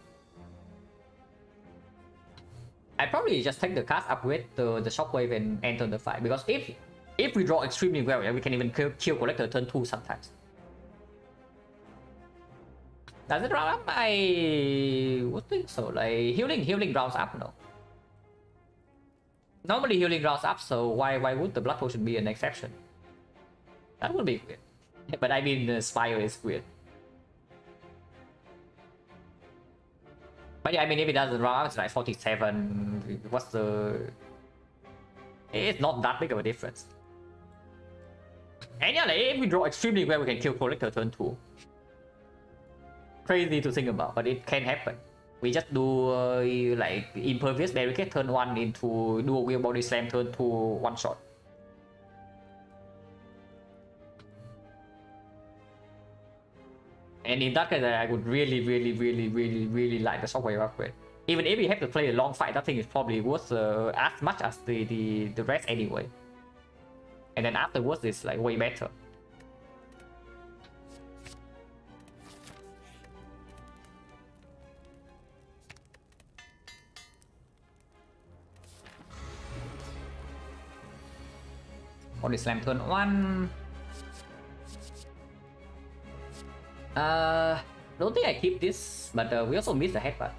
I probably just take the cast upgrade to the shockwave and enter the fight because if if we draw extremely well, we can even kill, kill collector turn two sometimes. Does it round up? I would think so. Like healing, healing rounds up no. Normally healing rounds up, so why why would the blood potion be an exception? That would be weird. [laughs] But I mean, the Spire is weird. But yeah, I mean, if it doesn't round it's like 47. What's the... It's not that big of a difference. And yeah, like, if we draw extremely well, we can kill Collector turn 2. Crazy to think about, but it can happen we just do uh, like impervious barricade turn one into dual Wield body slam turn two one shot. And in that case, I would really, really, really, really, really like the shockwave upgrade. Even if you have to play a long fight, that thing is probably worth uh, as much as the, the, the rest anyway. And then afterwards, it's like way better. Body slam turn one. Uh, don't think I keep this, but uh, we also miss the headbutt.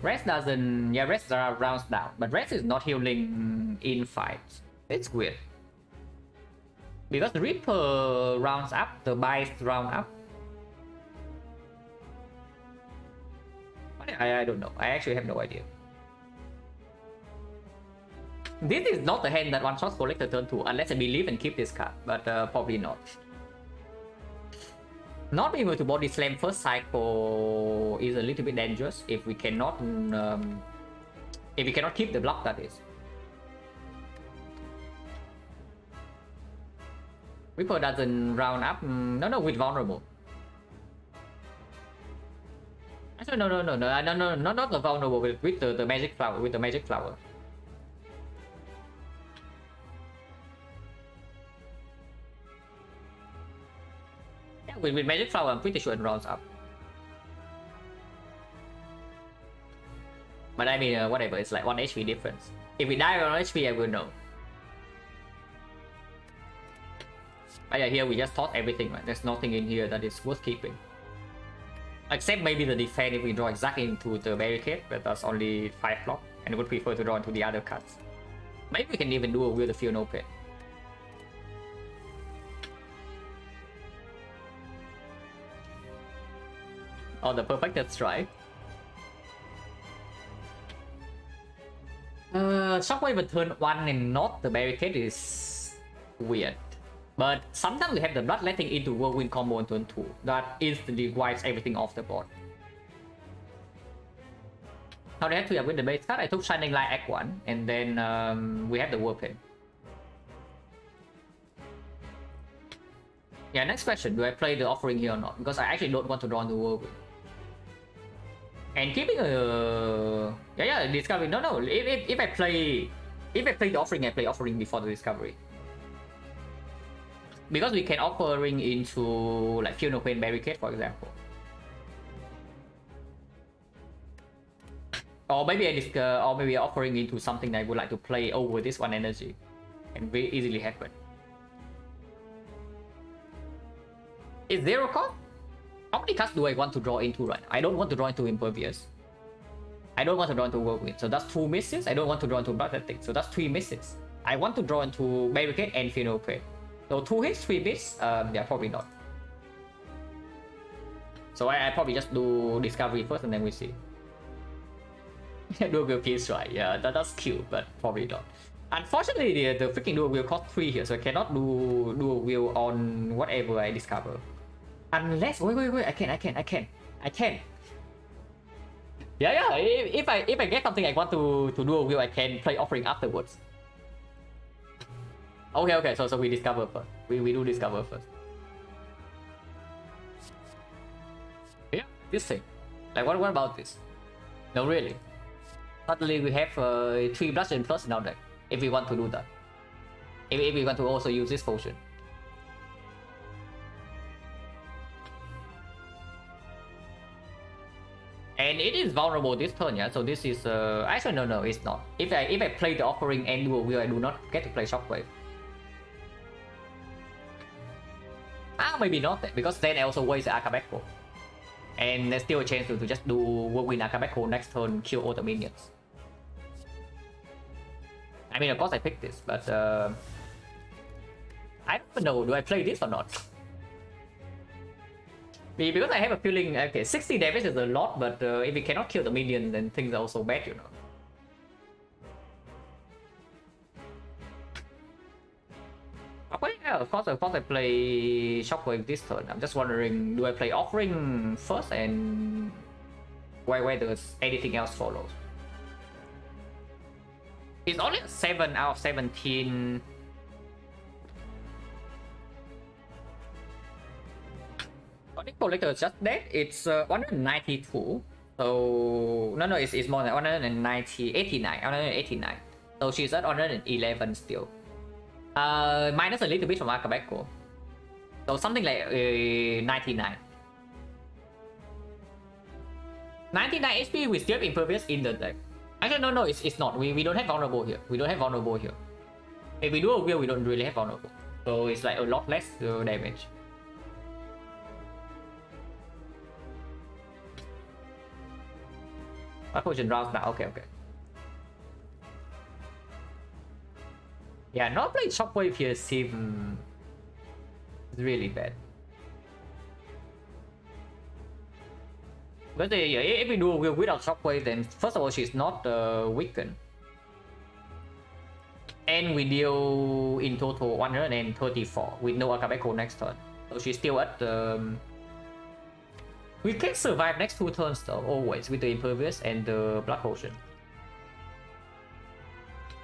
Rest doesn't, yeah, rest rounds down, but rest is not healing in fights. It's weird. Because the Reaper rounds up, the Bites round up. I, I don't know. I actually have no idea. This is not the hand that one shot collector turn 2, unless I believe and keep this card, but uh, probably not not being able to body slam first cycle is a little bit dangerous if we cannot um, if we cannot keep the block that is. Reaper doesn't round up. Mm, no no with vulnerable. No, no no no no no no not the vulnerable with, with the, the magic flower with the magic flower. With, with magic flower, I'm pretty sure it rounds up. But I mean, uh, whatever, it's like 1 HP difference. If we die on HP, I will know. But yeah, here we just toss everything, right? There's nothing in here that is worth keeping. Except maybe the defense if we draw exactly into the barricade, but that's only 5 block, and would prefer to draw into the other cards. Maybe we can even do a Will the Field Open. Oh, the perfected strike. Uh, Shockwave with turn 1 and not the barricade is weird. But sometimes we have the Bloodletting into Whirlwind combo on turn 2 that instantly wipes everything off the board. Now they have to upgrade the base card. I took Shining Light Act 1 and then um, we have the Whirlwind. Yeah, next question. Do I play the offering here or not? Because I actually don't want to draw the Whirlwind. And keeping a... Yeah, yeah, Discovery. No, no. If, if, if I play... If I play the offering, I play offering before the Discovery because we can offering into like No Pain Barricade, for example. Or maybe I disc uh, or maybe offering into something that I would like to play over this one energy. Can very easily happen. Is zero cost? How many cards do I want to draw into right? I don't want to draw into Impervious. I don't want to draw into Whirlwind, so that's two misses. I don't want to draw into Bloodletting, so that's three misses. I want to draw into Barricade and No So two hits, three bits? Um, yeah, probably not. So I, I probably just do Discovery first and then we see. [laughs] dual wield piece, right? Yeah, that, that's cute, but probably not. Unfortunately, the, the freaking dual wield cost 3 here, so I cannot do dual wield on whatever I discover. Unless, wait, wait, wait, I can, I can, I can, I can. Yeah, yeah, if, if I if I get something I want to, to do a wheel, I can play offering afterwards. Okay, okay, so so we discover first. We we do discover first. Yeah, this thing. Like what what about this? No really. Suddenly we have uh, three bloodshed plus in our deck. If we want to do that. If, if we want to also use this potion. And it is vulnerable this turn, yeah. So this is uh actually no no it's not. If I if I play the offering and dual wield, I do not get to play shockwave. Ah, maybe not, because then I also waste Akabeko. And there's still a chance to, to just do Whirlwind Akabeko next turn, kill all the minions. I mean, of course I picked this, but uh, I don't know, do I play this or not? Because I have a feeling, okay, 60 damage is a lot, but uh, if we cannot kill the minion, then things are also bad, you know. Okay, yeah, of course, of course I play Shockwave this turn. I'm just wondering, do I play Offering first and why, why does anything else follow? It's only 7 out of 17. Sonic Collector just dead. It's uh, 192. So, no, no, it's, it's more than 190, 89, 189. So she's at 111 still. Uh, minus a little bit from Akabeko. So something like uh, 99. 99 HP we still Impervious in the deck. Actually, no, no, it's, it's not. We, we don't have Vulnerable here. We don't have Vulnerable here. If we do a Wheel, we don't really have Vulnerable. So it's like a lot less uh, damage. My potion rounds now. Okay, okay. Yeah, not playing Shockwave here seems really bad. But uh, yeah, if we do without Shockwave, then first of all, she's not uh, weakened. And we deal in total 134 with no Akabeko next turn. So she's still at um... We can survive next two turns though, always, with the Impervious and the Blood Potion.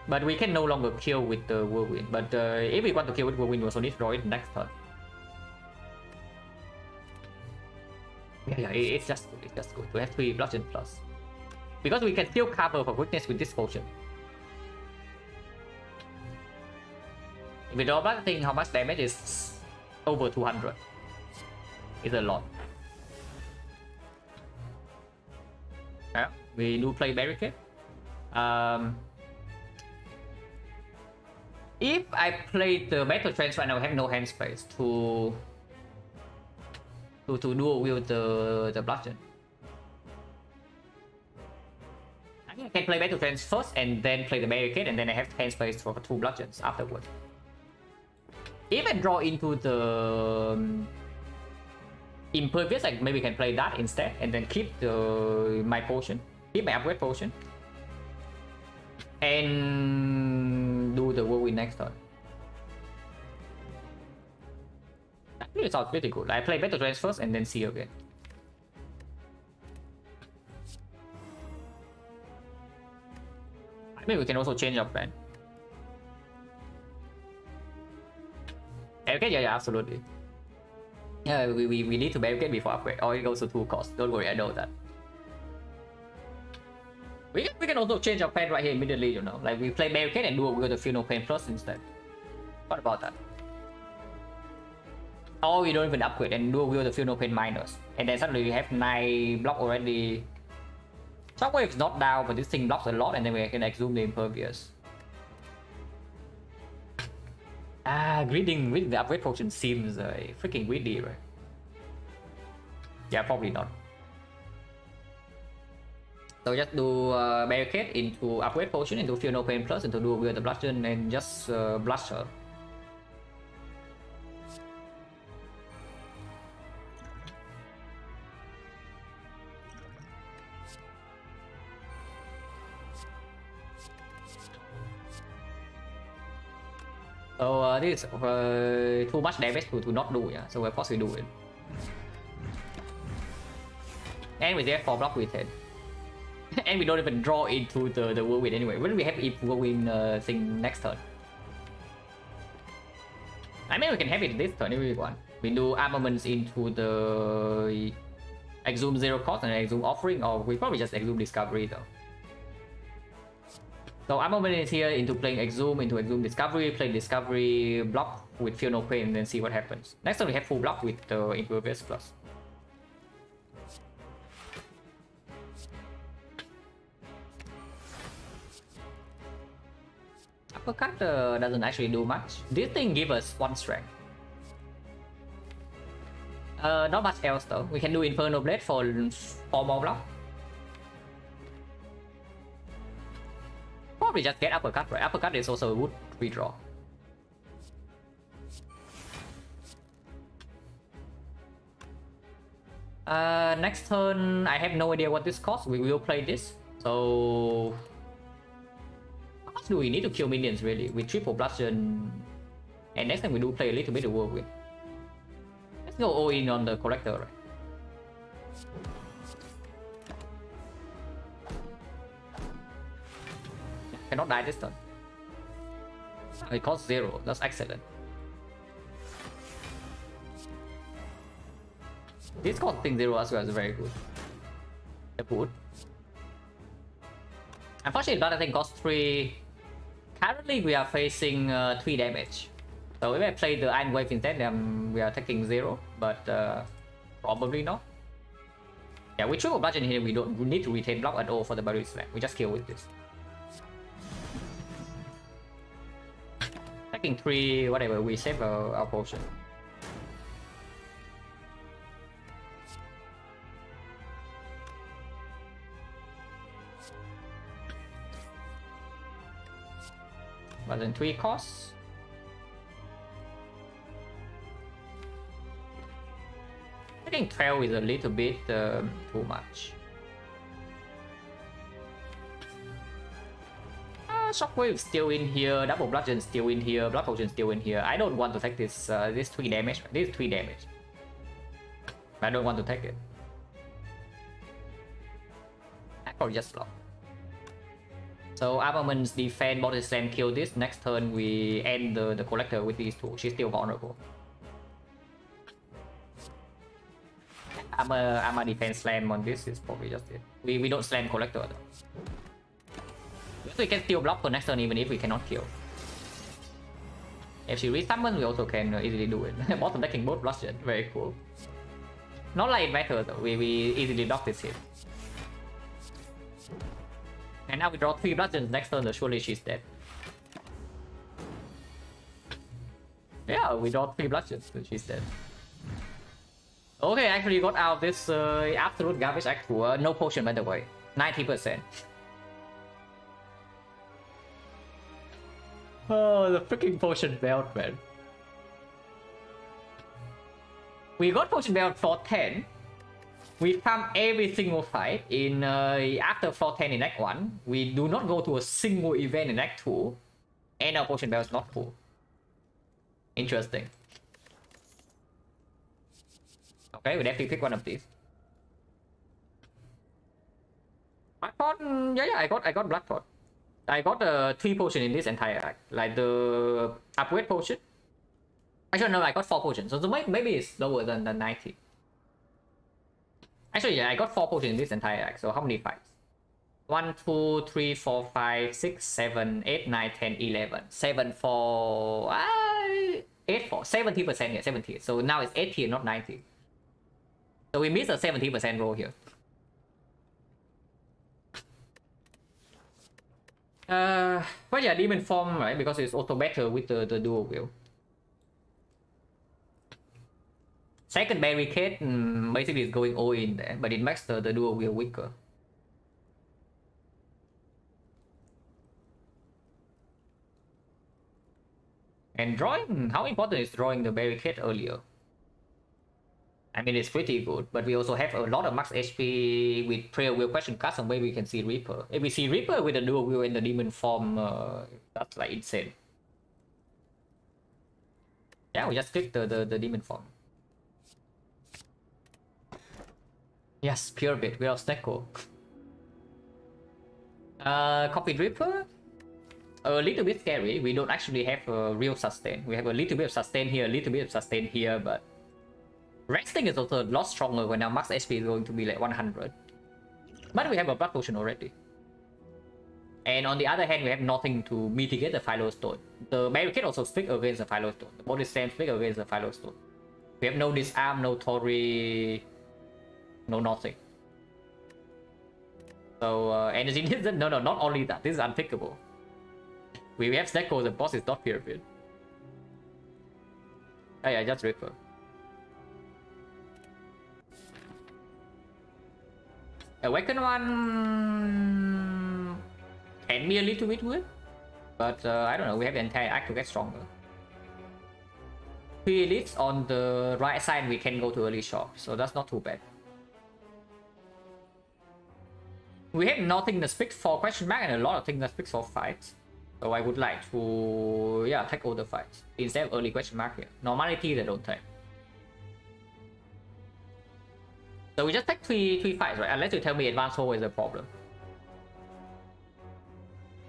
But we can no longer kill with the whirlwind. But uh, if we want to kill with whirlwind, we also draw it next turn. Yeah, yeah, it's just good. It's just good. We have three bludgeon plus. Because we can still cover for weakness with this potion. We draw blood thing, how much damage is over 200. It's a lot. Yeah, we do play barricade. Um, if I play the Battle Trance right now, I have no hand space to to to dual wield the the bludgeon. I think I can play Battle Trance first and then play the barricade, and then I have hand space for two bludgeons afterwards. If I draw into the um, impervious, like maybe we can play that instead, and then keep the my potion, keep my upgrade potion, and do the whirlwind next turn. That really sounds pretty good. I play Battle Trance first and then see again. I Maybe we can also change our plan. Okay, yeah, yeah, absolutely. Yeah, we, we, we need to barricade before upgrade, or it goes to two costs. Don't worry, I know that. We, we can also change our plan right here immediately, you know. Like we play barricade and do go to feel no pain plus instead. What about that? Or we don't even upgrade and do go to feel no pain minus. And then suddenly we have 9 block already. Shockwave is not down, but this thing blocks a lot and then we can exhume the impervious. Ah, greeting with the upgrade potion seems uh, freaking greedy, right? Yeah, probably not. So just do uh, barricade into upgrade potion into feel no pain plus into do with the bludgeon and just uh, blush her. So uh, this is uh, too much damage to, to not do, yeah. So of course we do it. And we 4 block with it. [laughs] and we don't even draw into the, the whirlwind anyway. When we have if whirlwind uh, thing next turn? I mean we can have it this turn if we want. We do armaments into the exhume zero cost and exhume offering, or we probably just exhume discovery though. So armament is here into playing exhume, into exhume discovery, play discovery block with feel no pain, and then see what happens. Next time we have full block with the impervious plus. Uppercut uh, doesn't actually do much. This thing gives us one strength. Uh, not much else though. We can do Infernal Blade for 4 more block. Probably just get uppercut, right? Uppercut is also a wood redraw. Uh, next turn, I have no idea what this costs. We will play this. So... How much do we need to kill minions, really? With triple bludgeon... And next time we do play a little bit of whirlwind. Let's go all in on the collector, right? Cannot die this turn. It costs zero. That's excellent. This costing zero as well is very good. The good. Unfortunately, I think costs three. Currently, we are facing uh, three damage. So if I play the Iron Wave instead, then we are taking zero. But uh, probably not. Yeah, we triple bludgeon here. We don't we need to retain block at all for the Barrier Slam. We just kill with this. Taking three, whatever. We save our, our potion. But then three costs. I think 12 is a little bit um, too much. Shockwave still in here, Double Bludgeon still in here, Blood Potion still in here. I don't want to take this uh, this 3 damage. This 3 damage. I don't want to take it. I probably just block. So armaments defend, body slam, kill this. Next turn we end the, the collector with these two. She's still vulnerable. Armor armor defense slam on this is probably just it. We we don't slam collector though. We can still block for next turn even if we cannot kill. If she resummons, we also can easily do it. [laughs] Bottom decking both bloodshed, very cool. Not like it matters we, we easily block this hit. And now we draw 3 bludgeons next turn, surely she's dead. Yeah, we draw 3 bludgeons, she's dead. Okay, actually got out this uh, absolute garbage act uh, no potion by the way. 90%. [laughs] Oh, the freaking potion belt, man. We got potion belt for 10. We farm every single fight in uh, after 410 in Act 1. We do not go to a single event in Act 2. And our potion belt is not full. Interesting. Okay, we definitely pick one of these. I thought, mm, yeah, yeah, I got, I got blood pot. I got uh, three potion in this entire act, like the upgrade potion. Actually, no, I got four potions, so the maybe it's lower than the 90. Actually, yeah, I got four potions in this entire act, so how many fights? 1, 2, 3, 4, 5, 6, 7, 8, 9, 10, 11. 7, 4, uh, 8, 4, 70%, yeah, 70. So now it's 80, not 90. So we missed a 70% roll here. Uh, but yeah, demon form, right? Because it's also better with the, the dual wield. Second barricade um, basically is going all in there, but it makes the, the dual wield weaker. And drawing, how important is drawing the barricade earlier? I mean, it's pretty good, but we also have a lot of max HP with prayer wheel question cards and where we can see Reaper. If we see Reaper with the dual wield in the demon form, uh, that's like insane. Yeah, we just click the, the, the demon form. Yes, pure bit without Snecko. Uh, copied Reaper? A little bit scary. We don't actually have a real sustain. We have a little bit of sustain here, a little bit of sustain here, but Resting is also a lot stronger when our max HP is going to be like 100. But we have a Blood Potion already. And on the other hand, we have nothing to mitigate the Philo Stone. The Barricade also speak against the Philo Stone. The Body Slam speak against the Philo Stone. We have no Disarm, no Torii, no nothing. So, uh, Energy no, no, not only that. This is unpickable. We have Snecko, the boss is not Pyramid. Oh yeah, just Reaper. Awaken one can be a little bit good, but uh, I don't know. We have the entire act to get stronger. Three elites on the right side, we can go to early shop, so that's not too bad. We have nothing that speaks for question mark and a lot of things that speaks for fights. So I would like to, yeah, take all the fights instead of early question mark here. Normality, they don't take. So we just take three three fights, right? Unless you tell me advanced hold is a problem.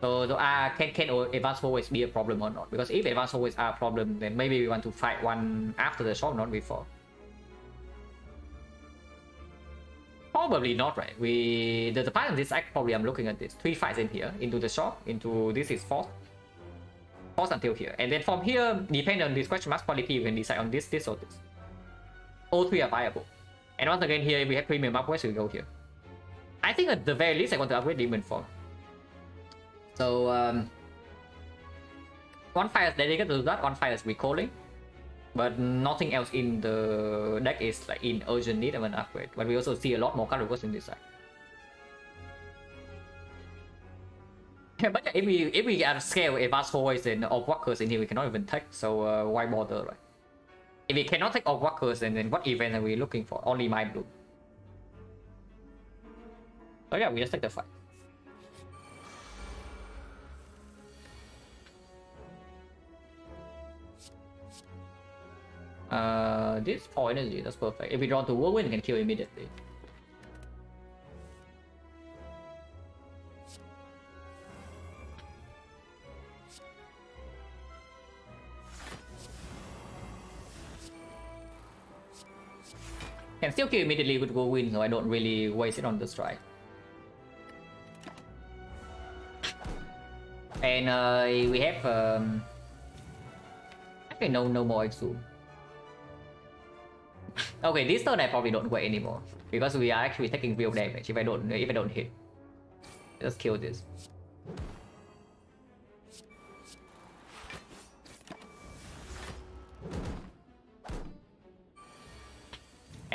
So, so uh, can can advanced always be a problem or not? Because if advanced always are a problem, then maybe we want to fight one after the shock, not before. Probably not, right? We the, the part of this act probably I'm looking at this three fights in here into the shock into this is fourth, fourth until here, and then from here, depending on this question mark quality, you can decide on this, this, or this. All three are viable. And once again here, we have premium upgrades, we go here. I think at the very least I want to upgrade Demon Form. So, um, one fire is dedicated to that, one fire is recalling. But nothing else in the deck is like in urgent need of an upgrade. But we also see a lot more card reverse in this side. [laughs] But if we if we get scale advanced voice and or walkers in here, we cannot even take. So uh, why bother, right? If we cannot take all workers, and then what event are we looking for? Only my blue. So yeah, we just take the fight. Uh, this 4 energy, that's perfect. If we draw to whirlwind, we can kill immediately. Can still kill immediately with win, so I don't really waste it on the strike. And uh, we have um, okay, no, no more Exhume. [laughs] okay, this turn I probably don't wait anymore because we are actually taking real damage if I don't if I don't hit. Just kill this.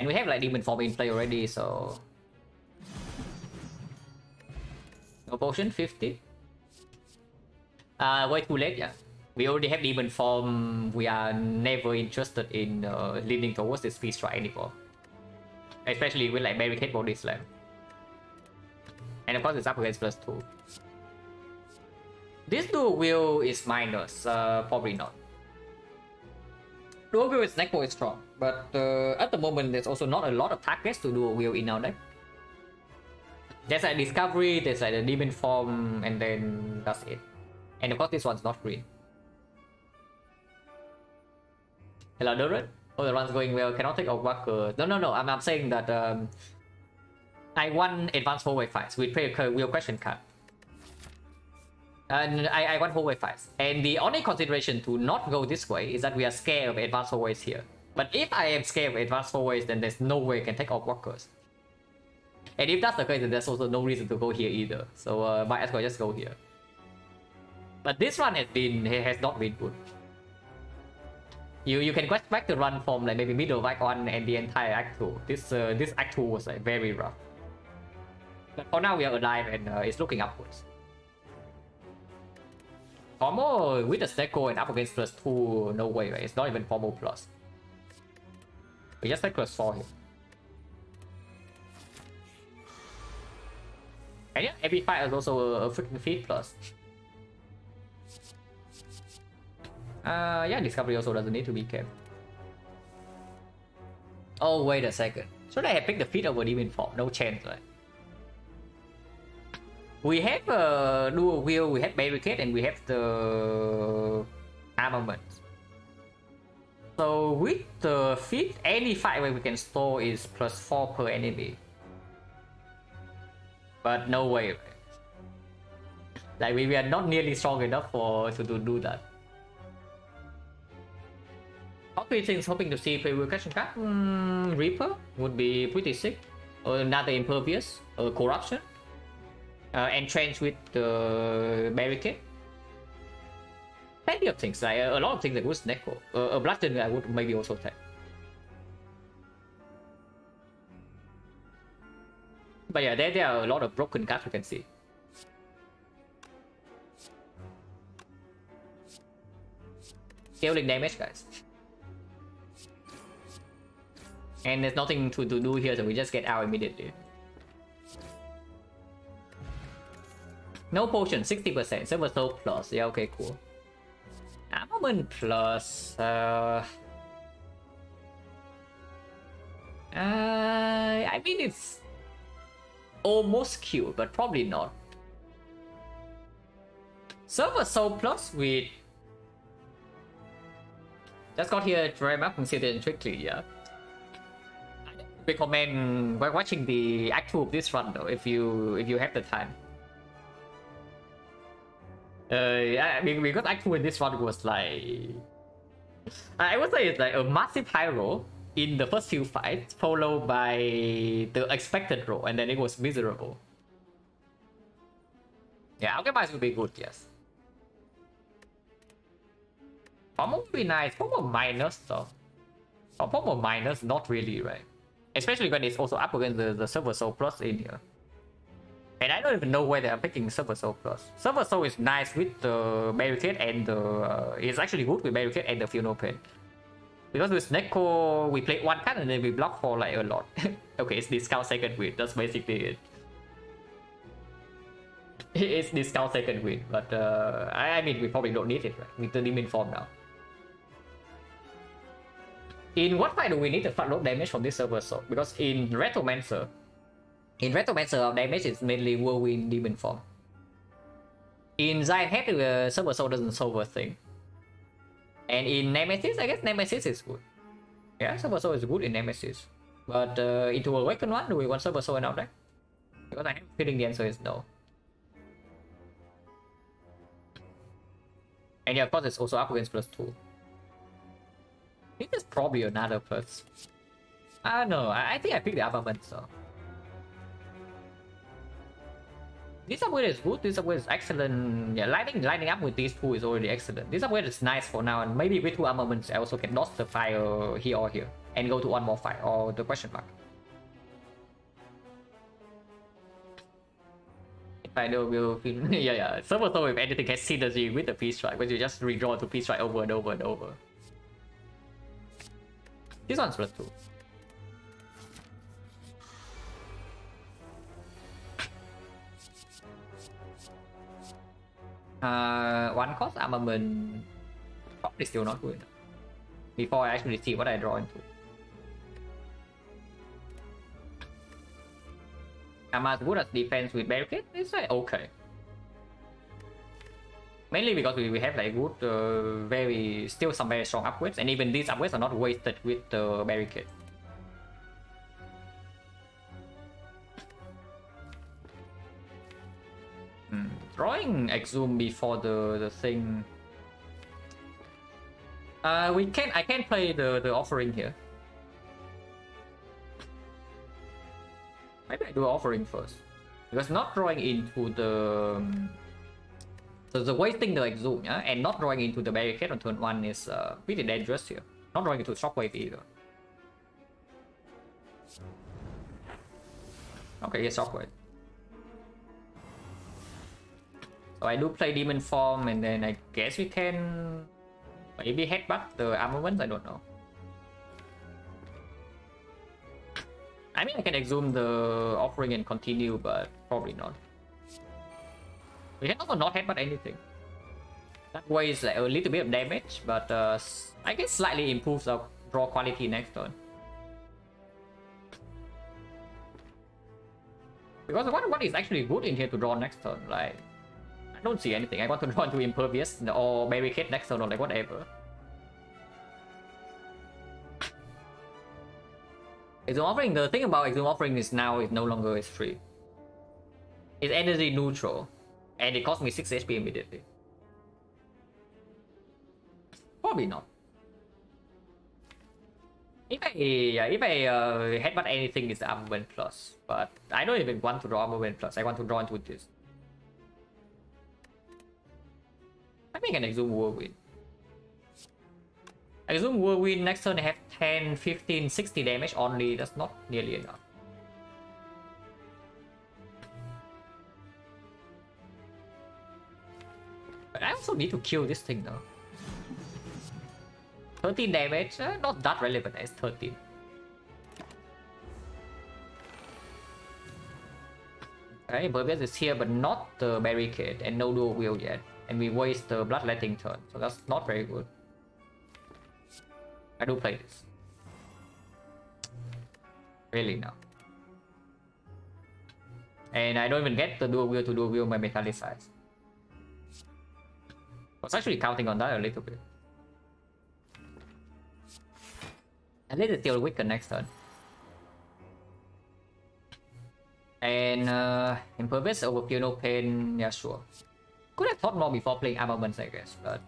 And we have like demon form in play already, so no potion 50. Uh, way too late, yeah. We already have demon form. We are never interested in uh, leaning towards this speed strike anymore. Especially with like barricade body slam. And of course it's up against plus 2. This dual wield is minus, uh, probably not. Dual wield is Neko is strong, but uh, at the moment there's also not a lot of targets to dual wield in our deck. There's like discovery, there's like the demon form, and then that's it. And of course this one's not green. Hello Doran? Oh the run's going well, cannot take a walker. No no no, I'm, I'm saying that um, I won advanced hallway fights with play a wheel question card. And I, I won hallway fights. And the only consideration to not go this way is that we are scared of advanced hallways here. But if I am scared of advanced hallways, then there's no way I can take off walkers. And if that's the case, then there's also no reason to go here either. So uh, might as well just go here. But this run has been has not been good. You you can quest back the run from like maybe middle of Act 1 and the entire Act 2. This uh, this Act 2 was like very rough. But for now we are alive and uh, it's looking upwards. Formal with the Snecko and up against plus 2, no way, right? It's not even formal plus. We just take plus 4 here. And yeah, every fight is also a, a freaking feed plus. Uh, yeah, Discovery also doesn't need to be kept. Oh, wait a second. Should I have picked the feed over Demon Form? No chance, right? We have a dual wield, we have barricade, and we have the armament. So with the feed, any fight where we can store is plus 4 per enemy. But no way. Like we, we are not nearly strong enough for to, to do that. Top things hoping to see if we will catch card. Mm, Reaper would be pretty sick. Or another Impervious. Or Corruption. Uh, with the Barricade. Plenty of things. Like a lot of things that would Neko. Uh, a Bludgeon I would maybe also take. But yeah, there, there are a lot of broken cards we can see. Scaling damage, guys. And there's nothing to, to do here, so we just get out immediately. No potion, 60%. Sever Soul plus. Yeah, okay, cool. Armament plus. Uh, uh, I mean, it's almost cute, but probably not. Sever Soul plus with. Just got here, try map considered trickly, yeah recommend watching the actual of this run though if you if you have the time uh yeah, because act 2 in this run was like I would say it's like a massive high roll in the first few fights followed by the expected roll and then it was miserable. Yeah Alchemize would be good yes. Pommel would be nice. Pommel minus though. Oh, Pommel minus not really right? Especially when it's also up against the, the Sever Soul Plus in here. And I don't even know why they are picking Sever Soul Plus. Sever Soul is nice with the Barricade and the... Uh, it's actually good with Barricade and the Feel No Pain. Because with Snecko, we play one card and then we block for like a lot. [laughs] okay, it's discount second wind. That's basically it. [laughs] it's discount second wind, but uh, I, I mean, we probably don't need it, right? With the Demon form now. In what fight do we need to front load damage from this server so because in Reptomancer, in Reptomancer our damage is mainly Whirlwind Demon form. In Giant Head the sever soul doesn't solve a thing. And in Nemesis, I guess Nemesis is good. Yeah, sever soul is good in Nemesis. But uh, into Awaken one, do we want Sever Soul in our deck? Because I have a feeling the answer is no. And yeah, of course, it's also up against plus two. I think there's probably another plus. I don't know. I, I think I picked the armament, so. This upgrade is good, this upgrade is excellent. Yeah, lighting lining up with these two is already excellent. This upgrade is nice for now, and maybe with two armaments I also can dodge the fire here or here. And go to one more fire, or the question mark. If I know we'll feel [laughs] yeah yeah. Server so if anything has synergy with the P strike, but you just redraw to P strike over and over and over. This one's plus two. Uh, one cost armament probably still not good. Before I actually see what I draw into. I'm as good as defense with barricade. It's like okay. Mainly because we, we have like good, uh, very still some very strong upgrades, and even these upgrades are not wasted with the barricade. Hmm. Drawing Exhume before the the thing. Uh, we can I can play the the offering here. Maybe I do offering first, because not drawing into the um, so the wasting the Exhume yeah, and not drawing into the barricade on turn one is uh, pretty dangerous here. Not drawing into shockwave either. Okay, yes, shockwave. So I do play demon form, and then I guess we can maybe headbutt the armaments. I don't know. I mean, I can exhume the offering and continue, but probably not. We can also not headbutt anything. That way is like a little bit of damage, but uh, I guess slightly improves our draw quality next turn. Because what, what is actually good in here to draw next turn? Like, I don't see anything. I want to [laughs] draw into Impervious or Barricade next turn or like whatever. Exhume offering, the thing about Exhume offering is now it no longer is free. It's energy neutral. And it cost me 6 HP immediately. Probably not. If I, yeah, if I uh, headbutt anything, it's armament plus. But I don't even want to draw armament plus. I want to draw into this. I think I can exhume whirlwind. Exhume whirlwind next turn have 10, 15, 60 damage only. That's not nearly enough. But I also need to kill this thing though. 13 damage, uh, not that relevant as 13. Okay, Burbius is here but not the barricade and no dual wield yet. And we waste the bloodletting turn, so that's not very good. I do play this. Really now. And I don't even get the dual wield to dual wield my metallicize. I was actually counting on that a little bit. At least it's still weaker next turn. And uh, Impervious over Feel No Pain, yeah sure. Could have thought more before playing Armaments I guess, but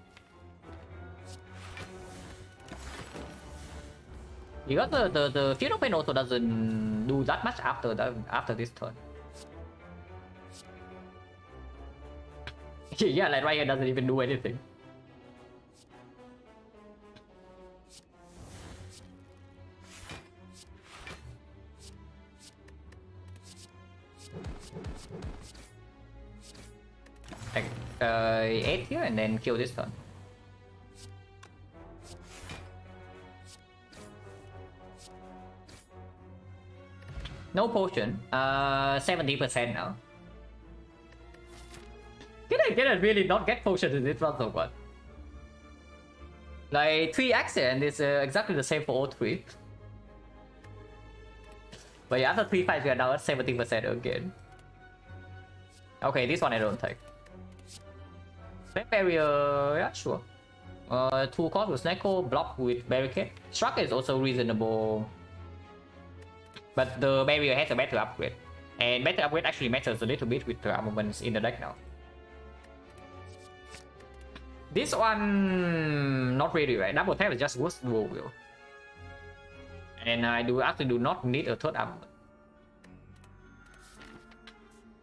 Because the, the, the No Pain also doesn't do that much after the after this turn. [laughs] yeah, like right here doesn't even do anything. Uh, 8 here and then kill this one. No potion. Uh, 70% now. Can I, can I really not get potion in this one so what? Like 3 accent is uh, exactly the same for all 3. But yeah, after 3 fights we are now at 70% again. Okay, this one I don't take. Snake barrier, yeah, sure. Uh, 2 cost with Snecko, block with barricade. Struck is also reasonable. But the barrier has a better upgrade. And better upgrade actually matters a little bit with the armaments in the deck now. This one not really right. Double tap is just worst dual wield. And I do actually do not need a third armament.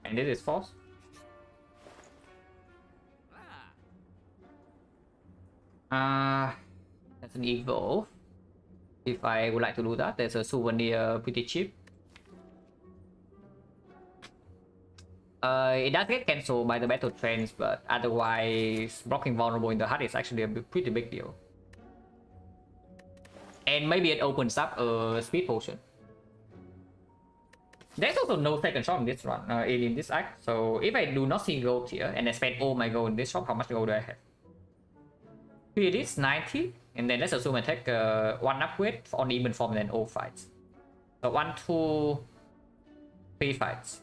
And this is false. Uh, that's an evolve. If I would like to do that, there's a souvenir pretty cheap. Uh, it does get cancelled by the battle trance, but otherwise, blocking vulnerable in the hut is actually a pretty big deal. And maybe it opens up a speed potion. There's also no second shop in this run, uh, in this act. So if I do not see gold here and I spend all my gold in this shop, how much gold do I have? It is 90, and then let's assume I take uh, one upgrade on even form and then all fights. So one, two, three fights.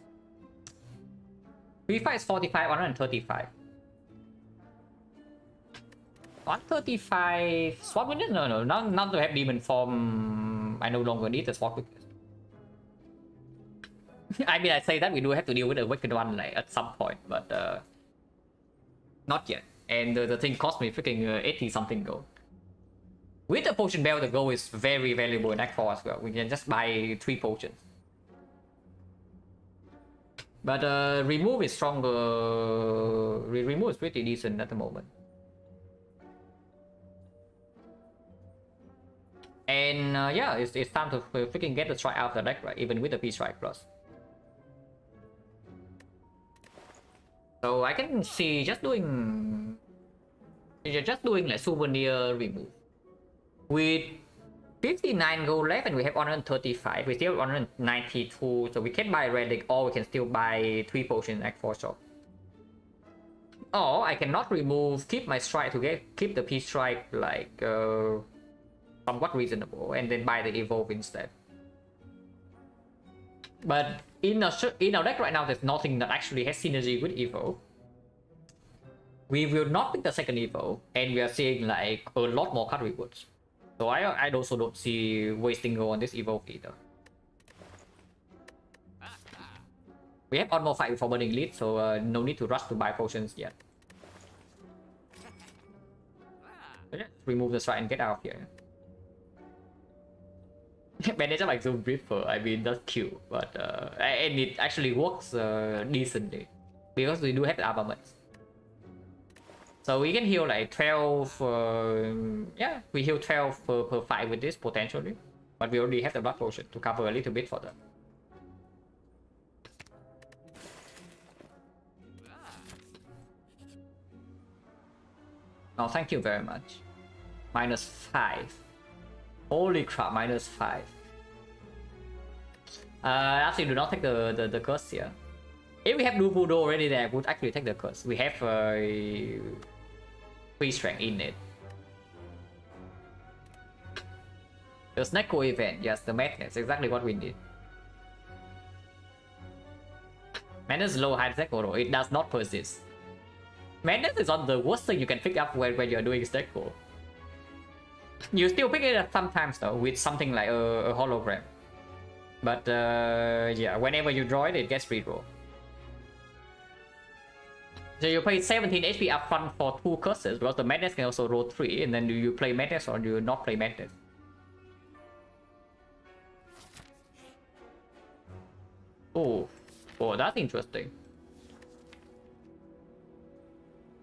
Three fights 45, 135. 135 swap it? No, no, now, now to have demon form, I no longer need the swap with [laughs] I mean, I say that we do have to deal with a wicked one like at some point, but uh, not yet. And uh, the thing cost me freaking uh, 80 something gold. With the potion belt, the gold is very valuable in Act 4 as well. We can just buy 3 potions. But uh, remove is stronger. Re remove is pretty decent at the moment. And uh, yeah, it's, it's time to freaking get the strike out of the deck, right? Even with the P-Strike Plus. So I can see just doing... Just doing like souvenir remove. With 59 gold left and we have 135. We still have 192. So we can buy relic or we can still buy 3 potions at 4 shop. Or I cannot remove, keep my strike to get keep the P strike like uh, somewhat reasonable and then buy the evolve instead. But in our, in our deck right now, there's nothing that actually has synergy with evolve. We will not pick the second evolve and we are seeing like a lot more card rewards. So I, I also don't see wasting go on this evolve either. We have one more fight before burning lead, so uh, no need to rush to buy potions yet. Let's remove this strike and get out of here. [laughs] Manage like Zoom Briefer, I mean that's cute, but uh, and it actually works uh, decently because we do have the armaments. So we can heal like 12, uh, yeah, we heal 12 per, per fight with this potentially. But we already have the blood potion to cover a little bit for them. Oh, thank you very much. Minus 5. Holy crap, minus 5. Uh, actually, do not take the, the, the curse here. If we have Lufudo already there, would actually take the curse. We have uh, free strength in it. The Snecko event, yes, the madness, exactly what we need. Madness low high Snecko it does not persist. Madness is not the worst thing you can pick up when, when you're doing Snecko. You still pick it up sometimes though, with something like a, a hologram. But uh, yeah, whenever you draw it, it gets reroll. So you pay 17 HP upfront for two curses because the madness can also roll 3 and then do you play madness or do you not play madness? Oh, oh that's interesting.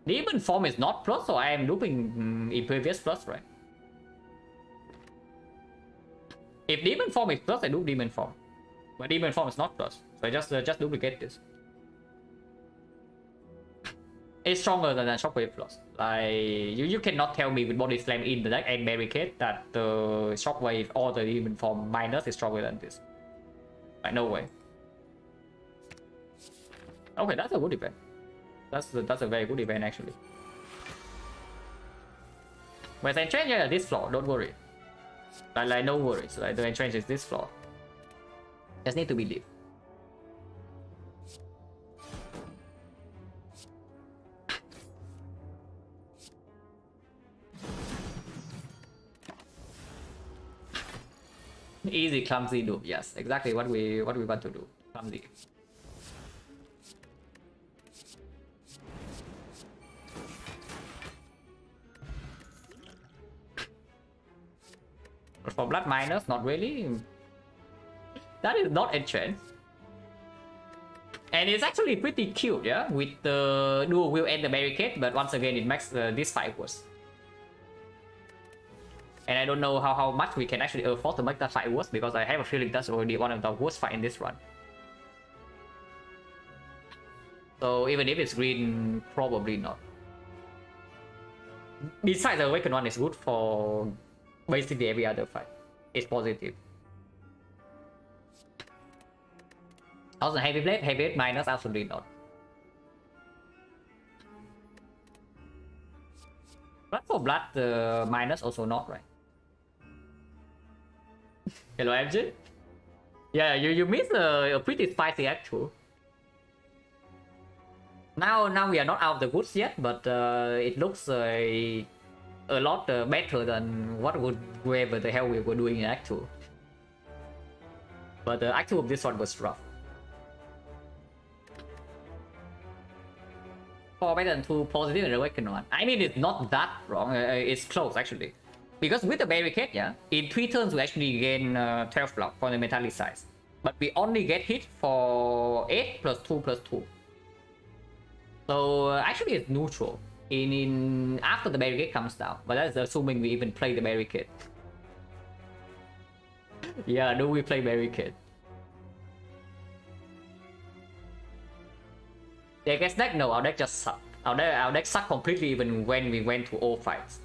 Demon form is not plus so I am looping mm, Impervious plus, right? If demon form is plus, I do demon form. But demon form is not plus. So I just uh, just duplicate this [laughs] it's stronger than Shockwave Plus. Like you, you cannot tell me with Body Slam in the deck and Barricade that the Shockwave or the Demon Form minus is stronger than this. Like no way. Okay, that's a good event. That's a, that's a very good event actually. But I entrench is this floor, don't worry. Like, like no worries, like the entrench is this floor. Just need to believe. Easy clumsy do. Yes, exactly what we what we want to do. Clumsy. For blood miners, not really. That is not enchant. And it's actually pretty cute, yeah, with the dual wield and the barricade, but once again it makes uh, this fight worse. And I don't know how, how much we can actually afford to make that fight worse, because I have a feeling that's already one of the worst fight in this run. So even if it's green, probably not. Besides, the awakened one is good for basically every other fight. It's positive. Also heavy blade, heavy blade minus absolutely not. Blood for blood, the uh, minus also not right. [laughs] Hello MJ? Yeah, you you missed a, a pretty spicy actual. Now now we are not out of the woods yet, but uh, it looks uh, a lot uh, better than what would whatever the hell we were doing in Act 2. But the Act 2 of this one was rough. Four better than two positive and awakened one. I mean, it's not that wrong. Uh, uh, it's close actually. Because with the barricade, yeah, in three turns we actually gain uh, 12 block for the metallic size. But we only get hit for 8 plus 2 plus 2. So uh, actually it's neutral in, in after the barricade comes down. But that's assuming we even play the barricade. [laughs] yeah, do we play barricade? Yeah, I guess deck no, our deck just sucked. Our deck, our deck sucked completely even when we went to all fights.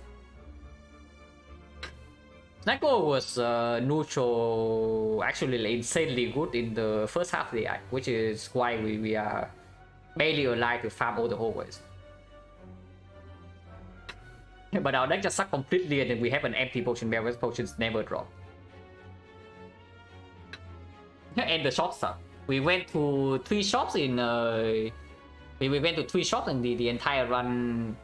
Snecko was uh, neutral, actually insanely good in the first half of the act, which is why we, we are barely alive to farm all the hallways. [laughs] but our deck just sucked completely and then we have an empty potion where potions never drop. [laughs] and the shops suck. We went to three shops in uh, we, we went to three shops in the, the entire run.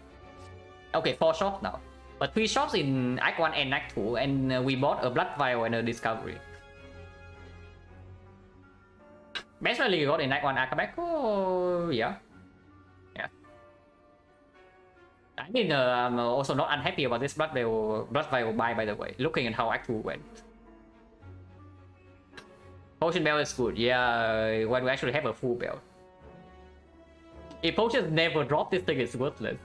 Okay, four shops now. But three shops in Act 1 and Act 2, and uh, we bought a Blood Vial and a Discovery. Best rally we got in Act 1 Akabeko, yeah. Yeah. I mean, uh, I'm also not unhappy about this Blood Vial, Blood Vial buy, by the way, looking at how 2 went. Potion Belt is good, yeah, when we actually have a full belt. If potions never drop, this thing is worthless.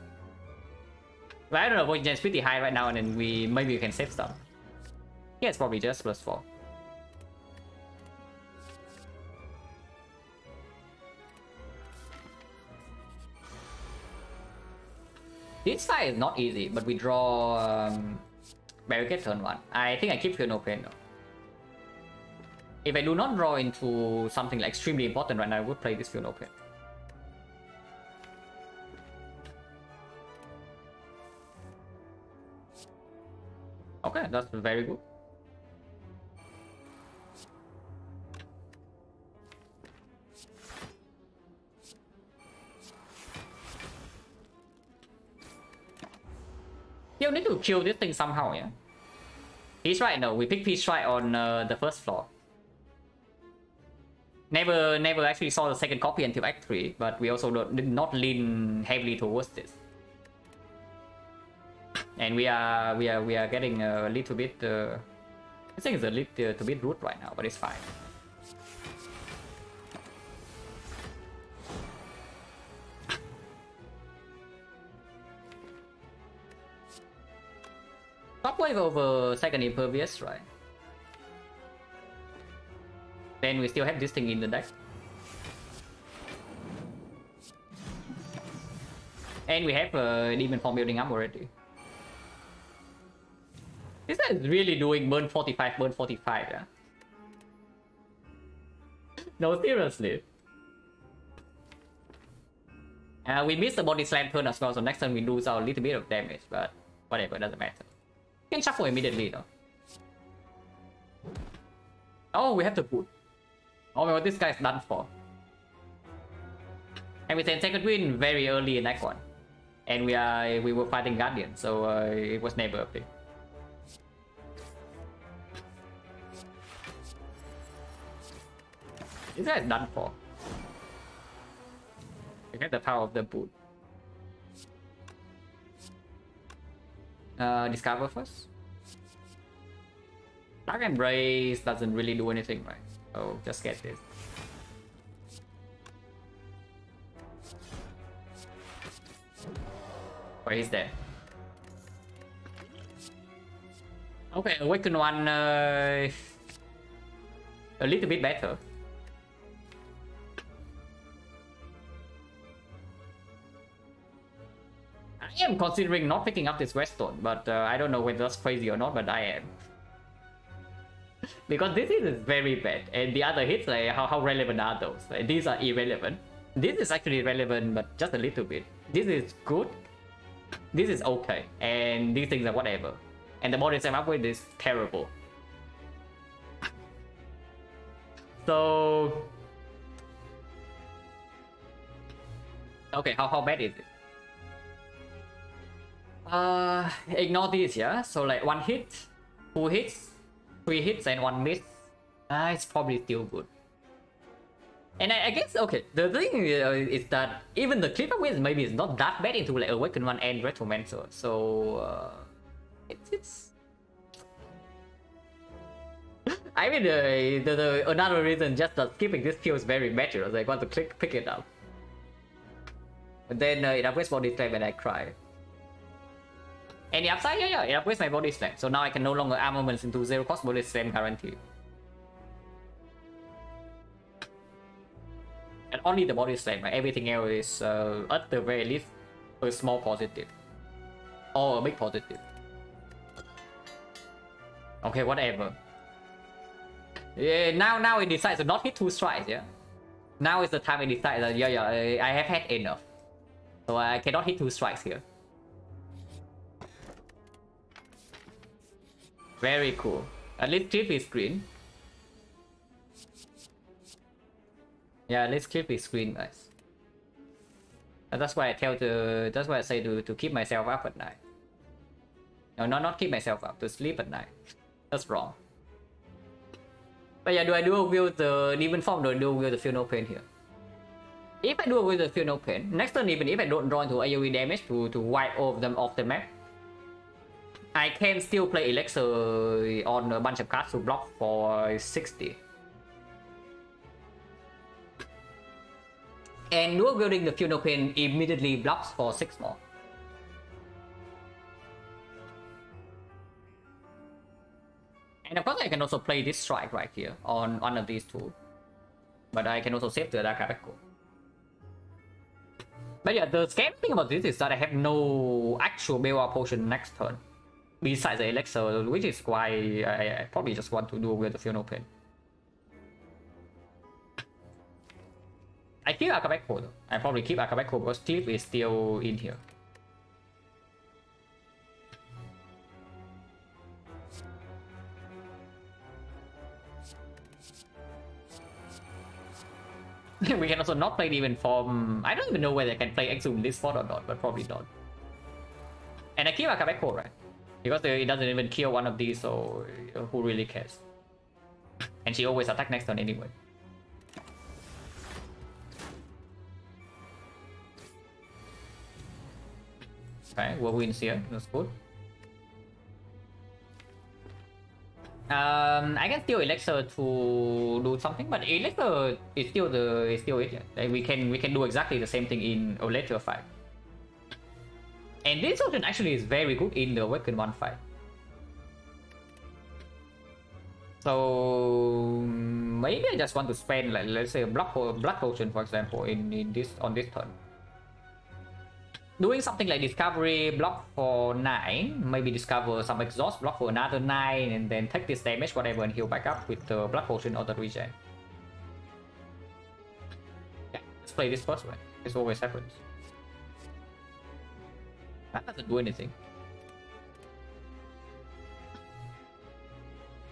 But I don't know, potion is pretty high right now, and then we maybe we can save some. Yeah, it's probably just plus 4. This side is not easy, but we draw um, barricade turn 1. I think I keep Feel No Pain though. If I do not draw into something like extremely important right now, I would play this Feel No Pain. Okay, that's very good. You need to kill this thing somehow, yeah? He's right, no, we picked Peace right on uh, the first floor. Never never actually saw the second copy until Act 3, but we also did not lean heavily towards this and we are we are we are getting a little bit uh, I think it's a little, a bit rude right now but it's fine top wave over second impervious right then we still have this thing in the deck and we have a uh, demon form building up already this is really doing burn 45, burn 45, yeah? no, seriously. Uh, we missed the body slam turn as well, so next time we lose our little bit of damage, but whatever, doesn't matter. Can shuffle immediately though. Oh, we have to boot. Oh god, this guy's done for. And we can second win very early in Act 1. And we are we were fighting Guardian, so uh, it was never a pick. This guy is done for. I get the power of the boot. Uh, discover first. Dark Embrace doesn't really do anything, right? So just get this. Where is that? Okay, Awaken one uh, a little bit better. I am considering not picking up this Whetstone, but uh, I don't know whether that's crazy or not, but I am. because this is very bad, and the other hits, like, how, how relevant are those? Like, these are irrelevant. This is actually relevant, but just a little bit. This is good. This is okay, and these things are whatever. And the body slam upgrade is terrible. So... Okay, how, how bad is it? Uh, ignore this, yeah? So like one hit, two hits, three hits and one miss. Uh, it's probably still good. And I, I guess, okay, the thing uh, is that even the Clipper wins maybe is not that bad into like Awaken 1 and Reptomancer. So, uh, it's, it's... [laughs] I mean, uh, the, the, another reason just that skipping this feels very better, I want to click, pick it up. But then uh, it upgrades body slam and I cry. And the upside, yeah, yeah, it upgrades my body slam. So now I can no longer armaments into zero cost body slam guarantee. And only the body slam, right? everything else is uh, at the very least a small positive. Or a big positive. Okay, whatever. Yeah, now now it decides to not hit two strikes, yeah? Now is the time it decides that, yeah, yeah, I have had enough. So I cannot hit two strikes here. Very cool. At least clip is green. Yeah, let's clip his screen, guys. And that's why I tell to that's why I say to to keep myself up at night. No, not not keep myself up, to sleep at night. That's wrong. But yeah, do I dual wield the demon form or do I wield the feel no pain here? If I do with the feel no pain, next turn even if I don't draw into AoE damage to, to wipe all of them off the map, I can still play Elixir uh, on a bunch of cards to block for 60. And dual wielding the No Pain immediately blocks for 6 more. And of course I can also play this strike right here on one of these two. But I can also save the Echo. But yeah, the scary thing about this is that I have no actual Bewa potion next turn. Besides the Elixir, which is why I, I probably just want to do with the No Pain. I keep Akabeko though. I probably keep Akabeko because Cliff is still in here. [laughs] we can also not play even from... I don't even know whether I can play Exhume this spot or not, but probably not. And I keep Akabeko, right? Because it doesn't even kill one of these, so who really cares? And she always attack next turn anyway. Okay, what wins here? That's good. Um, I can steal Elixir to do something, but Elixir is still the is still it. Yeah. Like we can we can do exactly the same thing in Oletria fight. And this option actually is very good in the Awaken 1 fight. So maybe I just want to spend like let's say a blood blood potion for example in, in this on this turn. Doing something like discovery block for 9 maybe discover some exhaust block for another 9 and then take this damage whatever and heal back up with the blood potion or the regen. Yeah let's play this first one. This always happens that doesn't do anything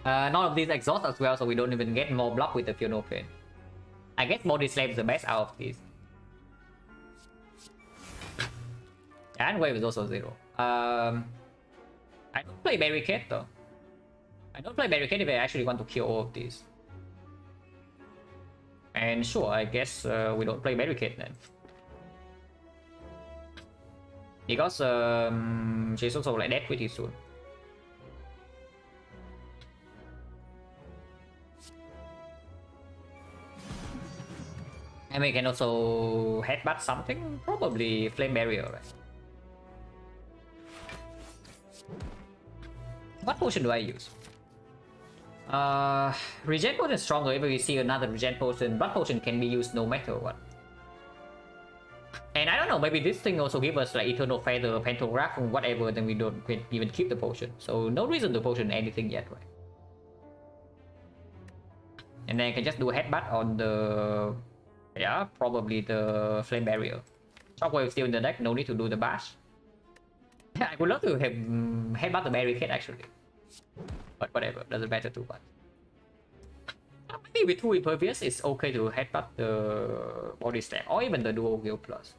uh, none of these exhaust as well so we don't even get more block with the Pain I guess body slam is the best out of these And wave is also zero. Um, I don't play barricade though. I don't play barricade if I actually want to kill all of these. And sure, I guess uh, we don't play Barricade then. Because um, she's also like dead pretty soon. And we can also headbutt something, probably Flame Barrier, right? What potion do I use? Uh, regen potion is stronger if we see another regen potion. Blood potion can be used no matter what. And I don't know, maybe this thing also give us like Eternal Feather, Pantograph, and whatever, then we don't even keep the potion. So no reason to potion anything yet, right? And then I can just do a headbutt on the... Yeah, probably the Flame Barrier. Shockwave still in the deck, no need to do the bash. I would love to have um, headbutt the barricade actually. But whatever, doesn't matter too much. Maybe with 2 Impervious, it's okay to head headbutt the body slam or even the Dual Wield Plus.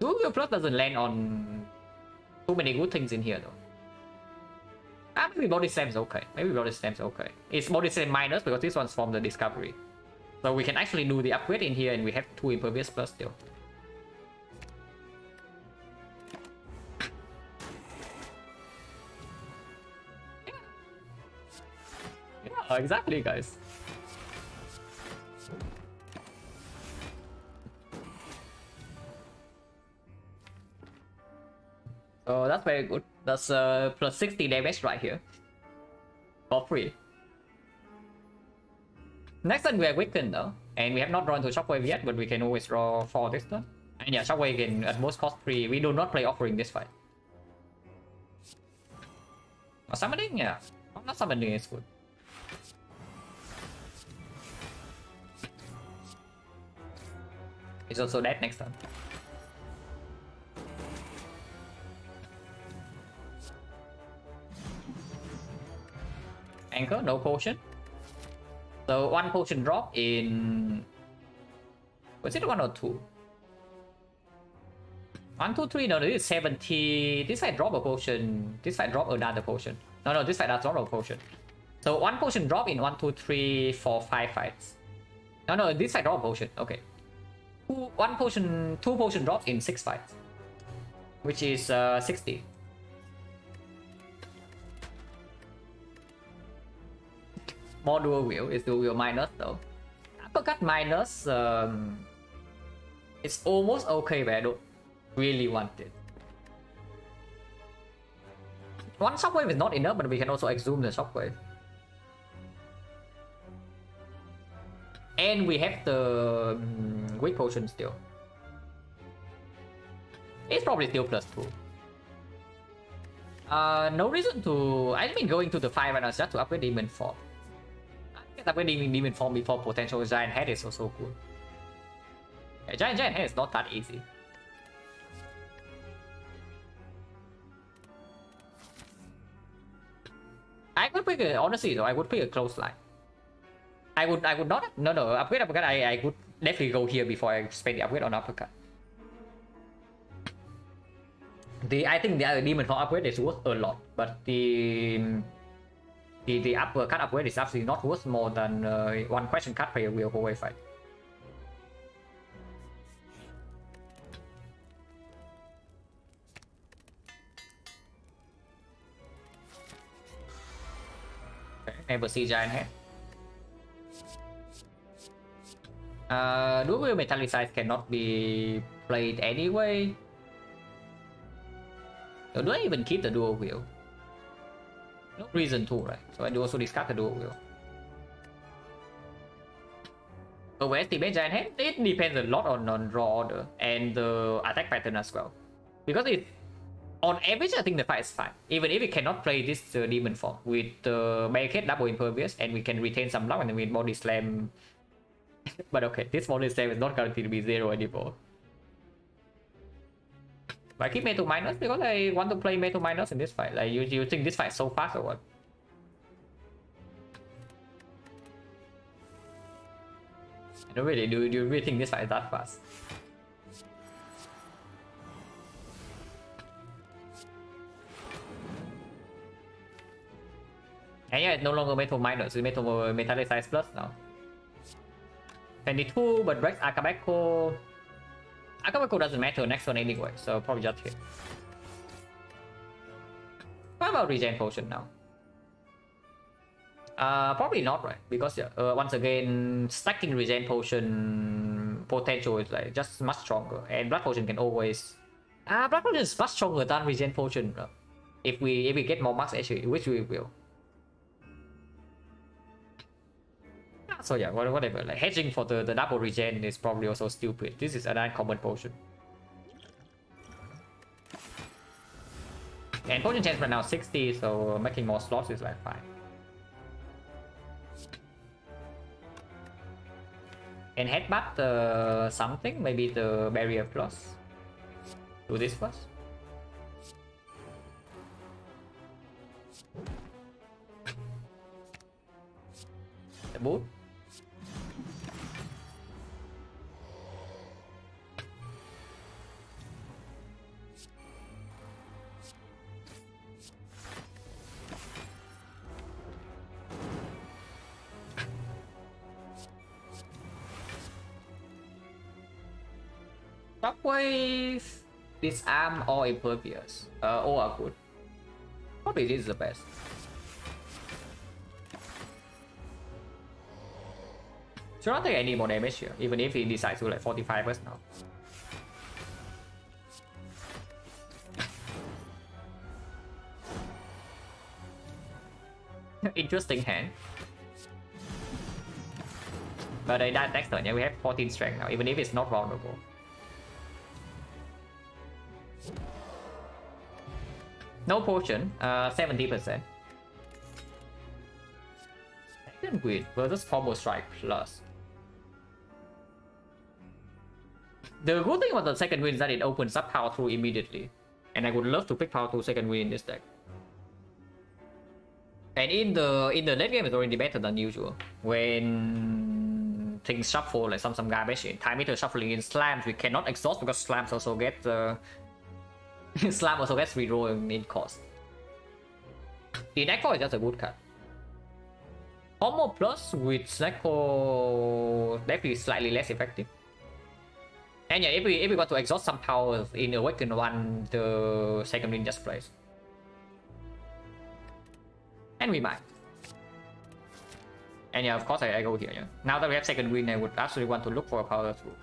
Dual Wield Plus doesn't land on too many good things in here though. Ah, maybe Body slam is okay. Maybe Body slam is okay. It's Body Slam minus because this one's from the Discovery. So we can actually do the upgrade in here and we have 2 Impervious Plus still. Exactly guys. So that's very good. That's uh, plus 60 damage right here. For free. Next turn we are weakened though. And we have not drawn to Shockwave yet, but we can always draw 4 this turn. And yeah, Shockwave can at most cost 3. We do not play offering this fight. Summoning? Yeah. Not summoning is good. He's also dead next turn. Anchor, no potion. So one potion drop in... Was it one or two? One, two, three. No, this is 70. This side drop a potion. This side drop another potion. No, no, this side does drop a potion. So one potion drop in one, two, three, four, five fights. No, no, this side drop a potion. Okay. Two, one potion, two potion drops in six fights. Which is uh, 60. more dual wield is dual wield minus though. Uppercut minus, um, it's almost okay, but I don't really want it. One shockwave is not enough, but we can also exhume the shockwave. And we have the um, weak potion still. It's probably still plus 2. Uh, no reason to... I think going to the 5 right now is just to upgrade Demon Form. I guess upgrading Demon Form before potential Giant Head is also good. Yeah, Giant Giant Head is not that easy. I would pick a, honestly though, I would pick a clothesline. I would I would not no no upgrade uppercut I, I would definitely go here before I spend the upgrade on uppercut. The I think the other demon for upgrade is worth a lot, but the the the uppercut upgrade is absolutely not worth more than uh, one question card player will go away fight. never see giant. Uh, dual wield metallicize cannot be played anyway. So do I even keep the dual wield? No reason to, right? So I do also discard the dual wield. Overestimate giant head? It depends a lot on, on draw order and the attack pattern as well. Because it on average, I think the fight is fine. Even if we cannot play this uh, demon form with the uh, barricade double impervious and we can retain some luck and then we body slam. [laughs] but okay, this body slam is not guaranteed to be zero anymore. I keep Metal Minus because I want to play Metal Minus in this fight. Like, you, you think this fight so fast or what? I don't really, do, do you really think this fight is that fast? And yeah, it's no longer metal minus, it's metal metallicize plus now. 22, but Rex Akabeko... Akabeko doesn't matter next one anyway, so probably just hit. What about regen potion now? Uh, probably not, right? Because uh, once again, stacking regen potion potential is like just much stronger, and blood potion can always. Ah, uh, blood potion is much stronger than regen potion. Uh, if we if we get more max HP, which we will. So yeah, whatever. Like hedging for the the double regen is probably also stupid. This is an uncommon potion. And potion chance right now 60, so making more slots is like fine. And headbutt uh, something, maybe the barrier plus. Do this first. the boot. Disarm or impervious. Uh, all are good. Probably this is the best. Should not take any more damage here, even if he decides to like 45 now. [laughs] Interesting hand. But I that next turn, yeah, we have 14 strength now, even if it's not vulnerable. No potion, uh, 70%. Second Wind versus Combo Strike Plus. The good thing about the second wind is that it opens up power through immediately. And I would love to pick power through second wind in this deck. And in the in the late game it's already better than usual. When things shuffle like some some garbage time meter shuffling in slams, we cannot exhaust because slams also get uh, [laughs] slam also gets rerolling in cost. 4 is just a good card. Combo plus with Snecko definitely slightly less effective. And yeah, if we if we want to exhaust some power in Awaken one, the second wind just plays. And we might. And yeah, of course I, I go here, yeah. Now that we have second wind, I would absolutely want to look for a power through.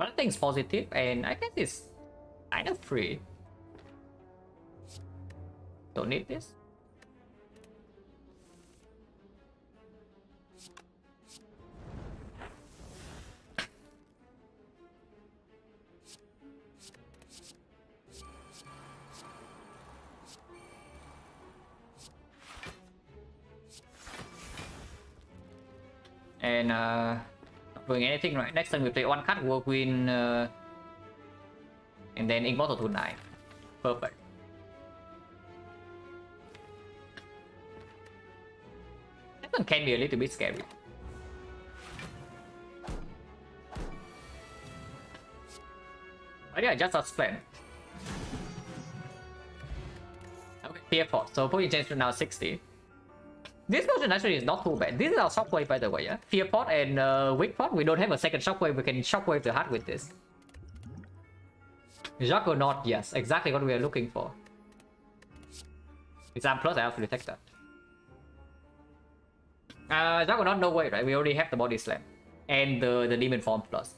But I think it's positive, and I guess it's kind of free. Don't need this. and uh, doing anything right. Next time we play one card Whirlwind, uh, and then Immortal to 9. Perfect. That one can be a little bit scary. But yeah, just as planned. Okay, Fear Pot. So Potion Change to now 60. This version actually is not too bad. This is our shockwave by the way, yeah? Fear pot and uh, weak pot. We don't have a second shockwave. We can shockwave the heart with this. Juggernaut, yes. Exactly what we are looking for. It's plus I have to detect that. Uh, Juggernaut, no way, right? We already have the body slam. And the, the demon form plus.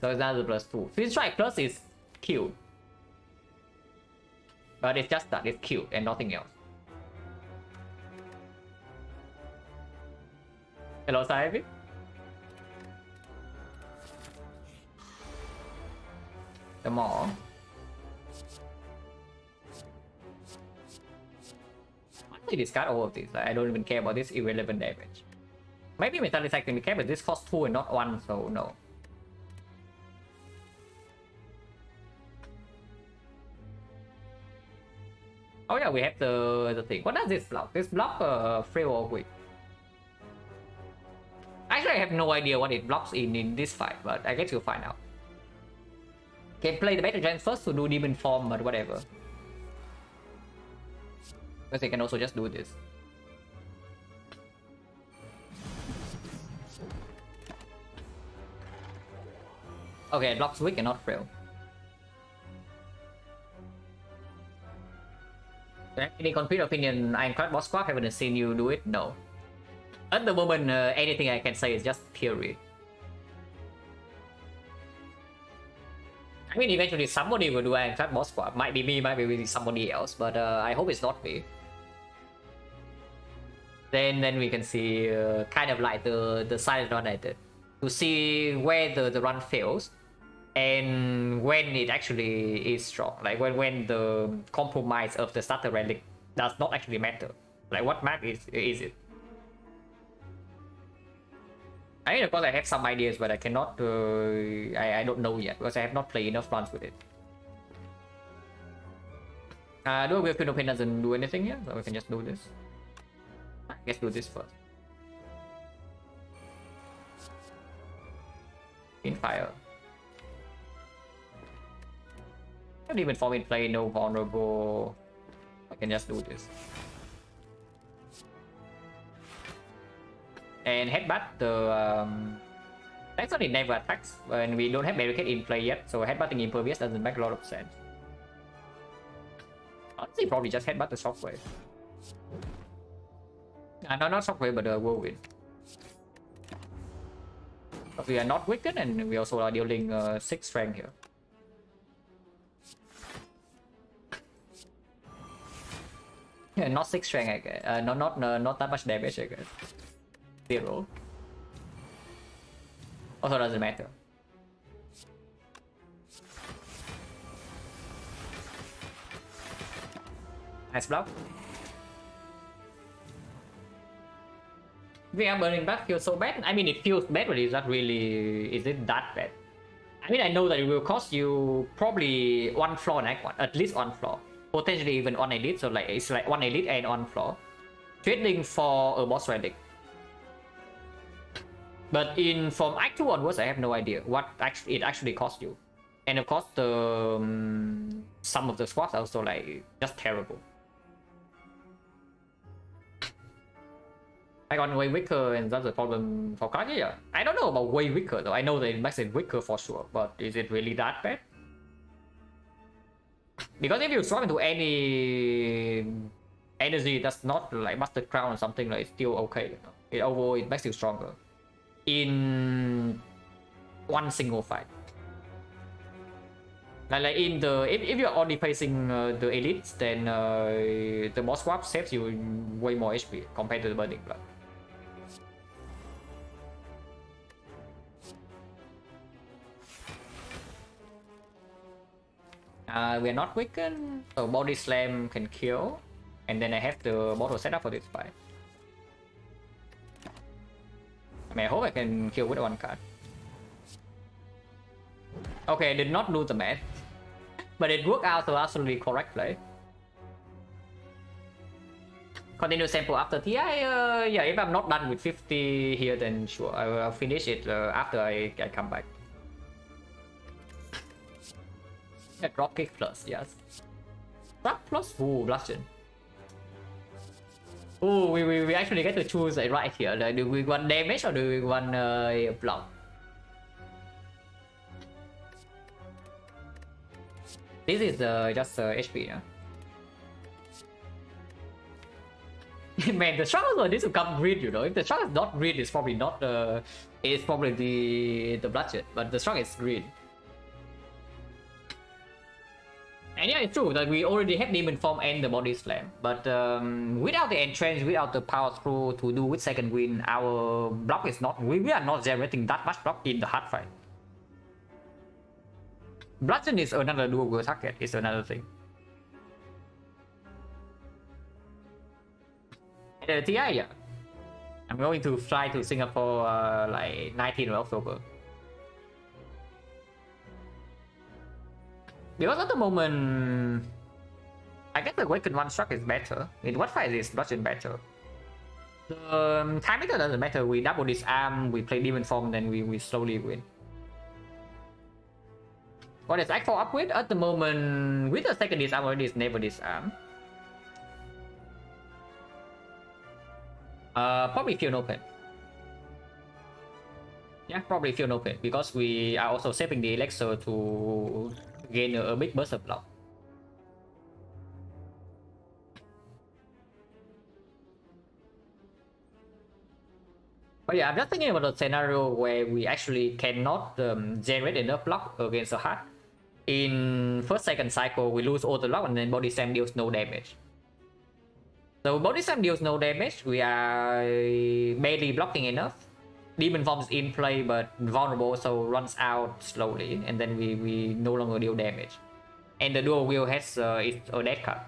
So it's another plus 2. Twin strike plus is Q. But it's just that, it's Q and nothing else. Hello, Ivy. The mall. Honestly, discard all of these. I don't even care about this irrelevant damage. Maybe Metallic can be but this costs 2 and not 1, so no. Oh yeah, we have the the thing. What does this block? This block uh, free or quick. Actually, I have no idea what it blocks in in this fight, but I guess you'll find out. Can play the Battle Trance first to do Demon Form, but whatever. Because they can also just do this. Okay, it blocks weak and not frail. Any complete opinion, I'm Ironclad boss swap, haven't seen you do it? No. At the moment, uh, anything I can say is just theory. I mean, eventually somebody will do Ironclad boss swap. Might be me, might be somebody else, but uh, I hope it's not me. Then, then we can see uh, kind of like the the silent run I did to see where the, the run fails and when it actually is strong like when when the compromise of the starter relic does not actually matter like what map is is it I mean, of course, I have some ideas, but I cannot. Uh, I I don't know yet because I have not played enough runs with it. Uh, do we Wheel Pin doesn't do anything here, so we can just do this. I guess do this first. In fire. Not even for me to play no vulnerable. I can just do this. And headbutt the um, actually never attacks when we don't have barricade in play yet, so headbutting impervious doesn't make a lot of sense. Honestly, probably just headbutt the shockwave. Uh, no, not shockwave, but the whirlwind. But we are not weakened, and we also are dealing uh, 6 strength here. Yeah, not six strength, I guess. Uh, not not uh, not that much damage, I guess. Zero. Also doesn't matter. Nice block. We are burning back feels so bad. I mean, it feels bad, but it's not really. Is it that bad? I mean, I know that it will cost you probably one floor, neck one, at least one floor potentially even one elite so like it's like one elite and one floor trading for a boss relic but in from act 2 onwards i have no idea what actually it actually cost you and of course the um, some of the squads are also like just terrible I got way weaker and that's a problem for Kaguya. I don't know about way weaker though. I know that it makes it weaker for sure, but is it really that bad? because if you swap into any energy that's not like busted crown or something like it's still okay you know? it overall it makes you stronger in one single fight like, like in the if, if you're only facing uh, the elites then uh, the boss swap saves you way more hp compared to the burning blood Uh, we're not weakened, so body slam can kill, and then I have the bottle set up for this fight. I mean, I hope I can kill with one card. Okay, did not lose the match, but it worked out so absolutely correctly. Continue sample after TI, uh, yeah, if I'm not done with 50 here, then sure, I will finish it uh, after I, I come back. Yeah, dropkick plus, yes. Drop plus? Ooh, bludgeon. Ooh, we, we, we actually get to choose it right here. Like, do we want damage or do we want uh, block? This is uh, just uh, HP, yeah. [laughs] Man, the struggle this to come green, you know. If the struggle is not green, it's probably not uh, it's probably the the bloodshed, but the struggle is green. And yeah, it's true that we already have Demon Form and the Body Slam. But um, without the Entrench, without the Power Through to do with Second Wind, our block is not... We, we are not generating that much block in the hard fight. Bludgeon is another dual target, is another thing. And, uh, TI, yeah. I'm going to fly to Singapore uh, like 19th of October. Because at the moment, I guess the Awaken one struck is better. In what fight is Bludgeon better? The um, Time Eater doesn't matter. We double disarm, we play Demon Form, then we, we slowly win. What is Act 4 up with? At the moment, with the second disarm already is never disarm. Uh, probably Field Open. Yeah, probably Field Open because we are also saving the Elixir to gain a, big burst of block. But yeah, I'm just thinking about a scenario where we actually cannot um, generate enough block against a heart. In first second cycle, we lose all the block and then body slam deals no damage. So body slam deals no damage, we are barely blocking enough. Demon form is in play but vulnerable so runs out slowly and then we, we no longer deal damage. And the dual wield has uh, is a dead card.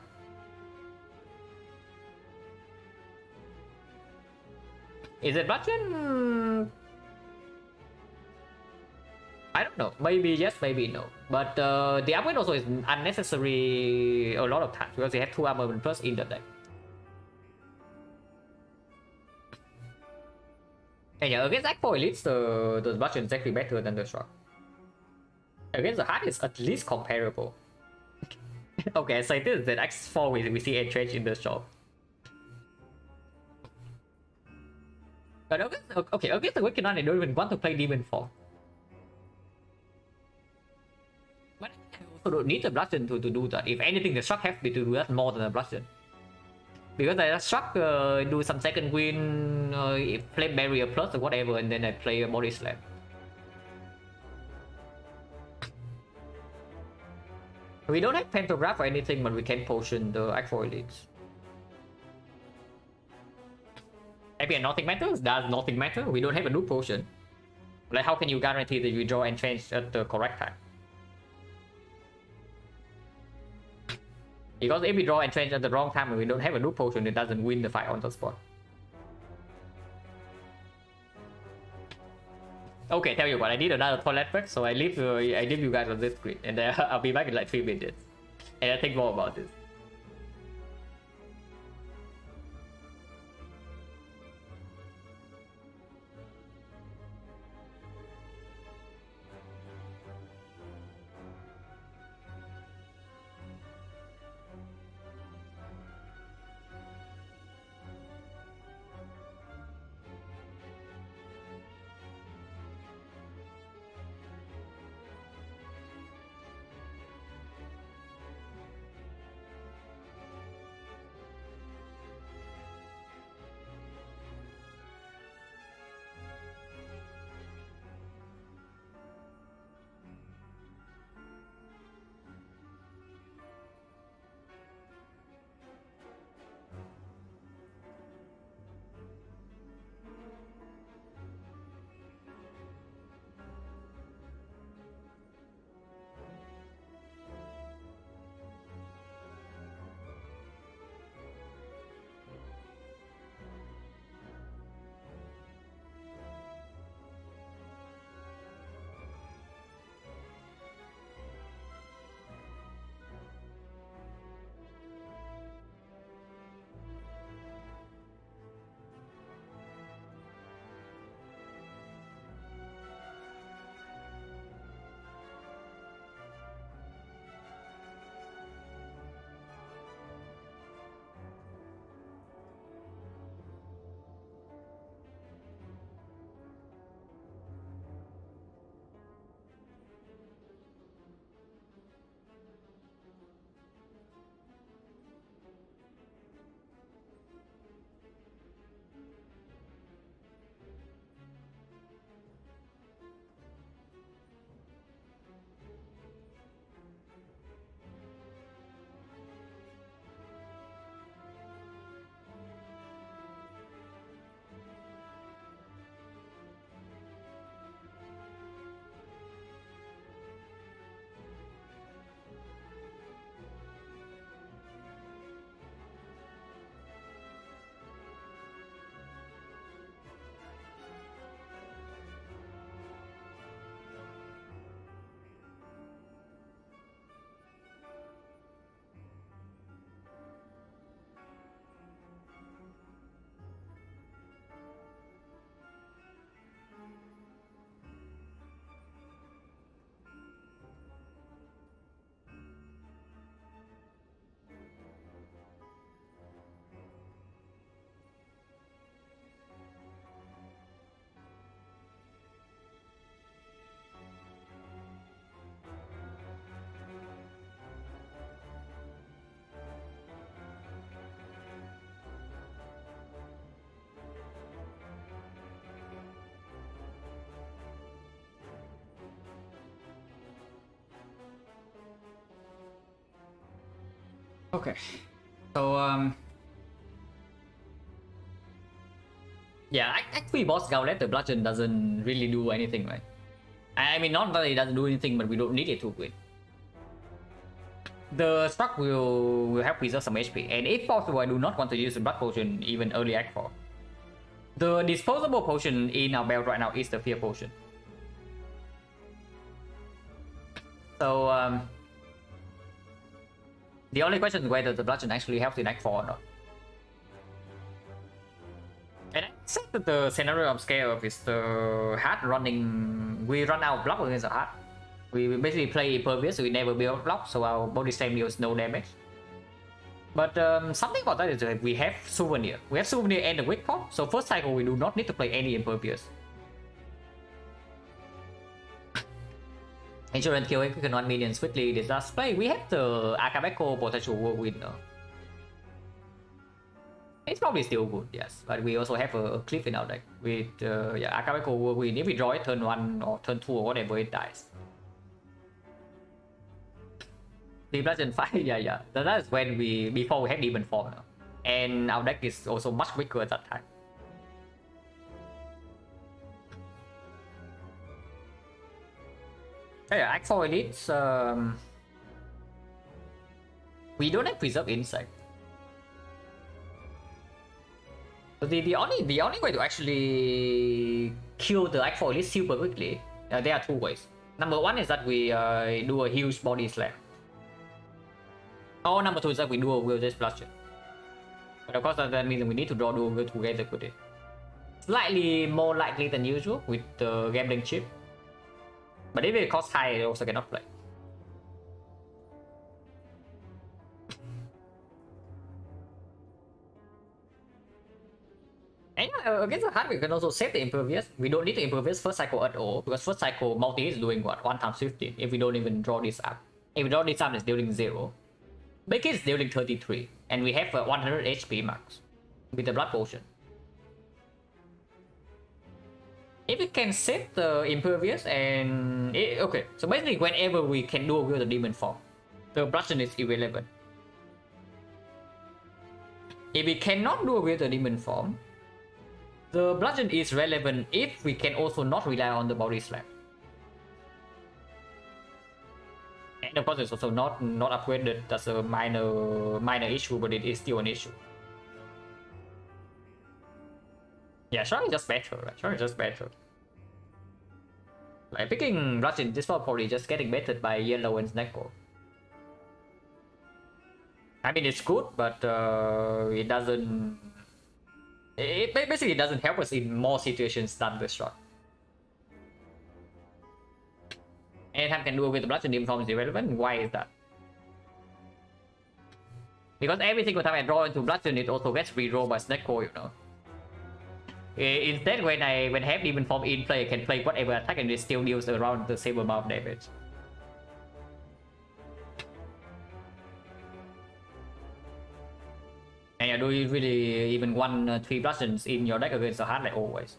Is it bludgeon? I don't know. Maybe yes, maybe no. But uh, the upgrade also is unnecessary a lot of times because they have two armor plus in the deck. And yeah, against Act 4 Elites, the, the bludgeon is actually better than the shock. Against the heart, it's at least comparable. [laughs] okay, so this is that X4 we, we see Entrench in the shop. But against, okay, against the Wicked Knight, I don't even want to play Demon Form. But I also don't need the Bludgeon to, to do that. If anything, the Shock has to do that more than the Bludgeon. Because I Shock, uh, do some second wind, uh, play Barrier Plus or whatever, and then I play a Body Slam. We don't have Pantograph or anything, but we can potion the Act 4 Elites. Maybe nothing matters? Does nothing matter? We don't have a new potion. Like how can you guarantee that you draw and change at the correct time? Because if we draw and change at the wrong time and we don't have a new potion, it doesn't win the fight on the spot. Okay, tell you what, I need another toilet break, so I leave uh, I leave you guys on this screen, and then [laughs] I'll be back in like 3 minutes. And I think more about this. Okay. So um Yeah, I actually boss Gauntlet the bludgeon doesn't really do anything, right? I mean not that it doesn't do anything, but we don't need it to win. The struck will, will help preserve some HP, and if possible I do not want to use the blood potion even early act 4. The disposable potion in our belt right now is the fear potion. The only question is whether the bludgeon actually helps in Act 4 or not. And I said that the scenario I'm scared of is the heart running... We run out of block against the heart. We basically play impervious, so we never build block, so our body slam deals no damage. But um, something about that is that we have Souvenir. We have Souvenir and the Weak Pot, so first cycle we do not need to play any impervious. Insurance kill quicken one minion swiftly disaster play. We have the Akabeko potential whirlwind. It's probably still good, yes. But we also have a, cliff in our deck with uh, yeah, Akabeko whirlwind. If we draw it turn one or turn two or whatever, it dies. Deep Legend 5, [laughs] yeah, yeah. That is when we before we had Demon Form. And our deck is also much weaker at that time. Act 4 Elites, um, we don't have Preserve Insect. But the, the only the only way to actually kill the Act 4 Elite super quickly, uh, there are two ways. Number one is that we uh, do a huge body slam. Or number two is that we do a Just Bludgeon. But of course that means we need to draw dual wield together with it. Slightly more likely than usual with the gambling chip. But if it costs high, it also cannot play. [laughs] And uh, against the hard, we can also save the impervious. We don't need the impervious first cycle at all, because first cycle multi is doing what? 1 times 15, if we don't even draw this up. If we draw this up, it's dealing 0. Big it's dealing 33, and we have uh, 100 HP max with the blood potion. If we can set the impervious and it, okay. So basically whenever we can do with the demon form the bludgeon is irrelevant. If we cannot do with the demon form the bludgeon is relevant if we can also not rely on the body slam and of course it's also not not upgraded. That's a minor minor issue but it is still an issue Yeah, Shark is just better, right? Is just better. Like picking Russian, this one probably just getting bettered by Yellow and Snecko. I mean, it's good, but uh, it doesn't... It basically doesn't help us in more situations than the Shark. Anytime can do with the Bludgeon form is irrelevant, why is that? Because every single time I draw into Bludgeon, it also gets rerolled by Snecko, you know. Instead, when I when have demon form in play, I can play whatever attack and it still deals around the same amount of damage. And yeah, do you really even one uh, three bludgeons in your deck against the hard like always?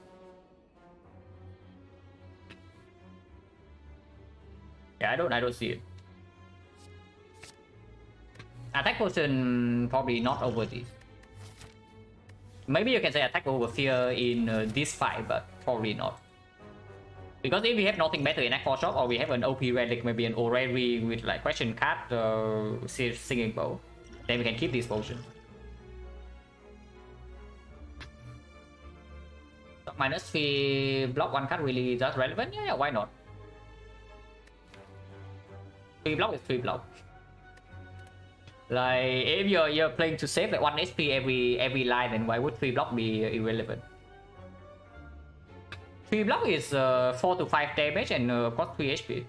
Yeah, I don't I don't see it. Attack potion probably not over this. Maybe you can say attack over fear in uh, this fight, but probably not. Because if we have nothing better in 4 shop, or we have an OP relic, maybe an Orrery with like question card, uh, singing bowl, then we can keep this potion. Minus 3 block one card really just relevant? Yeah, yeah, why not? 3 block is 3 block. Like if you're you're playing to save like one HP every every line, then why would three block be irrelevant? Three block is uh, four to five damage and uh, cost three HP.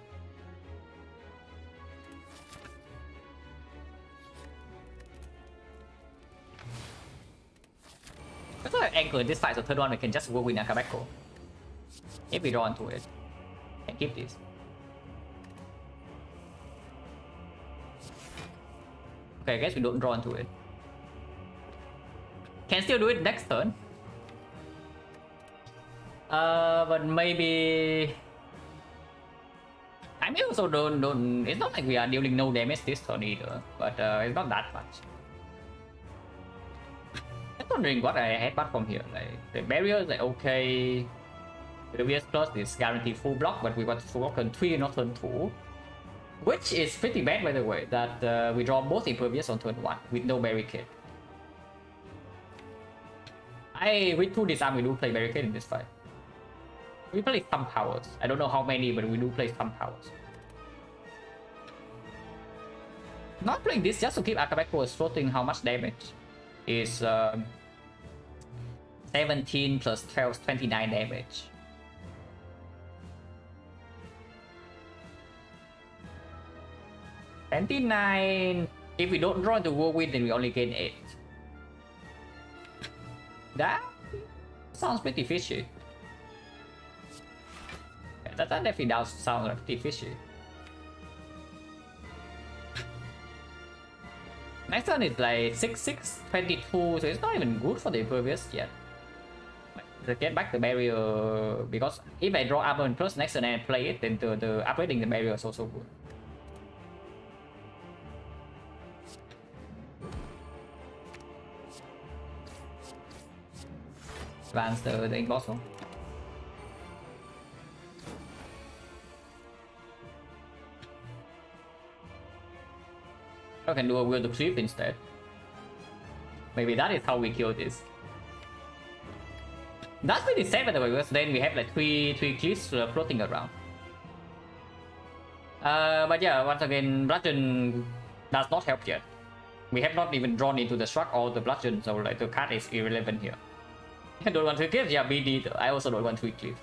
That's why anchor this fight, so third one we can just go with Akabeko. If we draw onto it. And keep this. Okay, I guess we don't draw into it. Can still do it next turn. Uh, but maybe... I mean, also don't don't. It's not like we are dealing no damage this turn either, but uh, it's not that much. I'm wondering what I had from here. Like the barrier, like okay. The VS Plus is guaranteed full block, but we got full block on 3, not turn 2. Which is pretty bad, by the way, that uh, we draw both Impervious on turn 1 with no barricade. I, with 2 disarm, we do play barricade in this fight. We play some powers. I don't know how many, but we do play some powers. Not playing this just to keep Akabeko floating how much damage is um, 17 plus 12, 29 damage. 29. If we don't draw the whirlwind, then we only gain 8. That sounds pretty fishy. Yeah, that, that definitely does sound pretty fishy. Next one is like 6 6 22, so it's not even good for the previous yet. To get back the barrier because if I draw armor and plus next turn and play it, then the, the upgrading the barrier is also good. Advance the, the ink boss one. I can do a weird sweep instead. Maybe that is how we kill this. That's pretty safe by the way, because then we have like three three cliffs uh, floating around. Uh, but yeah, once again, bludgeon does not help yet. We have not even drawn into the struck or the bludgeon, so like the card is irrelevant here. [laughs] I don't want to cliff? Yeah, BD. I also don't want to cliff.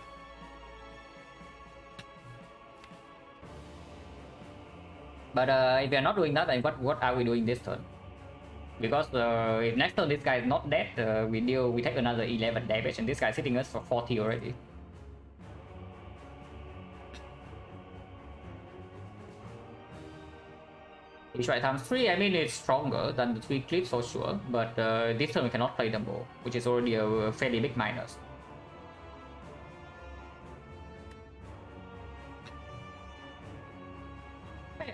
But uh, if we are not doing that, then what what are we doing this turn? Because uh, if next turn this guy is not dead, uh, we deal we take another 11 damage, and this guy is hitting us for 40 already. Right times 3, I mean it's stronger than the 3 clips for sure, but uh, this turn we cannot play them all, which is already a fairly big minus.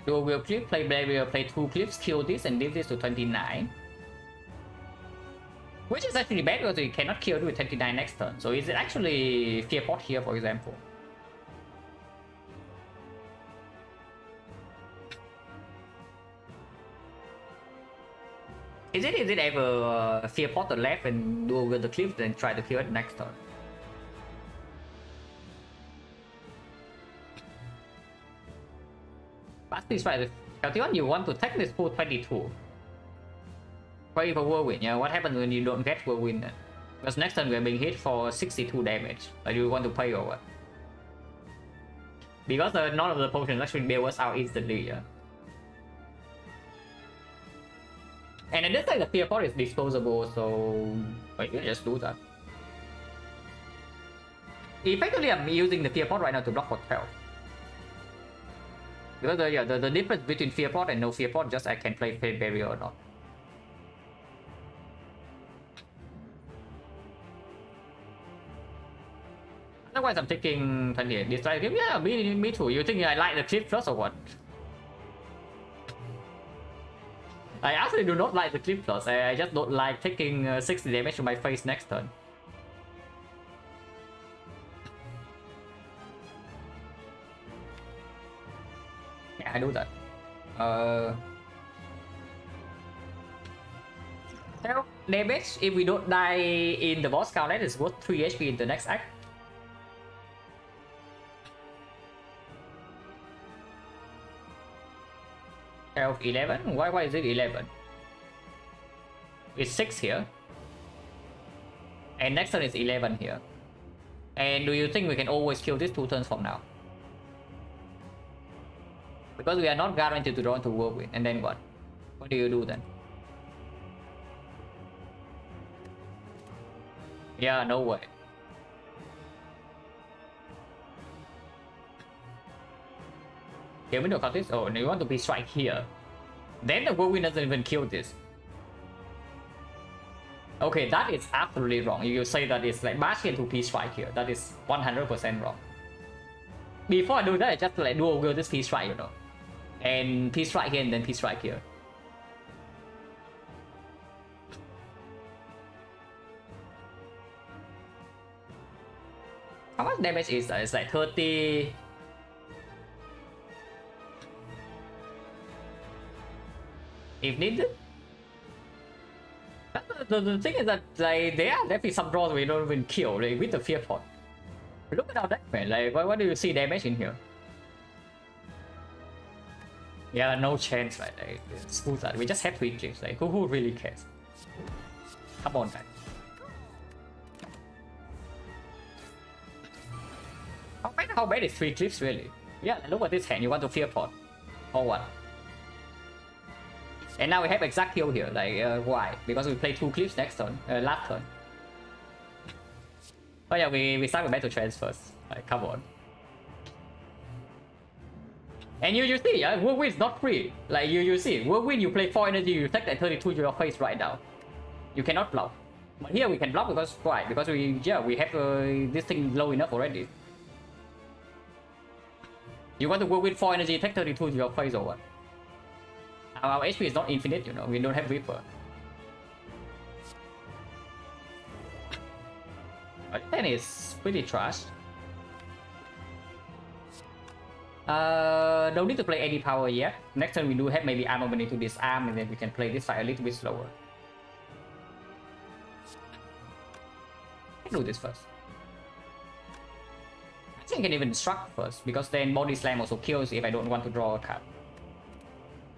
Do wheel clip, play barrier, play 2 clips, kill this and leave this to 29. Which is actually bad because you cannot kill it with 29 next turn, so is it actually Fear Pot here for example? Is it is it ever uh, fear pot the left and do over the cliff then try to kill it next turn? But this right, you want to take this pool 22. Pray for Whirlwind, yeah? What happens when you don't get Whirlwind then? Because next turn we're being hit for 62 damage. Like you want to pay or what? Because uh, none of the potions actually bail us out instantly, yeah? And it looks like the fear pot is disposable, so wait, you just do that. Effectively, I'm using the fear pot right now to block for 12. Because the, yeah, the, the difference between fear pot and no fear pot, just I can play play barrier or not. Otherwise, I'm taking 28. This game, yeah, me, me too. You think I like the chip first or what? I actually do not like the clip plus. I, I just don't like taking uh, 60 damage to my face next turn. Yeah, I know that. Uh, damage if we don't die in the boss count, is worth 3 HP in the next act. 12, 11? Why, why is it 11? It's 6 here. And next turn is 11 here. And do you think we can always kill this two turns from now? Because we are not guaranteed to draw into Whirlwind. And then what? What do you do then? Yeah, no way. Okay, window cut this. Oh, you want to be strike here. Then the whirlwind doesn't even kill this. Okay, that is absolutely wrong. You say that it's like Bastion to P strike here. That is 100% wrong. before I do that, I just like do over this P strike, you know, and P strike here and then P strike here. How much damage is that? It's like 30. If needed. The, the thing is that like there are definitely some draws we don't even kill like, with the fear pot. Look at our deck man, like what, what do you see damage in here? Yeah, no chance, right? Like, screw that. We just have three chips. Like, who, who really cares? Come on, man. How bad, how bad is three clips really? Yeah, look at this hand. You want to fear pot or oh, what? And now we have exact heal here. Like, uh, why? Because we play two clips next turn, uh, last turn. Oh yeah, we, we start with battle trance first. Like, come on. And you, you see, yeah, Whirlwind is not free. Like, you, you see, Whirlwind, you play 4 energy, you take that 32 to your face right now. You cannot block. But here we can block because, why? Because we, yeah, we have uh, this thing low enough already. You want to with 4 energy, take 32 to your face or what? Our HP is not infinite, you know, we don't have Reaper. But 10 is pretty trash. Uh, don't need to play any power yet. Next turn we do have maybe armament into disarm and then we can play this fight a little bit slower. do this first. I think I can even instruct first, because then body slam also kills if I don't want to draw a card.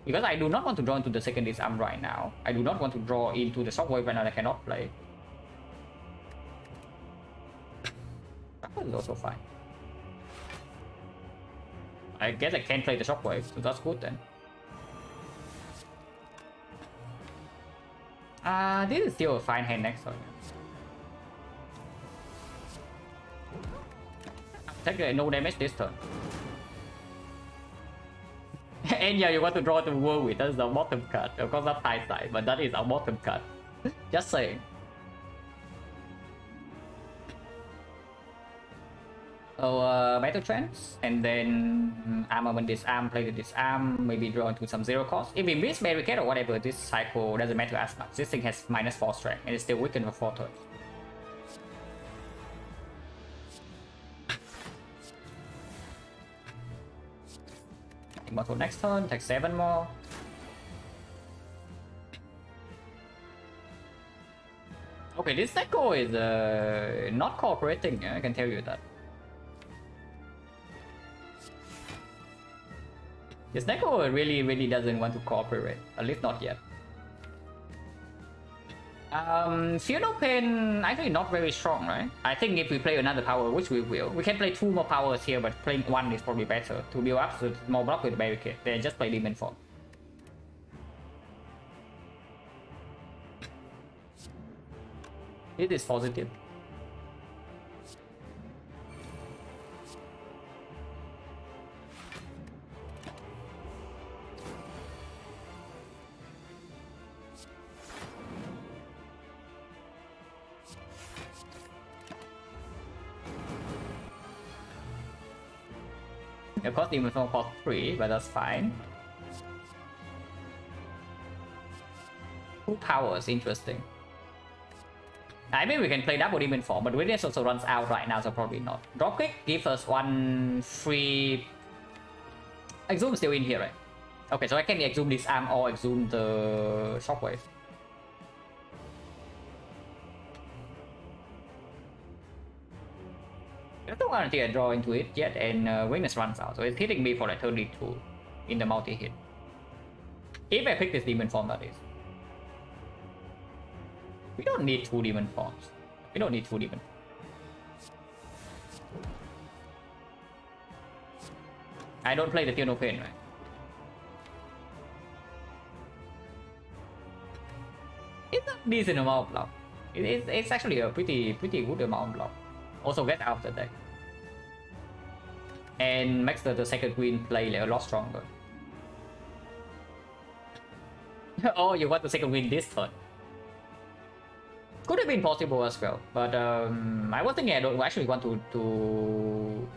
Because I do not want to draw into the second disarm right now. I do not want to draw into the shockwave when I cannot play. That is also fine. I guess I can play the shockwave, so that's good then. Uh, this is still a fine hand next turn. Take uh, no damage this turn. [laughs] and yeah, you want to draw the world with that's the bottom card. Of course, not high side, but that is our bottom card. [laughs] Just saying. So uh, battle trance, and then armament disarm, play the disarm, maybe draw into some zero cost. If we miss barricade or whatever, this cycle doesn't matter as much. This thing has minus four strength and it's still weakened for four turns. Immortal next turn, take 7 more. Okay, this Snecko is uh, not cooperating, I can tell you that. This Snecko really, really doesn't want to cooperate, at least not yet. Um, actually not very strong, right? I think if we play another power, which we will, we can play two more powers here, but playing one is probably better to build up the more block with barricade. Then just play Demon Form. It is positive. Of course, Demon Form cost 3, but that's fine. Two powers, interesting. I mean, we can play double Demon Form, but Witness also runs out right now, so probably not. Dropkick gives us one free... Exhume still in here, right? Okay, so I can exhume this arm or exhume the Shockwave. I don't want to draw into it yet, and uh, Witness runs out, so it's hitting me for like 32 in the multi-hit. If I pick this Demon Form, that is. We don't need two Demon Forms. We don't need two Demon I don't play the Feel No Pain, right? It's a decent amount of block. It, it's, it's actually a pretty pretty good amount of block. Also get out of the deck. And makes the, the second queen play like a lot stronger. [laughs] oh, you want the second wind this turn. Could have been possible as well, but um, I was thinking I don't actually want to, to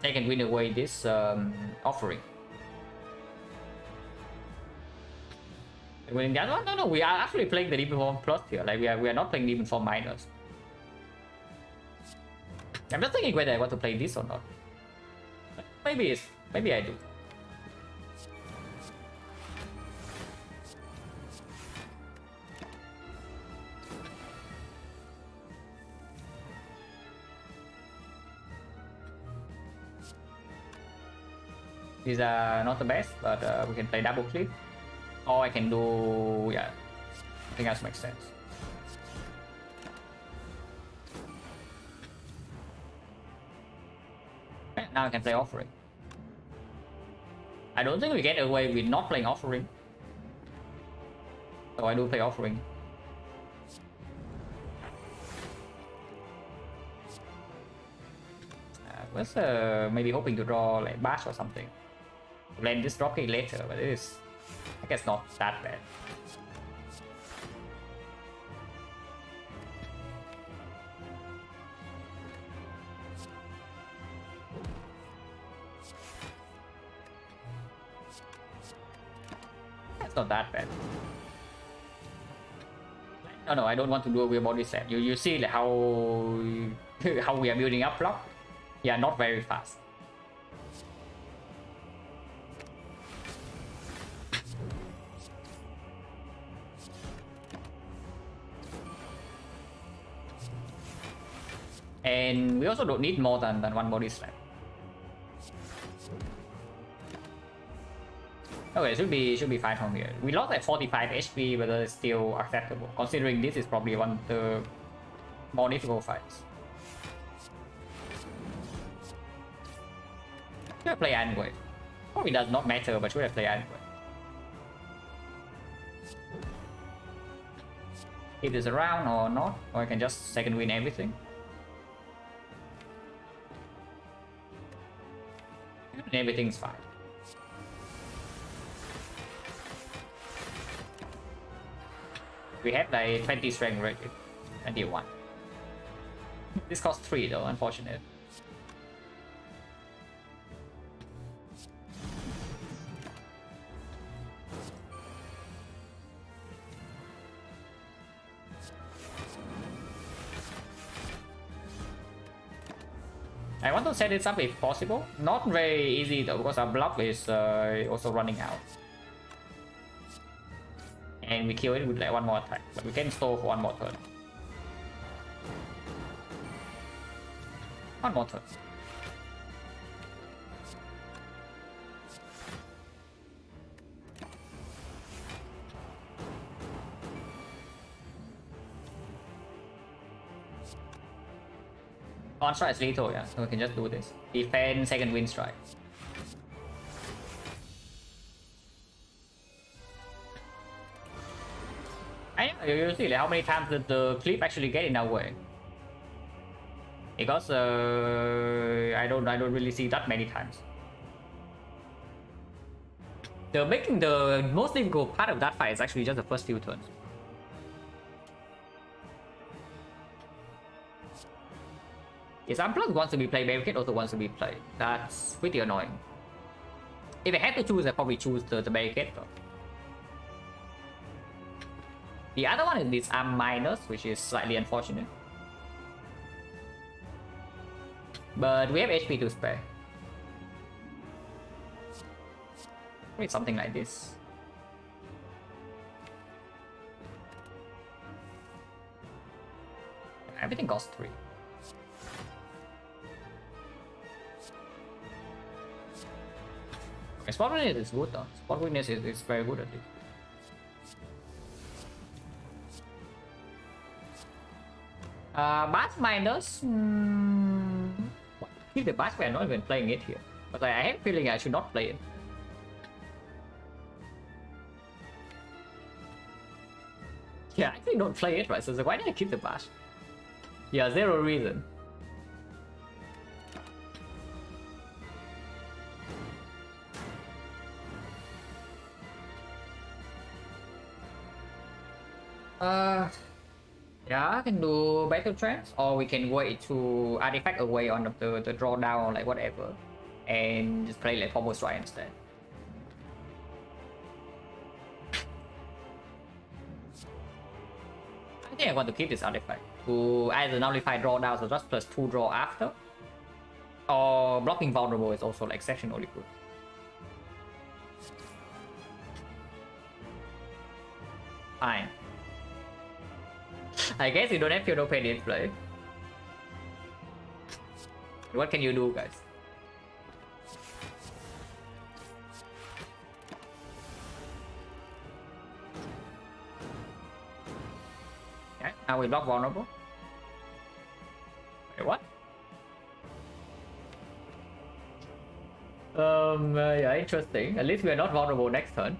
they can win away this um, offering. Winning that one? No, no, we are actually playing the Demon Form Plus here. Like we are, we are not playing Demon Form Minus. I'm just thinking whether I want to play this or not. Maybe it's, maybe I do. These are not the best, but uh, we can play double click. Or I can do, yeah, I think that makes sense. Now I can play offering. I don't think we get away with not playing offering. So I do play offering. Uh, was uh, maybe hoping to draw like bash or something. Land this rocket later, but it is, I guess, not that bad. That's not that bad. No, no, I don't want to do a weird body slam. You you see like how [laughs] how we are building up block? Yeah, not very fast. And we also don't need more than, than one body slam. Okay, should be should be fine from here. We lost like 45 HP, but it's still acceptable. Considering this is probably one of the more difficult fights. Should I play Iron Probably does not matter, but should I play Wave? If this around or not, or I can just second wind everything. Everything's fine. We have like 20 strength rated. 21. This costs 3 though, unfortunate. I want to set this up if possible. Not very easy though, because our block is uh, also running out. And we kill it with like one more attack, but we can store for one more turn. One more turn. On strike is lethal, yeah, so we can just do this. Defend, second wind strike. I you see like, how many times did the clip actually get in our way? Because uh, I don't I don't really see that many times. The making the most difficult part of that fight is actually just the first few turns. Yes, Unplugged wants to be played, Barricade also wants to be played. That's pretty annoying. If I had to choose, I'd probably choose the, the Barricade though. The other one is this arm minus, which is slightly unfortunate. But we have HP to spare. Wait, something like this. Everything costs 3. Okay, spot weakness is good though. Spot weakness is, is very good at least. Uh, Bash Minus... Hmm, keep the we're not even playing it here. But I have a feeling I should not play it. Yeah, I actually don't play it, right? So why did I keep the Bash? Yeah, zero reason. Uh, yeah, I can do battle trance, or we can wait to artifact away on the, the drawdown or like whatever. and just play like Pommel Strike instead. I think I want to keep this artifact to either nullify draw down so just plus 2 draw after or blocking vulnerable is also like exceptionally good. Fine. I guess you don't have to pay this play. What can you do guys? Okay, now we block vulnerable. Wait, what? Um, uh, yeah, interesting. At least we are not vulnerable next turn.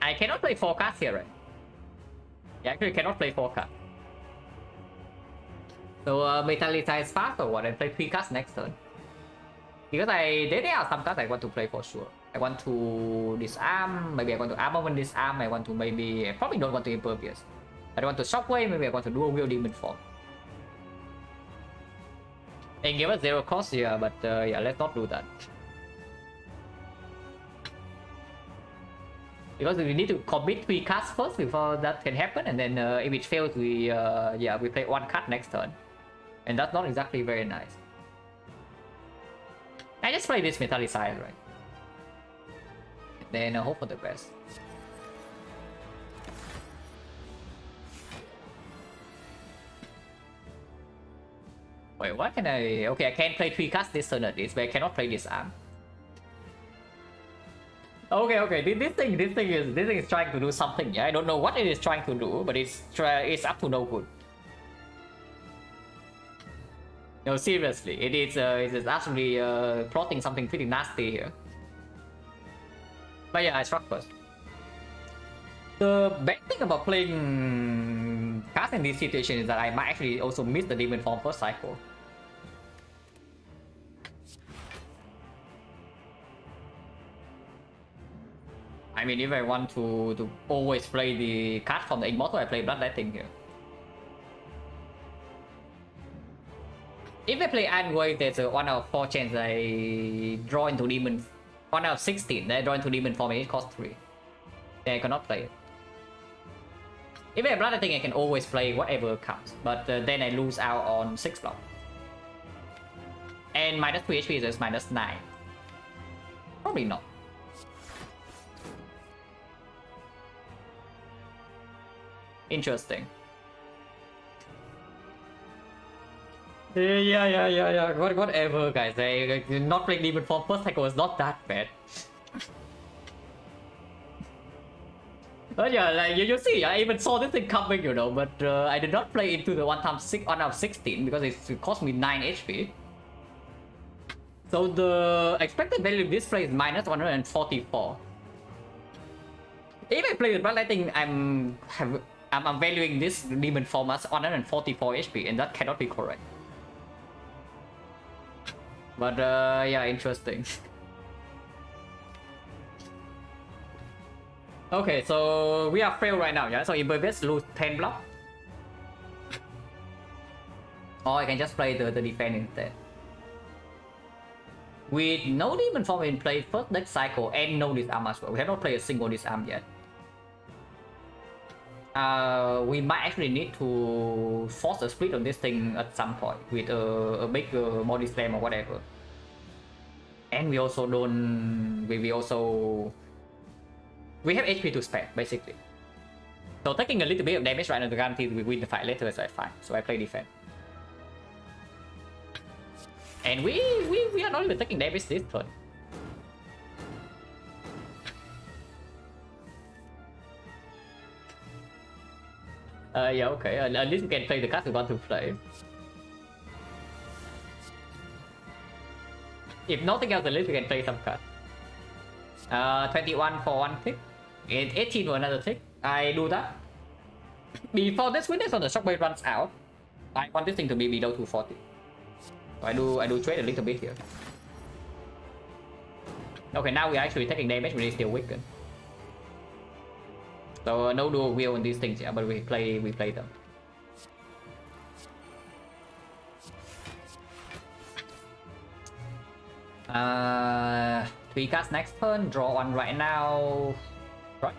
I cannot play four forecast here, right? Yeah, actually cannot play forecast. So uh, Metallicize fast or what? And play precast next turn. Because I there, there are some cards I want to play for sure. I want to disarm, maybe I want to armor when disarm, I want to maybe I probably don't want to impervious. I don't want to shockwave, maybe I want to dual wield demon form. And give us zero cost here, but uh, yeah, let's not do that. Because we need to commit three cards first before that can happen, and then uh, if it fails, we uh, yeah we play one card next turn, and that's not exactly very nice. I just play this Metallicize, right? Then uh, hope for the best. Wait, what can I... Okay, I can play three cards this turn at least, but I cannot play this arm. Okay, okay, this thing, this thing is, this thing is trying to do something, yeah? I don't know what it is trying to do, but it's try, it's up to no good. No, seriously, it is, uh, it is actually uh, plotting something pretty nasty here. But yeah, I struck first. The bad thing about playing cards in this situation is that I might actually also miss the demon form first cycle. I mean, if I want to, to always play the card from the Immortal, I play Bloodletting here. If I play Anway, there's a 1 out of 4 chance I draw into Demon... 1 out of 16, I draw into Demon form and it costs 3. Then I cannot play it. If I have Bloodletting, I can always play whatever comes, but uh, then I lose out on 6 block. And minus 3 HP is minus 9. Probably not. Interesting. Yeah, yeah, yeah, yeah. What, whatever, guys. I, I not playing Demon Form first cycle was not that bad. but yeah, like you, you see, I even saw this thing coming, you know. But uh, I did not play into the one time six, one out of sixteen because it cost me nine HP. So the expected value of this play is minus 144. If I play with Bloodletting, I'm have I'm, I'm valuing this demon form as 144 HP, and that cannot be correct. But uh, yeah, interesting. [laughs] okay, so we are failed right now, yeah? So Impervious lose 10 block. Or I can just play the, the defense instead. With no demon form in play first next cycle and no disarm as well. We have not played a single disarm yet uh, we might actually need to force a split on this thing at some point with a, a big uh, body slam or whatever. And we also don't... We, we also... We have HP to spare, basically. So taking a little bit of damage right now to guarantee we win the fight later is fine. So I play defense. And we, we, we are not even taking damage this turn. Uh, yeah, okay. At, least we can play the card we want to play. If nothing else, at least we can play some cards. Uh, 21 for one tick. And 18 for another tick. I do that. Before this witness on the shockwave runs out, I want this thing to be below 240. So I do I do trade a little bit here. Okay, now we're actually taking damage, but it's still weakened. So uh, no dual wield on these things, yeah, but we play we play them. Uh, three cards next turn, draw one right now.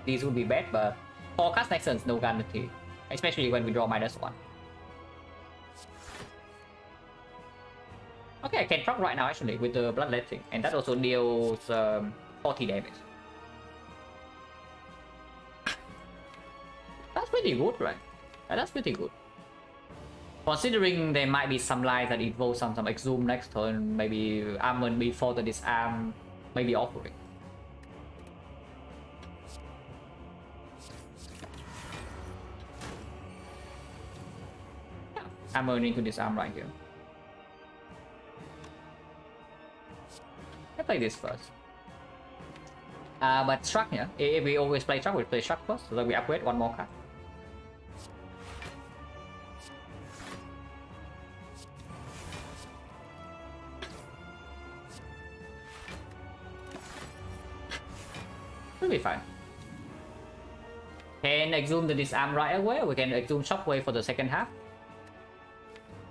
These would be bad, but four cards next turn is no guarantee. Especially when we draw minus one. Okay, I can drop right now actually with the bloodletting, and that also deals um, 40 damage. That's pretty good, right? That's pretty good. Considering there might be some lines that involve some some exhume next turn, maybe armor before the disarm, maybe offering. Yeah, armor into disarm right here. Let's play this first. Uh, but struck, yeah. If we always play struck, we play struck first, so then we upgrade one more card. Be fine. Can exhume the disarm right away, we can exhume shockwave for the second half.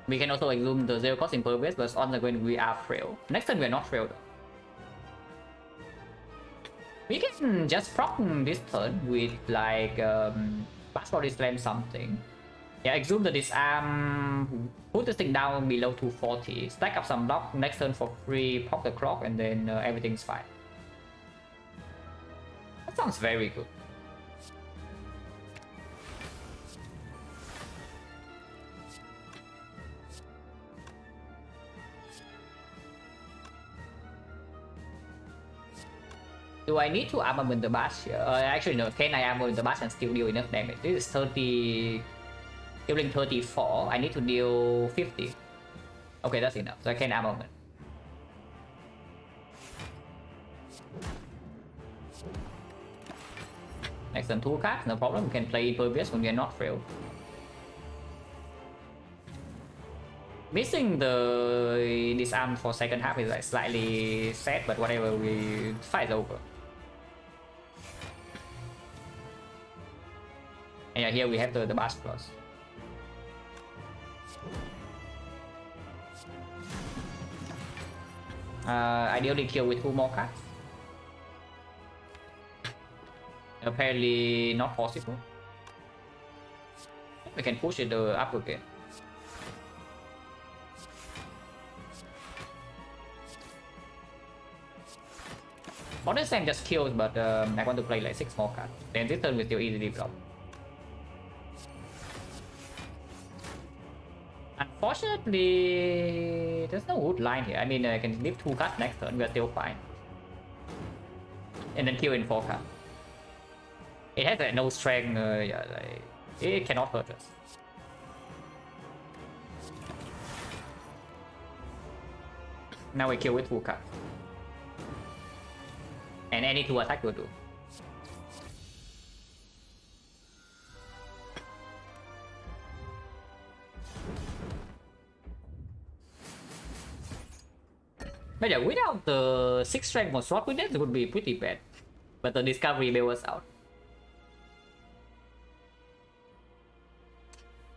We can also exhume the zero cost impervious, but on the when we are frail. Next turn we are not frail though. We can just proc this turn with like um fast body slam something. Yeah, exhume the disarm, put this thing down below 240, stack up some block next turn for free, pop the clock, and then uh, everything's fine. Sounds very good. Do I need to armament the bash? Uh, actually no, can I armament the bash and still deal enough damage? This is 30... Dealing 34, I need to deal 50. Okay, that's enough, so I can armament. Next turn two cards, no problem, we can play Impervious when we are not frail. Missing the disarm for second half is like slightly sad, but whatever, we fight over. And yeah, here we have the, the Bash Plus. Uh, ideally kill with two more cards. Apparently not possible. We can push it uh, up again. Modern Sam just kills, but um, I want to play like 6 more cards. Then this turn we still easily block. Unfortunately, there's no wood line here. I mean, I can leave 2 cards next turn, we're still fine. And then kill in 4 cards. It has like, no strength, uh, yeah, like, it cannot hurt us. Now we kill with 2 cards. And any 2 attack will do. But yeah, without the 6 strength or sword with that would be pretty bad. But the discovery bail us out.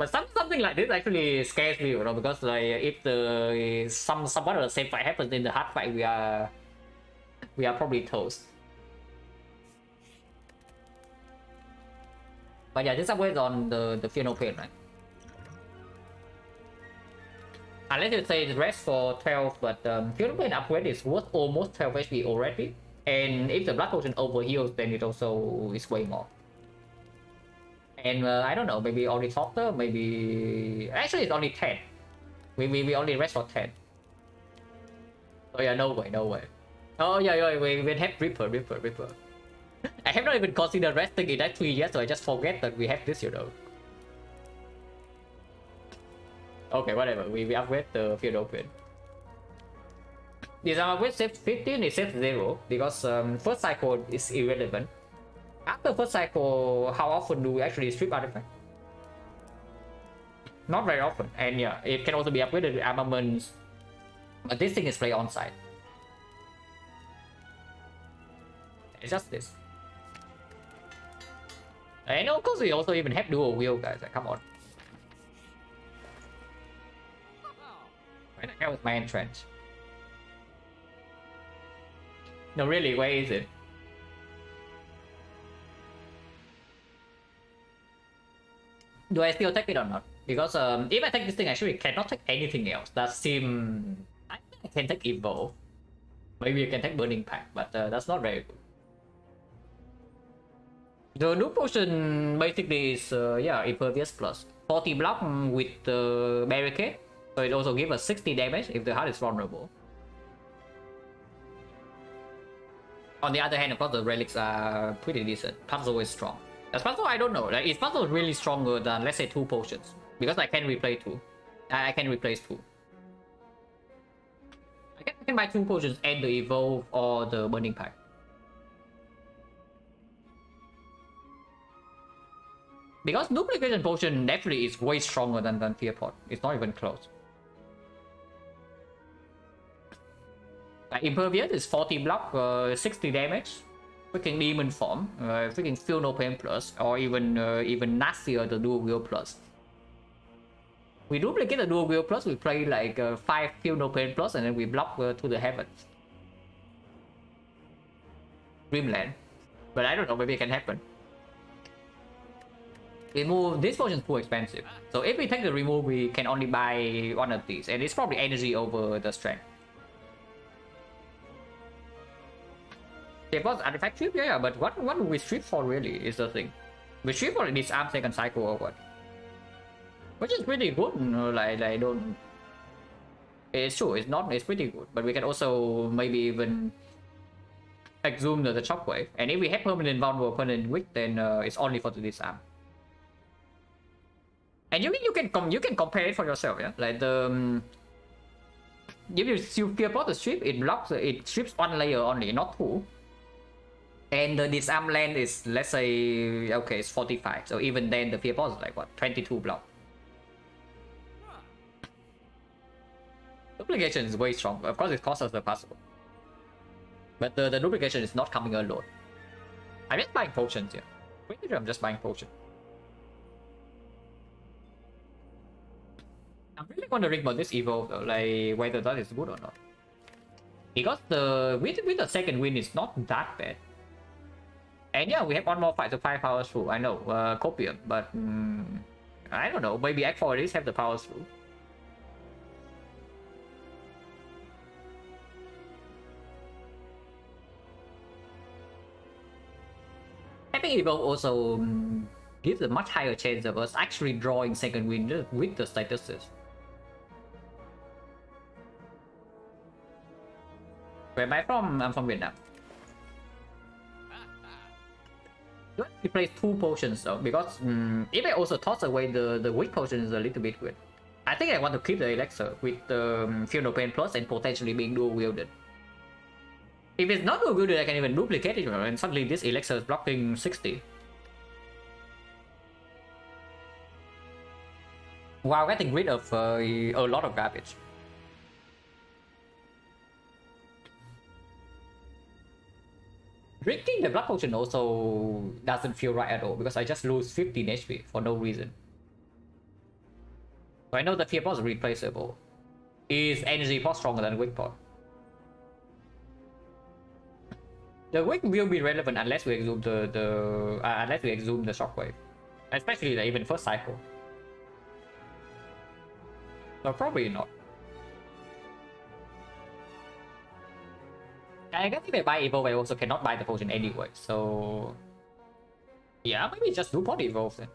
But some, something like this actually scares me, you know, because like if the some somewhat of the same fight happens in the hard fight, we are we are probably toast. But yeah, this upgrade on the the No Pain, right? Unless you say rest for 12, but um, No Pain upgrade is worth almost 12 HP already. And if the Blood Potion overheals, then it also is way more. And uh, I don't know, maybe only Ornithopter, maybe... Actually, it's only 10. We, we, we only rest for 10. Oh yeah, no way, no way. Oh yeah, yeah, we, we have Ripper, Ripper, Ripper. [laughs] I have not even considered resting in that 3 yet, so I just forget that we have this, you know. Okay, whatever, we, we upgrade the field open. This upgrade saved 15, it saved 0, because um, first cycle is irrelevant. After first cycle, how often do we actually strip artifact? Not very often, and yeah, it can also be upgraded with armaments, but this thing is play on site. It's just this. And of course, we also even have dual wield, guys. Like, come on. Where the hell is my entrance? No, really, where is it? Do I still take it or not? Because um, if I take this thing, I actually cannot take anything else. That seems... I think I can take Evolve. Maybe I can take Burning Pact, but uh, that's not very good. The new potion basically is, uh, yeah, Impervious plus 40 block with the Barricade. So it also gives us 60 damage if the heart is vulnerable. On the other hand, of course, the relics are pretty decent. Puzzle is always strong. Puzzle, I don't know. Like, is puzzle really stronger than, let's say, two potions? Because I can replay two. I can replace two. I can, I can buy two potions and the evolve or the burning pact. Because duplication potion definitely is way stronger than, than fear pot. It's not even close. Like Impervious is 40 block, uh, 60 damage. Freaking Demon Form, uh, freaking Feel No Pain Plus, or even uh, even nastier the Dual Wield Plus. We duplicate the Dual Wield Plus, we play like uh, 5 Feel No Pain Plus, and then we block uh, to the heavens. Dreamland. But I don't know, maybe it can happen. Remove, this potion is too expensive. So if we take the remove, we can only buy one of these, and it's probably energy over the strength. Was artifact strip, yeah, yeah, but what what we strip for really is the thing. We strip for disarm second cycle or what? Which is pretty good, like, like don't it's true, it's not it's pretty good, but we can also maybe even exhume the, the shockwave. And if we have permanent vulnerable permanent weak, then uh, it's only for the disarm. And you you can com you can compare it for yourself, yeah? Like the um, if you, you fear the strip, it blocks it strips one layer only, not two. And the disarm land is, let's say, okay, it's 45. So even then, the fear pot is like, what, 22 block. Duplication is way strong. Of course, it costs us the possible But the, the duplication is not coming alone. I'm just buying potions here. Sure I'm just buying potions. I'm really wondering about this evolve though, like whether that is good or not. Because the with, with the second wind is not that bad. And yeah, we have one more fight to five powers through. I know, uh, Copium, but mm, I don't know. Maybe Act 4 at least have the powers through. Epic Evolve also um, gives a much higher chance of us actually drawing second wind with the statuses. Where am I from? I'm from Vietnam. He plays two potions though, because um, if I also toss away the, the weak potion is a little bit weird. I think I want to keep the elixir with the um, No Pain Plus and potentially being dual wielded. If it's not dual wielded, I can even duplicate it, and suddenly this elixir is blocking 60. While getting rid of uh, a lot of garbage. Drinking the blood potion also doesn't feel right at all because I just lose 15 HP for no reason. So I know the fear pot is replaceable. Is energy pot stronger than weak pot? The weak will be relevant unless we exhume the the uh, unless we exhume the shockwave, especially the even first cycle. So probably not. I guess if I buy Evolve, I also cannot buy the potion anyway, so... Yeah, maybe just do pot Evolve then.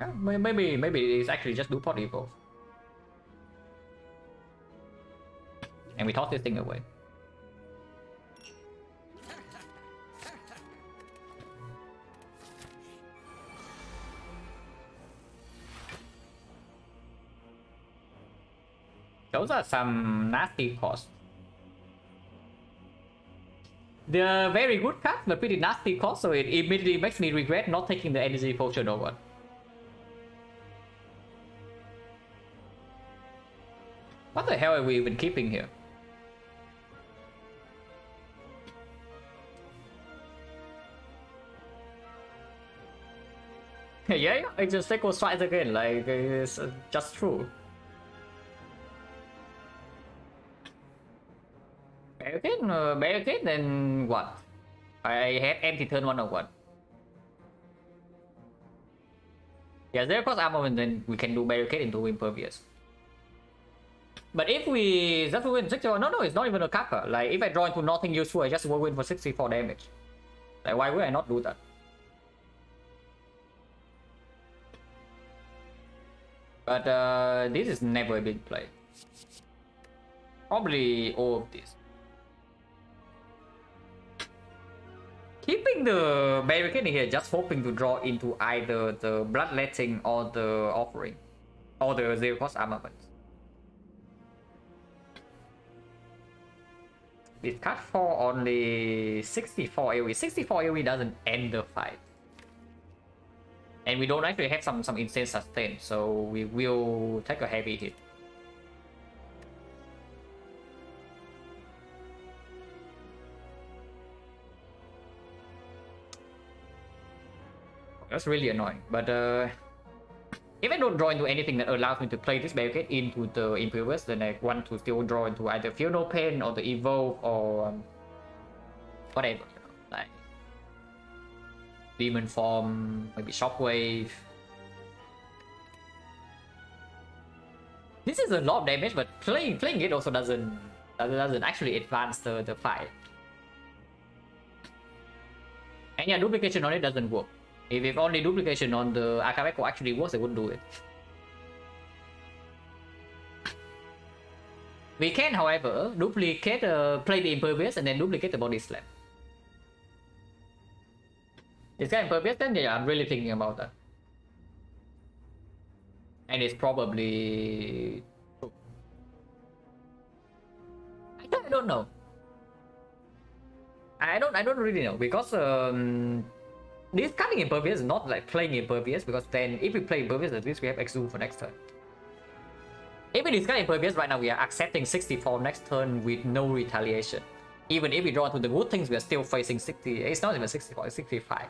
Yeah, maybe maybe it's actually just do pot Evolve. And we toss this thing away. Those are some nasty costs. They're very good cards, but pretty nasty costs, so it immediately makes me regret not taking the energy potion over. What the hell are we even keeping here? yeah, yeah, I just take strikes again, like, uh, it's uh, just true. Barricade? Uh, barricade, then what? I have empty turn one or? Yeah, zero cost armament, then we can do barricade into impervious. But if we just win 64, no, no, it's not even a kappa. Like, if I draw into nothing useful, I just will win for 64 damage. Like, why would I not do that? But uh, this is never a big play. Probably all of this. Keeping the barricade here, just hoping to draw into either the bloodletting or the offering, or the zero cost armament. cut for only 64 AoE. 64 AoE doesn't end the fight. And we don't actually have some, some insane sustain, so we will take a heavy hit. That's really annoying, but uh, if I don't draw into anything that allows me to play this barricade into the Impervious, then I want to still draw into either No Pain or the Evolve or um, whatever, you know, like Demon Form, maybe Shockwave. This is a lot of damage, but playing playing it also doesn't doesn't actually advance the, the fight. And yeah, duplication on it doesn't work. If, if only duplication on the Akabeko actually works, I wouldn't do it. We can, however, duplicate, uh, play the Impervious and then duplicate the Body Slam. Is that Impervious then? Yeah, I'm really thinking about that. And it's probably... I don't, I don't know. I don't I don't really know because um Discarding Impervious is not like playing Impervious because then if we play Impervious at least we have Exhume for next turn. If we discard Impervious right now we are accepting 64 next turn with no retaliation. Even if we draw into the good things we are still facing 60, it's not even 64, it's 65.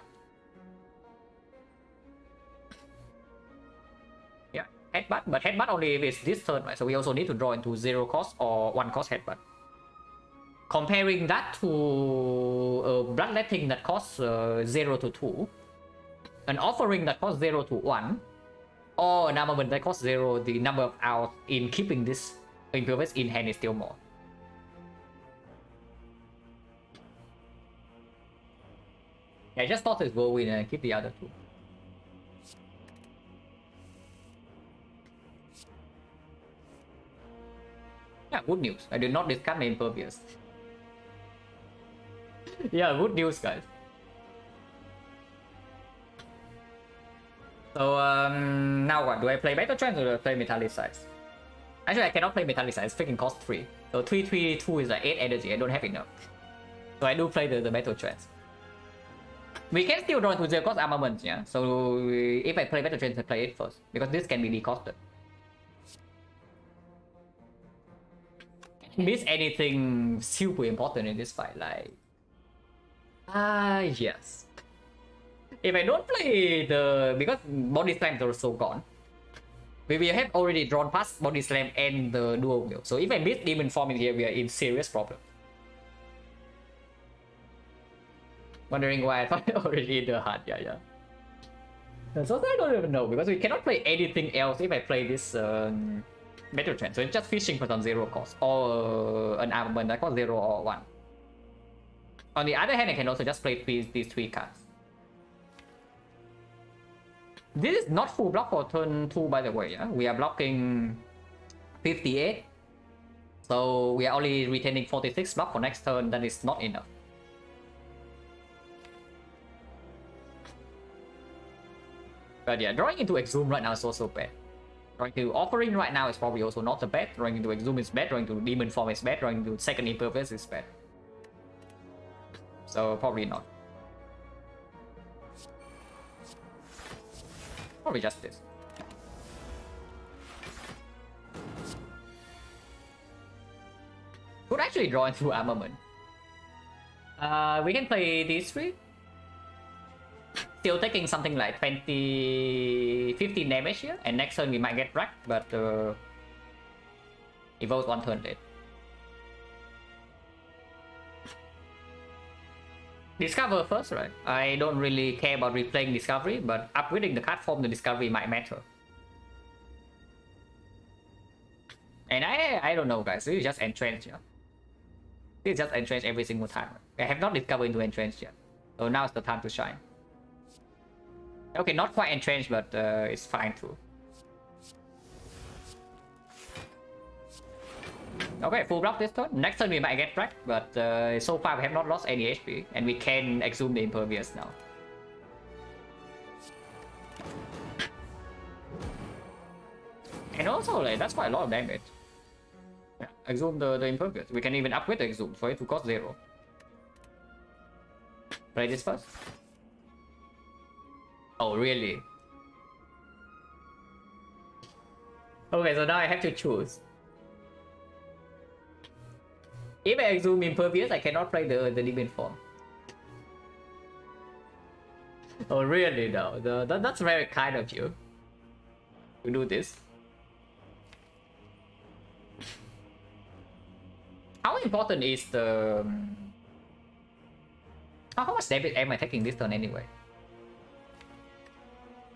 Yeah, headbutt, but headbutt only if it's this turn, right? So we also need to draw into zero cost or one cost headbutt comparing that to a bloodletting that costs uh, 0 to 2, an offering that costs 0 to 1, or an armament that costs 0, the number of hours in keeping this Impervious in hand is still more. Yeah, I just thought it will win and keep the other two. Yeah, good news. I did not discard my Impervious yeah, good news, guys. So um, now what? Do I play Trance or do I play Metallicize? Actually, I cannot play Metallicize. It's freaking cost 3. So 3, 3, 2 is like 8 energy. I don't have enough. So I do play the, the Battle Trance. We can still draw into zero cost armaments, yeah? So if I play Battle Trance, I play it first. Because this can be decosted. Miss anything super important in this fight, like Ah, yes. If I don't play the... Because Body Slam is also gone. We will have already drawn past Body Slam and the Dual Wield. So if I miss Demon Form in here, we are in serious problem. Wondering why I thought [laughs] already the heart, yeah, yeah. So I don't even know, because we cannot play anything else if I play this um, Battle Trance. So it's just fishing for some zero cost, or uh, an armament that costs zero or one. On the other hand, I can also just play these, these three cards. This is not full block for turn 2 by the way, yeah? We are blocking 58. So we are only retaining 46 block for next turn, that is not enough. But yeah, drawing into Exhume right now is also bad. Drawing into Offering right now is probably also not the bad. Drawing into Exhume is bad, drawing into Demon Form is bad, drawing into Second Impervious is bad. So probably not. Probably just this. Could actually draw into armament. Uh, we can play these three. Still taking something like 20, 15 damage here, and next turn we might get wrecked, but uh, evolves one turn late. Discover first, right? I don't really care about replaying Discovery, but upgrading the card form to Discovery might matter. And I I don't know guys, this is just entrenched, yeah. This is just entrenched every single time. I have not discovered into entrenched yet. So now is the time to shine. Okay, not quite entrenched, but uh, it's fine too. Okay, full block this turn. Next turn we might get wrecked, but uh, so far we have not lost any HP, and we can exhume the Impervious now. And also, like, that's quite a lot of damage. Yeah, exhume the, the Impervious. We can even upgrade the exhume for it to cost zero. Try this first. Oh, really? Okay, so now I have to choose. If I exhume Impervious, I cannot play the, the Demon form. Oh, really? No, the, that, that's very kind of you to do this. How important is the... Um, how much damage am I taking this turn anyway?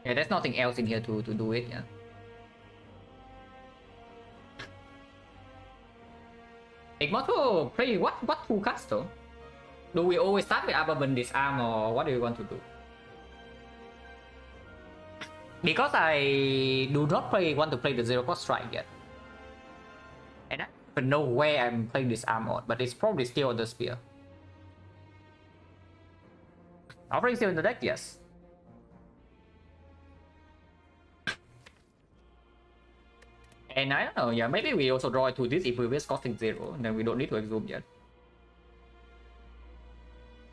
Yeah, there's nothing else in here to, to do it, yeah. Igmoto oh, play what what two cards though? Do we always start with Armament Disarm or what do you want to do? Because I do not play want to play the zero cost strike yet. And I don't know where I'm playing this armor, but it's probably still on the spear. Offering still in the deck, yes. And I don't know, yeah, maybe we also draw it to this if we risk costing zero, then we don't need to exhume yet.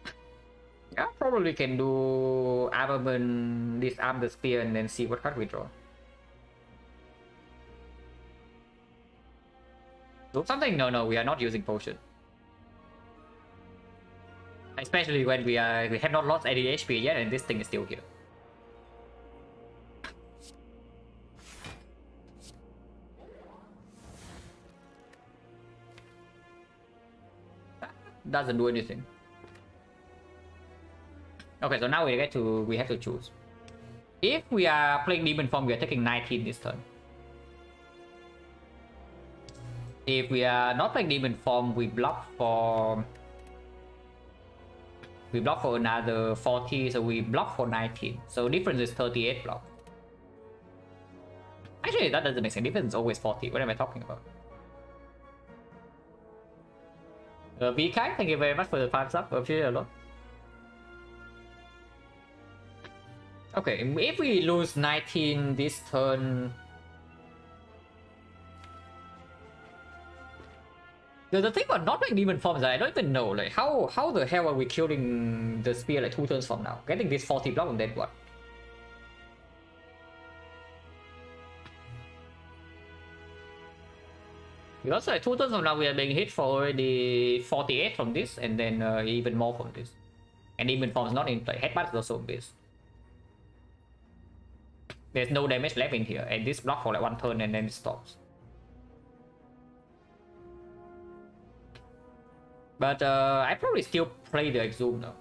[laughs] yeah, probably we can do armament, disarm the spear, and then see what card we draw. Something? No, no, we are not using potion. Especially when we are we have not lost any HP yet, and this thing is still here. Doesn't do anything. Okay, so now we get to we have to choose. If we are playing demon form, we are taking 19 this turn. If we are not playing demon form, we block for we block for another 40, so we block for 19. So difference is 38 block. Actually, that doesn't make sense. Difference is always 40. What am I talking about? Uh, thank you very much for the 5 sub. Appreciate a lot. Okay, if we lose 19 this turn... The, the thing about not playing demon forms, I don't even know, like, how how the hell are we killing the spear like two turns from now? Getting this 40 block and then what? Because like two turns from now we are being hit for already 48 from this and then uh, even more from this. And even forms not in play. Headbutt is also base. There's no damage left in here and this block for like one turn and then it stops. But uh, I probably still play the Exhume now.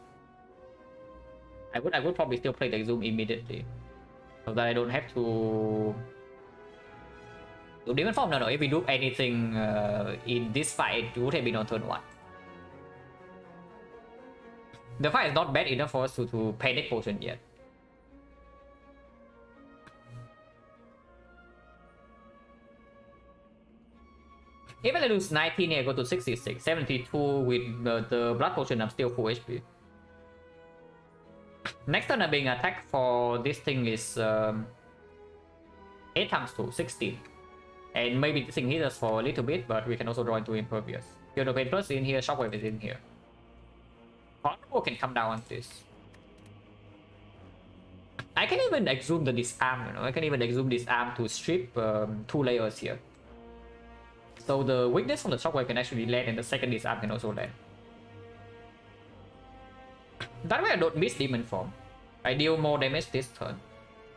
I would I would probably still play the Exhume immediately. So that I don't have to Demon Form, no, no. If we do anything uh, in this fight, it would have been on turn 1. The fight is not bad enough for us to, to panic potion yet. If I lose 19 here, I go to 66, 72 with the, the blood potion, I'm still full HP. Next turn I'm being attacked for this thing is um, 8 times 2, 16. And maybe this thing hits us for a little bit, but we can also draw into Impervious. Hero Pain Plus in here, Shockwave is in here. Honorable can come down on this. I can even exhume the disarm, you know, I can even exhume disarm to strip um, two layers here. So the weakness from the shockwave can actually land and the second disarm can also land. That way I don't miss demon form. I deal more damage this turn.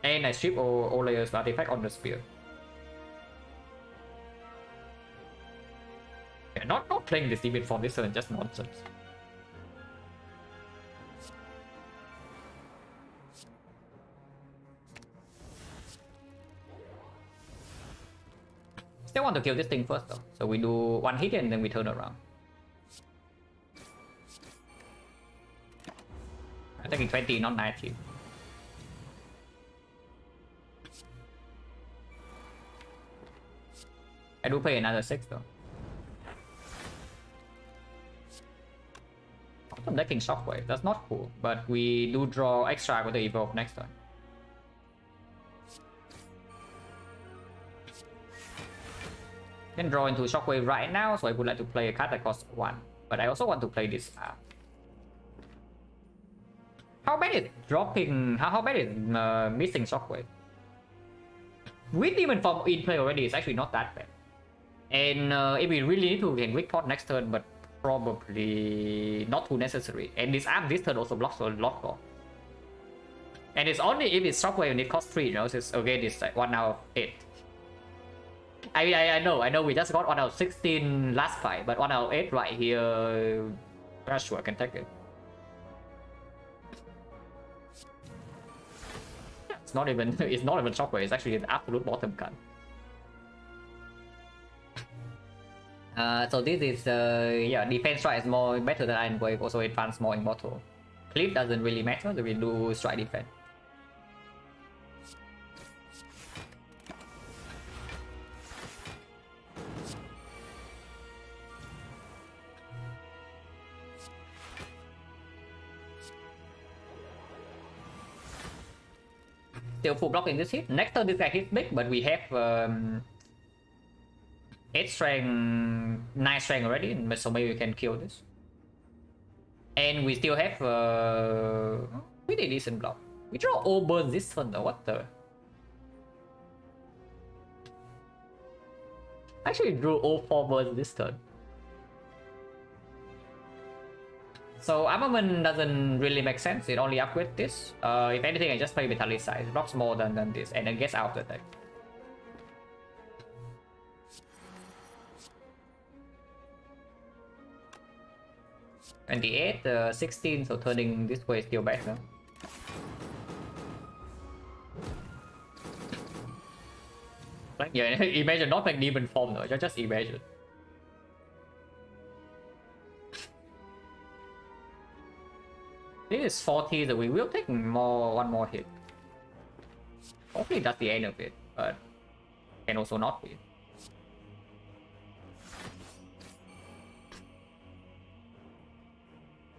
And I strip all, all layers artifact on the spear. Okay, not, not playing this even form, this is just nonsense. Still want to kill this thing first though. So we do one hit and then we turn around. I think 20, not 19. I do play another 6 though. I'm decking Shockwave, that's not cool, but we do draw extra with the Evolve next time. Can draw into Shockwave right now, so I would like to play a card that costs 1. But I also want to play this uh, How bad is dropping... How, how bad is uh, missing Shockwave? With Demon Form in play already, it's actually not that bad. And uh, if we really need to, we can Quick Pot next turn, but probably not too necessary. And this app turn also blocks a lot more. And it's only if it's Shockwave and it costs 3, you know, so it's, again, it's like 1 out of 8. I mean, I, I know, I know we just got 1 out of 16 last fight, but 1 out of 8 right here, I'm sure can take it. It's not even, [laughs] it's not even Shockwave, it's actually the absolute bottom card. Uh, so this is uh, yeah defense strike is more better than Iron Wave also advance more immortal. Clip doesn't really matter, so we do strike defense. Still full block in this hit. Next turn this guy hits big, but we have um, 8 strength, 9 strength already, so maybe we can kill this. And we still have uh, pretty decent block. We draw burns this turn though, what the? Actually drew all 4 burns this turn. So armament doesn't really make sense, it only upgrades this. Uh, if anything, I just play Metallicize, it blocks more than, than this, and then gets out of the deck. 28, uh, 16, so turning this way is still better. Like, yeah, [laughs] imagine not like demon form though, just imagine. This is 40, so we will take more one more hit. Hopefully that's the end of it, but can also not be.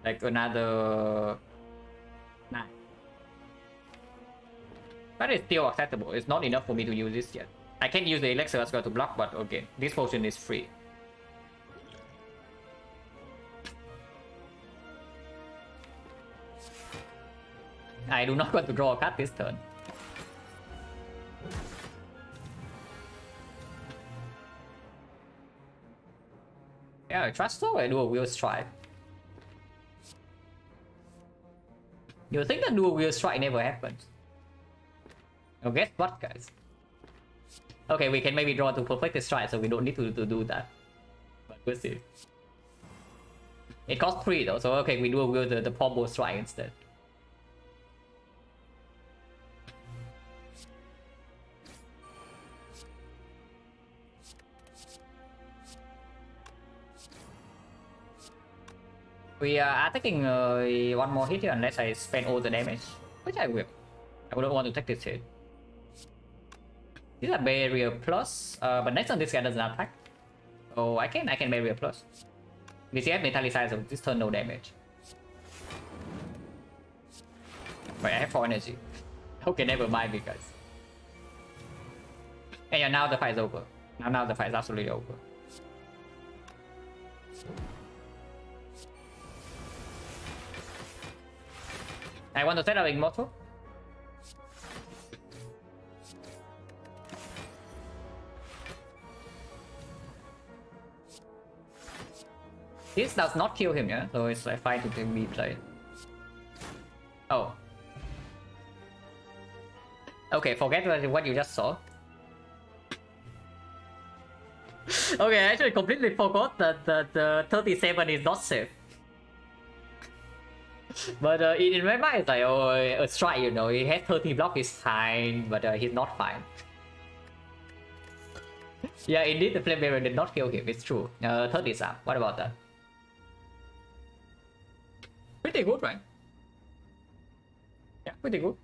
Like another nine. But it's still acceptable. It's not enough for me to use this yet. I can't use the elixir as well to block, but okay, this potion is free. I do not [laughs] want to draw a card this turn. Yeah, trust so I do a wheel strike. You think the dual wield strike never happens? Oh, guess what, guys? Okay, we can maybe draw to perfect the strike, so we don't need to, to do that. But we'll see. It costs 3 though, so okay, we do wheel the, the pommel strike instead. We are taking uh, one more hit here unless I spend all the damage, which I will. I wouldn't want to take this hit. These are barrier plus, uh, but next on this guy doesn't attack. So I can I can barrier plus. Because have metallicize, so this turn no damage. Wait, I have 4 energy. Okay, never mind because. And yeah, now the fight is over. Now, now the fight is absolutely over. I want to set up Immortal. This does not kill him, yeah? So it's like fine to be played. Oh. Okay, forget what you just saw. [laughs] okay, I actually completely forgot that, that uh, 37 is not safe but uh, in, my mind, it's like, oh, a strike, you know, he has 30 block is fine, but uh, he's not fine. yeah, indeed, the flame barrier did not kill him. It's true. Uh, third disarm. What about that? Pretty good, right? Yeah, pretty good.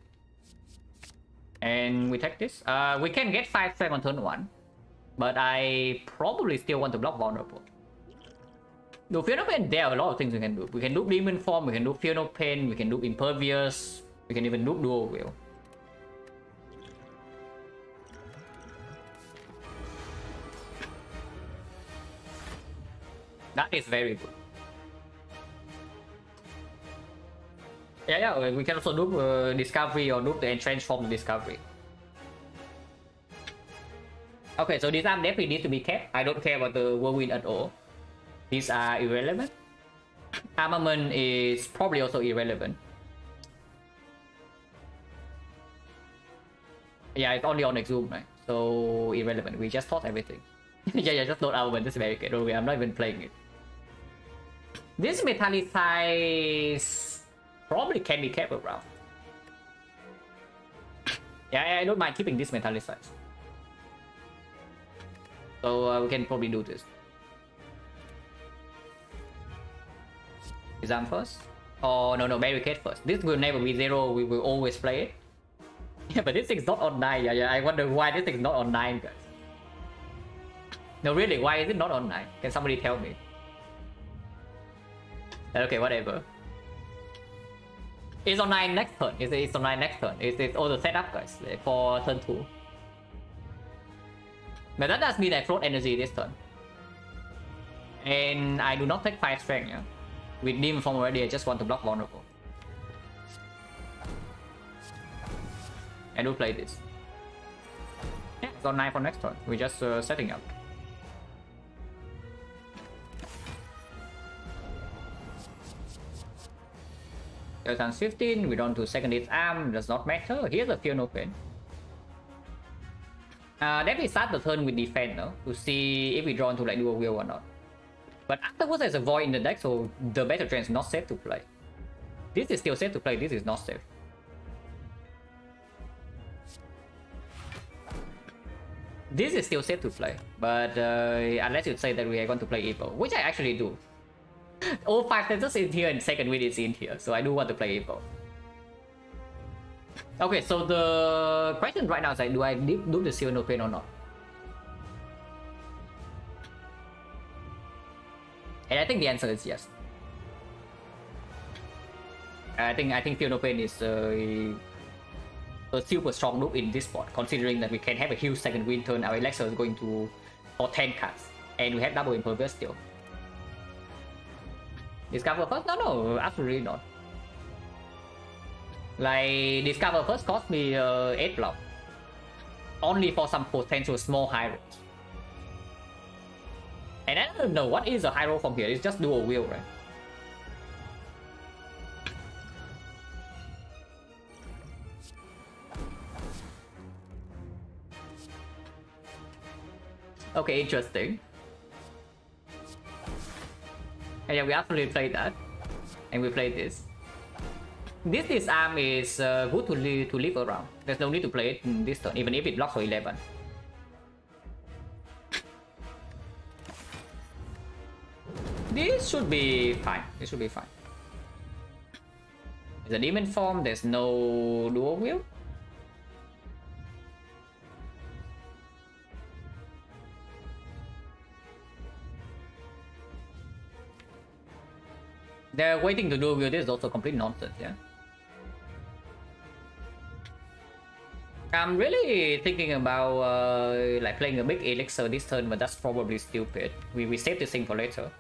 And we take this. Uh, we can get 5 frame on turn 1. But I probably still want to block vulnerable. Do Feel No Pain, there are a lot of things we can do. We can do Demon Form, we can do Feel No Pain, we can do Impervious, we can even do Dual Wield. That is very good. Yeah, yeah, we can also do uh, Discovery or do the Entrench form Discovery. Okay, so these arm definitely need to be kept. I don't care about the whirlwind at all. These are irrelevant. Armament is probably also irrelevant. Yeah, it's only on Exhume, right? So irrelevant. We just thought everything. [laughs] yeah, yeah, just load armament. This is very good. Okay, I'm not even playing it. This metallicize probably can be kept around. [coughs] Yeah, I don't mind keeping this metallicize. So uh, we can probably do this. Exam first? Oh, no, no, barricade first. This will never be zero. We will always play it. [laughs] Yeah, but this thing's not on 9. Yeah, yeah, I wonder why this thing's not on 9, guys. No, really, why is it not on 9? Can somebody tell me? Okay, whatever. It's on 9 next turn. It's, it's on 9 next turn. It's, it's all the setup, guys, eh, for turn 2. But that does mean I float energy this turn. And I do not take 5 strength, yeah? With Demon Form already, I just want to block vulnerable. I do play this. Yeah, on 9 for next turn. We're just uh, setting up. Turn 15, we don't do second its arm, does not matter. Here's a Feel No Pain. Uh, then we start the turn with defense no? to see if we draw into like dual wield or not. But afterwards there's a void in the deck, so the Battle Trance is not safe to play. This is still safe to play, this is not safe. This is still safe to play, but uh, unless you say that we are going to play evil, which I actually do. [laughs] All five Tenses in here and second wind is in here, so I do want to play evil. Okay, so the question right now is like, do I do the Feel No Pain or not? And I think the answer is yes. I think I think Feel Pain is uh, a super strong look in this spot, considering that we can have a huge second wind turn. Our Elixir is going to for 10 cards, and we have double impervious still. Discover first? No, no, absolutely not. Like, Discover first cost me uh, 8 block. Only for some potential small high rolls. And I don't know what is a high roll from here, it's just dual wield, right? Okay, interesting. And yeah, we actually played that. And we played this. This disarm is uh, good to, li to live around. There's no need to play it in this turn, even if it blocks for 11. This should be fine. This should be fine. The demon form, there's no dual wield. They're waiting to do with this is also complete nonsense, yeah. I'm really thinking about uh, like playing a big elixir this turn, but that's probably stupid. We, we save this thing for later.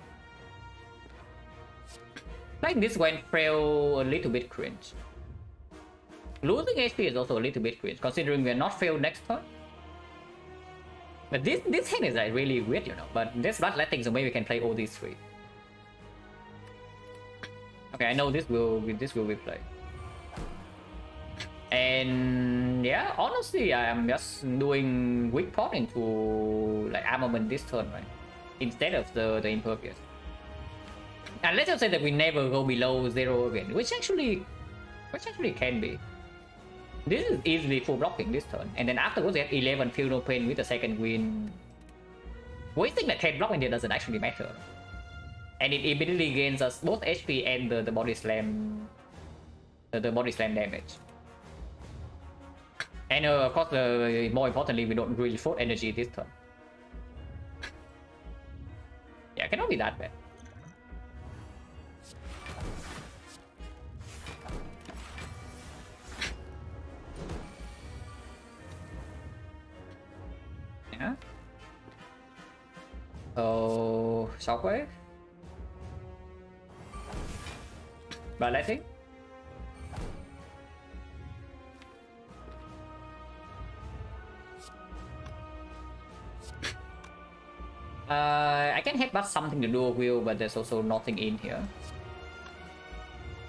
Playing this went frail a little bit cringe. Losing HP is also a little bit cringe, considering we're not fail next turn. But this this hand is like really weird, you know. But this bloodletting, so maybe we can play all these three. Okay, I know this will be this will be played. And yeah, honestly, I am just doing weak pot into like armament this turn, right? Instead of the the impervious. And let's just say that we never go below zero again, which actually, which actually can be. This is easily full blocking this turn, and then afterwards we have 11 Feel No Pain with the second wind. wasting that 10 block in there doesn't actually matter. And it immediately gains us both HP and the, the body slam the, the body slam damage. And uh, of course, uh, more importantly, we don't really fold energy this turn. [laughs] Yeah, cannot be that bad. [laughs] Yeah. So, Shockwave. Bloodletting. Uh, I can headbutt something to dual wield, but there's also nothing in here.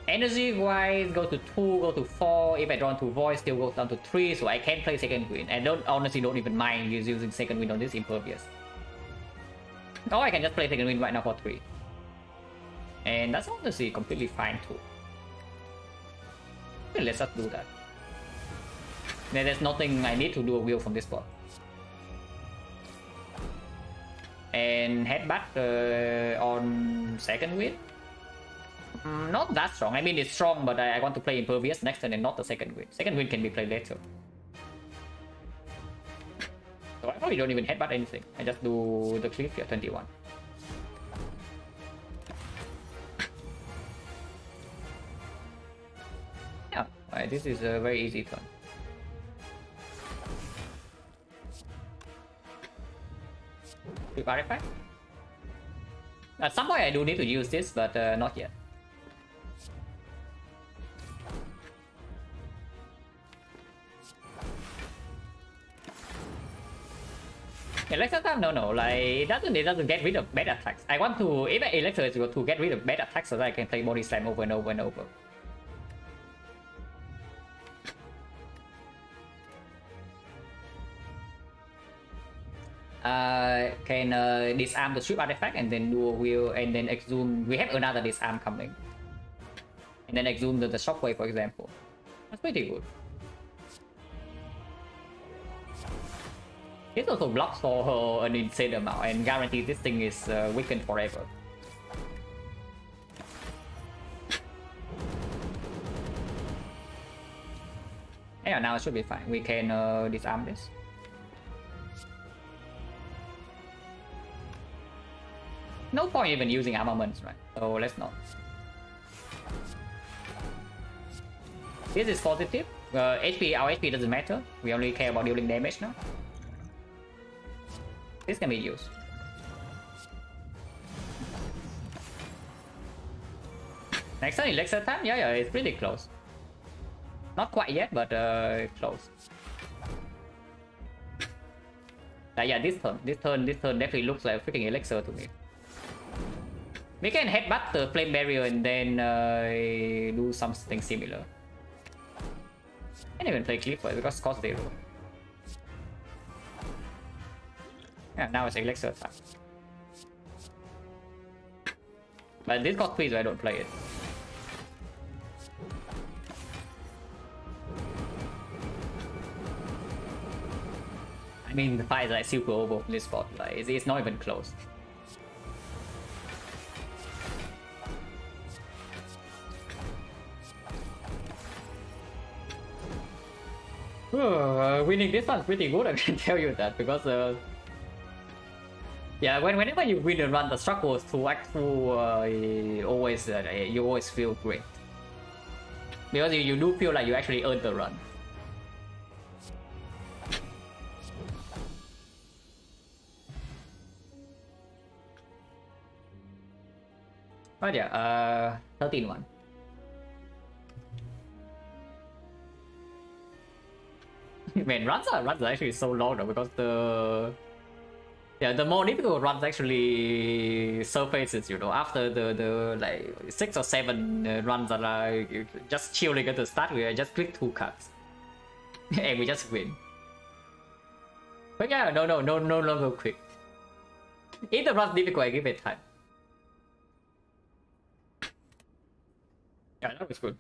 Energy wise, go to 2, go to 4. If I draw into void, still goes down to 3, so I can play second wind. And don't honestly don't even mind using second wind on this impervious. Or I can just play second wind right now for 3. And that's honestly completely fine too. let's just do that. There's nothing I need to do a wheel from this spot. And headbutt uh, on second wind. Mm, not that strong. I mean, it's strong, but I, I, want to play Impervious next turn and not the second wind. Second wind can be played later. So I probably don't even headbutt anything. I just do the cliff here, 21. Yeah, right, this is a very easy turn. Quick artifact? At some point I do need to use this, but uh, not yet. Elixir time? No, no, like, it doesn't, it doesn't get rid of bad attacks. I want to, if Elixir is to get rid of bad attacks so that I can play Body Slam over and over and over. Uh, can uh, disarm the strip artifact and then do a wheel and then exhume. We have another disarm coming. And then exhume the, the shockwave, for example. That's pretty good. It also blocks for her an insane amount and guarantees this thing is uh, weakened forever. Yeah, now it should be fine. We can uh, disarm this. No point even using armaments, right? So let's not. This is positive. Uh, HP, our HP doesn't matter. We only care about dealing damage now. This can be used. Next turn, Elixir time? Yeah, yeah, it's pretty close. Not quite yet, but uh, close. Uh, yeah, this turn, this turn, this turn definitely looks like a freaking Elixir to me. We can headbutt the flame barrier and then uh, do something similar. And even play Clipper because cost zero. Yeah, now it's Elixir time. But this cost 3 so I don't play it. I mean, the fight is like super over this spot. Like, it's, it's not even close. Winning this one's pretty good, I can [laughs] tell you that, because uh, yeah, when, whenever you win a run, the struggles to act through uh, always uh, you always feel great because you, you do feel like you actually earned the run. But yeah, uh, 13 one. [laughs] Man, runs are runs are actually so long though because the yeah the more difficult runs actually surfaces you know after the the like six or seven uh, runs that are just chilling at the start we just click two cards [laughs] and we just win. But yeah, no no no no longer quick. If the run's difficult, I give it time. Yeah, that was good.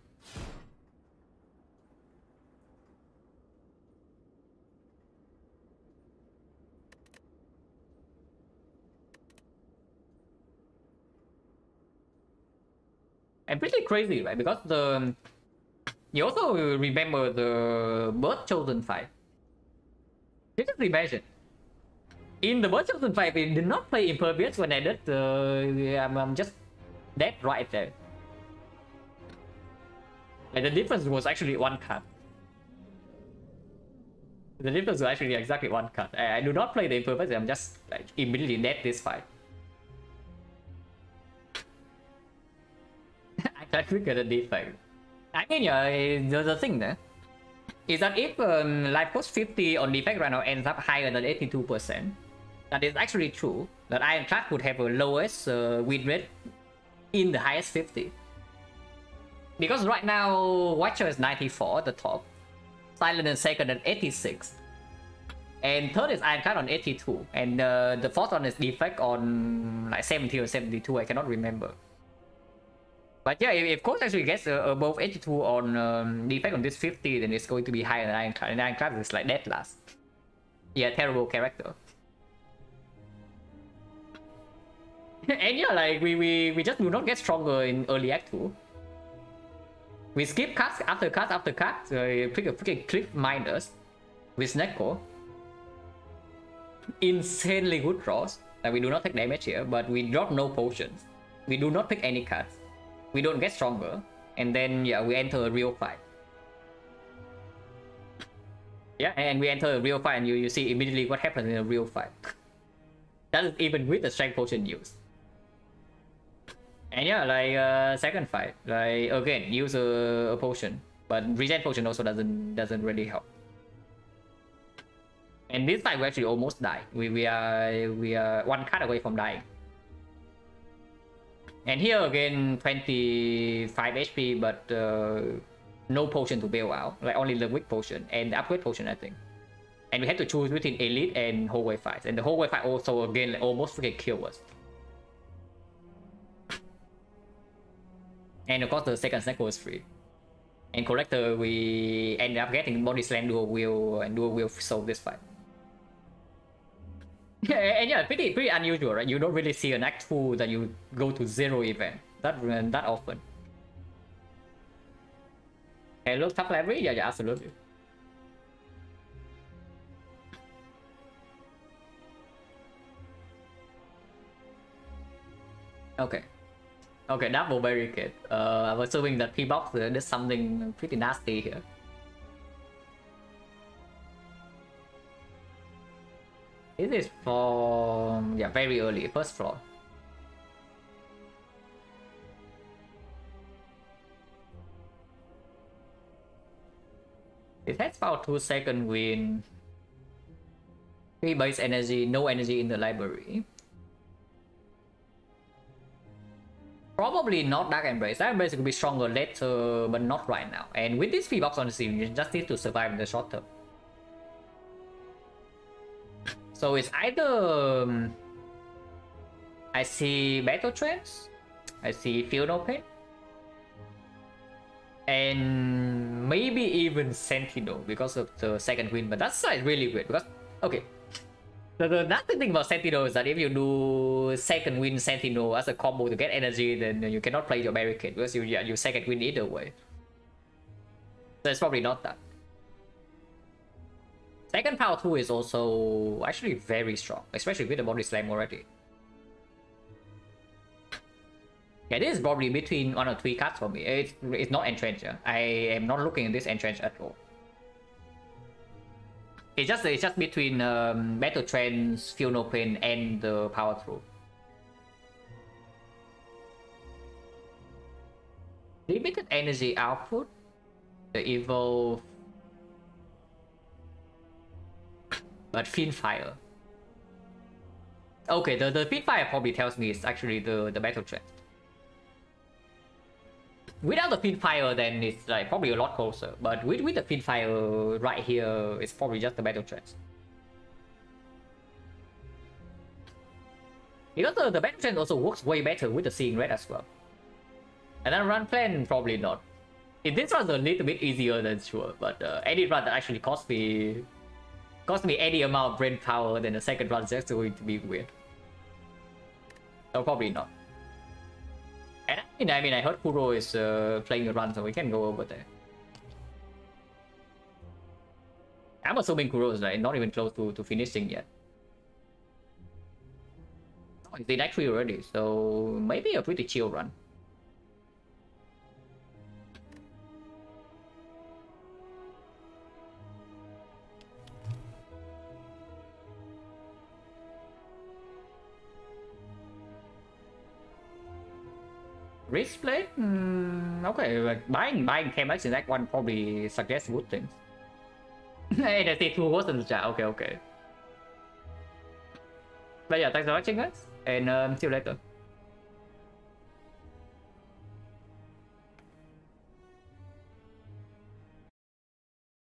And pretty crazy, right? Because the you also remember the Birth Chosen fight. Just imagine. In the Birth Chosen fight, we did not play Impervious when I did. Uh, I'm, I'm just dead right there. And the difference was actually one card. The difference was actually exactly one card. I, I do not play the Impervious, I'm just like, immediately dead this fight. I tried to get defect. I mean, yeah, the, the thing there is that if um, life cost 50 on defect right now ends up higher than 82%, that is actually true. That Ironclad would have a lowest uh, win rate in the highest 50. Because right now, Watcher is 94 at the top, Silent is second at 86, and third is Ironclad on 82, and uh, the fourth one is defect on like 70 or 72, I cannot remember. But yeah, if, if actually gets uh, above 82 on um, defect on this 50, then it's going to be higher than Ironclad, and Ironclad is like dead last. Yeah, terrible character. [laughs] and yeah, like we, we we just do not get stronger in early act 2. We skip cards after cards after cards, uh, pick a freaking clip minus with Snecko. Insanely good draws. Like we do not take damage here, but we drop no potions. We do not pick any cards. We don't get stronger. And then yeah, we enter a real fight. Yeah, and we enter a real fight and you, you see immediately what happens in a real fight. [laughs] That is even with the strength potion used. And yeah, like uh, second fight, like again, use a, a potion, but regen potion also doesn't doesn't really help. And this fight we actually almost die. We we are we are one cut away from dying. And here again, 25 HP, but uh, no potion to bail out. Like only the weak potion and the upgrade potion, I think. And we had to choose between elite and hallway fights. And the hallway fight also again like, almost freaking kill us. And of course the second cycle is free. And collector we end up getting body slam dual wield and dual wield solve this fight. Yeah, and yeah, pretty pretty unusual, right? You don't really see an act 2 that you go to zero event that that often. Hello, top level? Yeah, yeah, absolutely. Okay. Okay, double barricade. Uh, I'm assuming that P-Box uh, did something pretty nasty here. It is from... yeah, very early, first floor. It has about 2 second wind. 3 base energy, no energy in the library. Probably not Dark Embrace. Dark Embrace could be stronger later, but not right now. And with this free box on the scene, you just need to survive in the short term. So it's either... Um, I see Battle Trance, I see Feel No Pain, and maybe even Sentinel because of the second wind, but that's like really weird because, okay, the, the nasty thing about Sentinel is that if you do second wind Sentinel as a combo to get energy, then you cannot play your barricade because you yeah, you second wind either way. So it's probably not that. Second power 2 is also actually very strong, especially with the body slam already. Yeah, this is probably between one or three cards for me. It's, it's not entrenched. I am not looking at this entrenched at all. It's just it's just between um, Battle Feel No Pain, and the Power Through. Limited energy output. The evolve. But Fiend Fire. Okay, the, the Fiend Fire probably tells me it's actually the, the Battle Trance. Without the Fiend Fire, then it's like probably a lot closer. But with, with the Fiend Fire right here, it's probably just the Battle Trance. Because the, the Battle Trance also works way better with the Seeing Red as well. And then run plan, probably not. If this was a little bit easier than sure, but uh, any run that actually cost me cost me any amount of brain power, then the second run is just going to be weird. So probably not. And I mean, I heard Kuro is uh, playing a run, so we can go over there. I'm assuming Kuro is like not even close to, to finishing yet. Oh, in actually already, so maybe a pretty chill run. Risk play? Mm, okay, like buying buying KMX in that one probably suggests good things. [laughs] hey, the T2 was in the chat. Okay, okay. But yeah, thanks for watching guys, and um, see you later.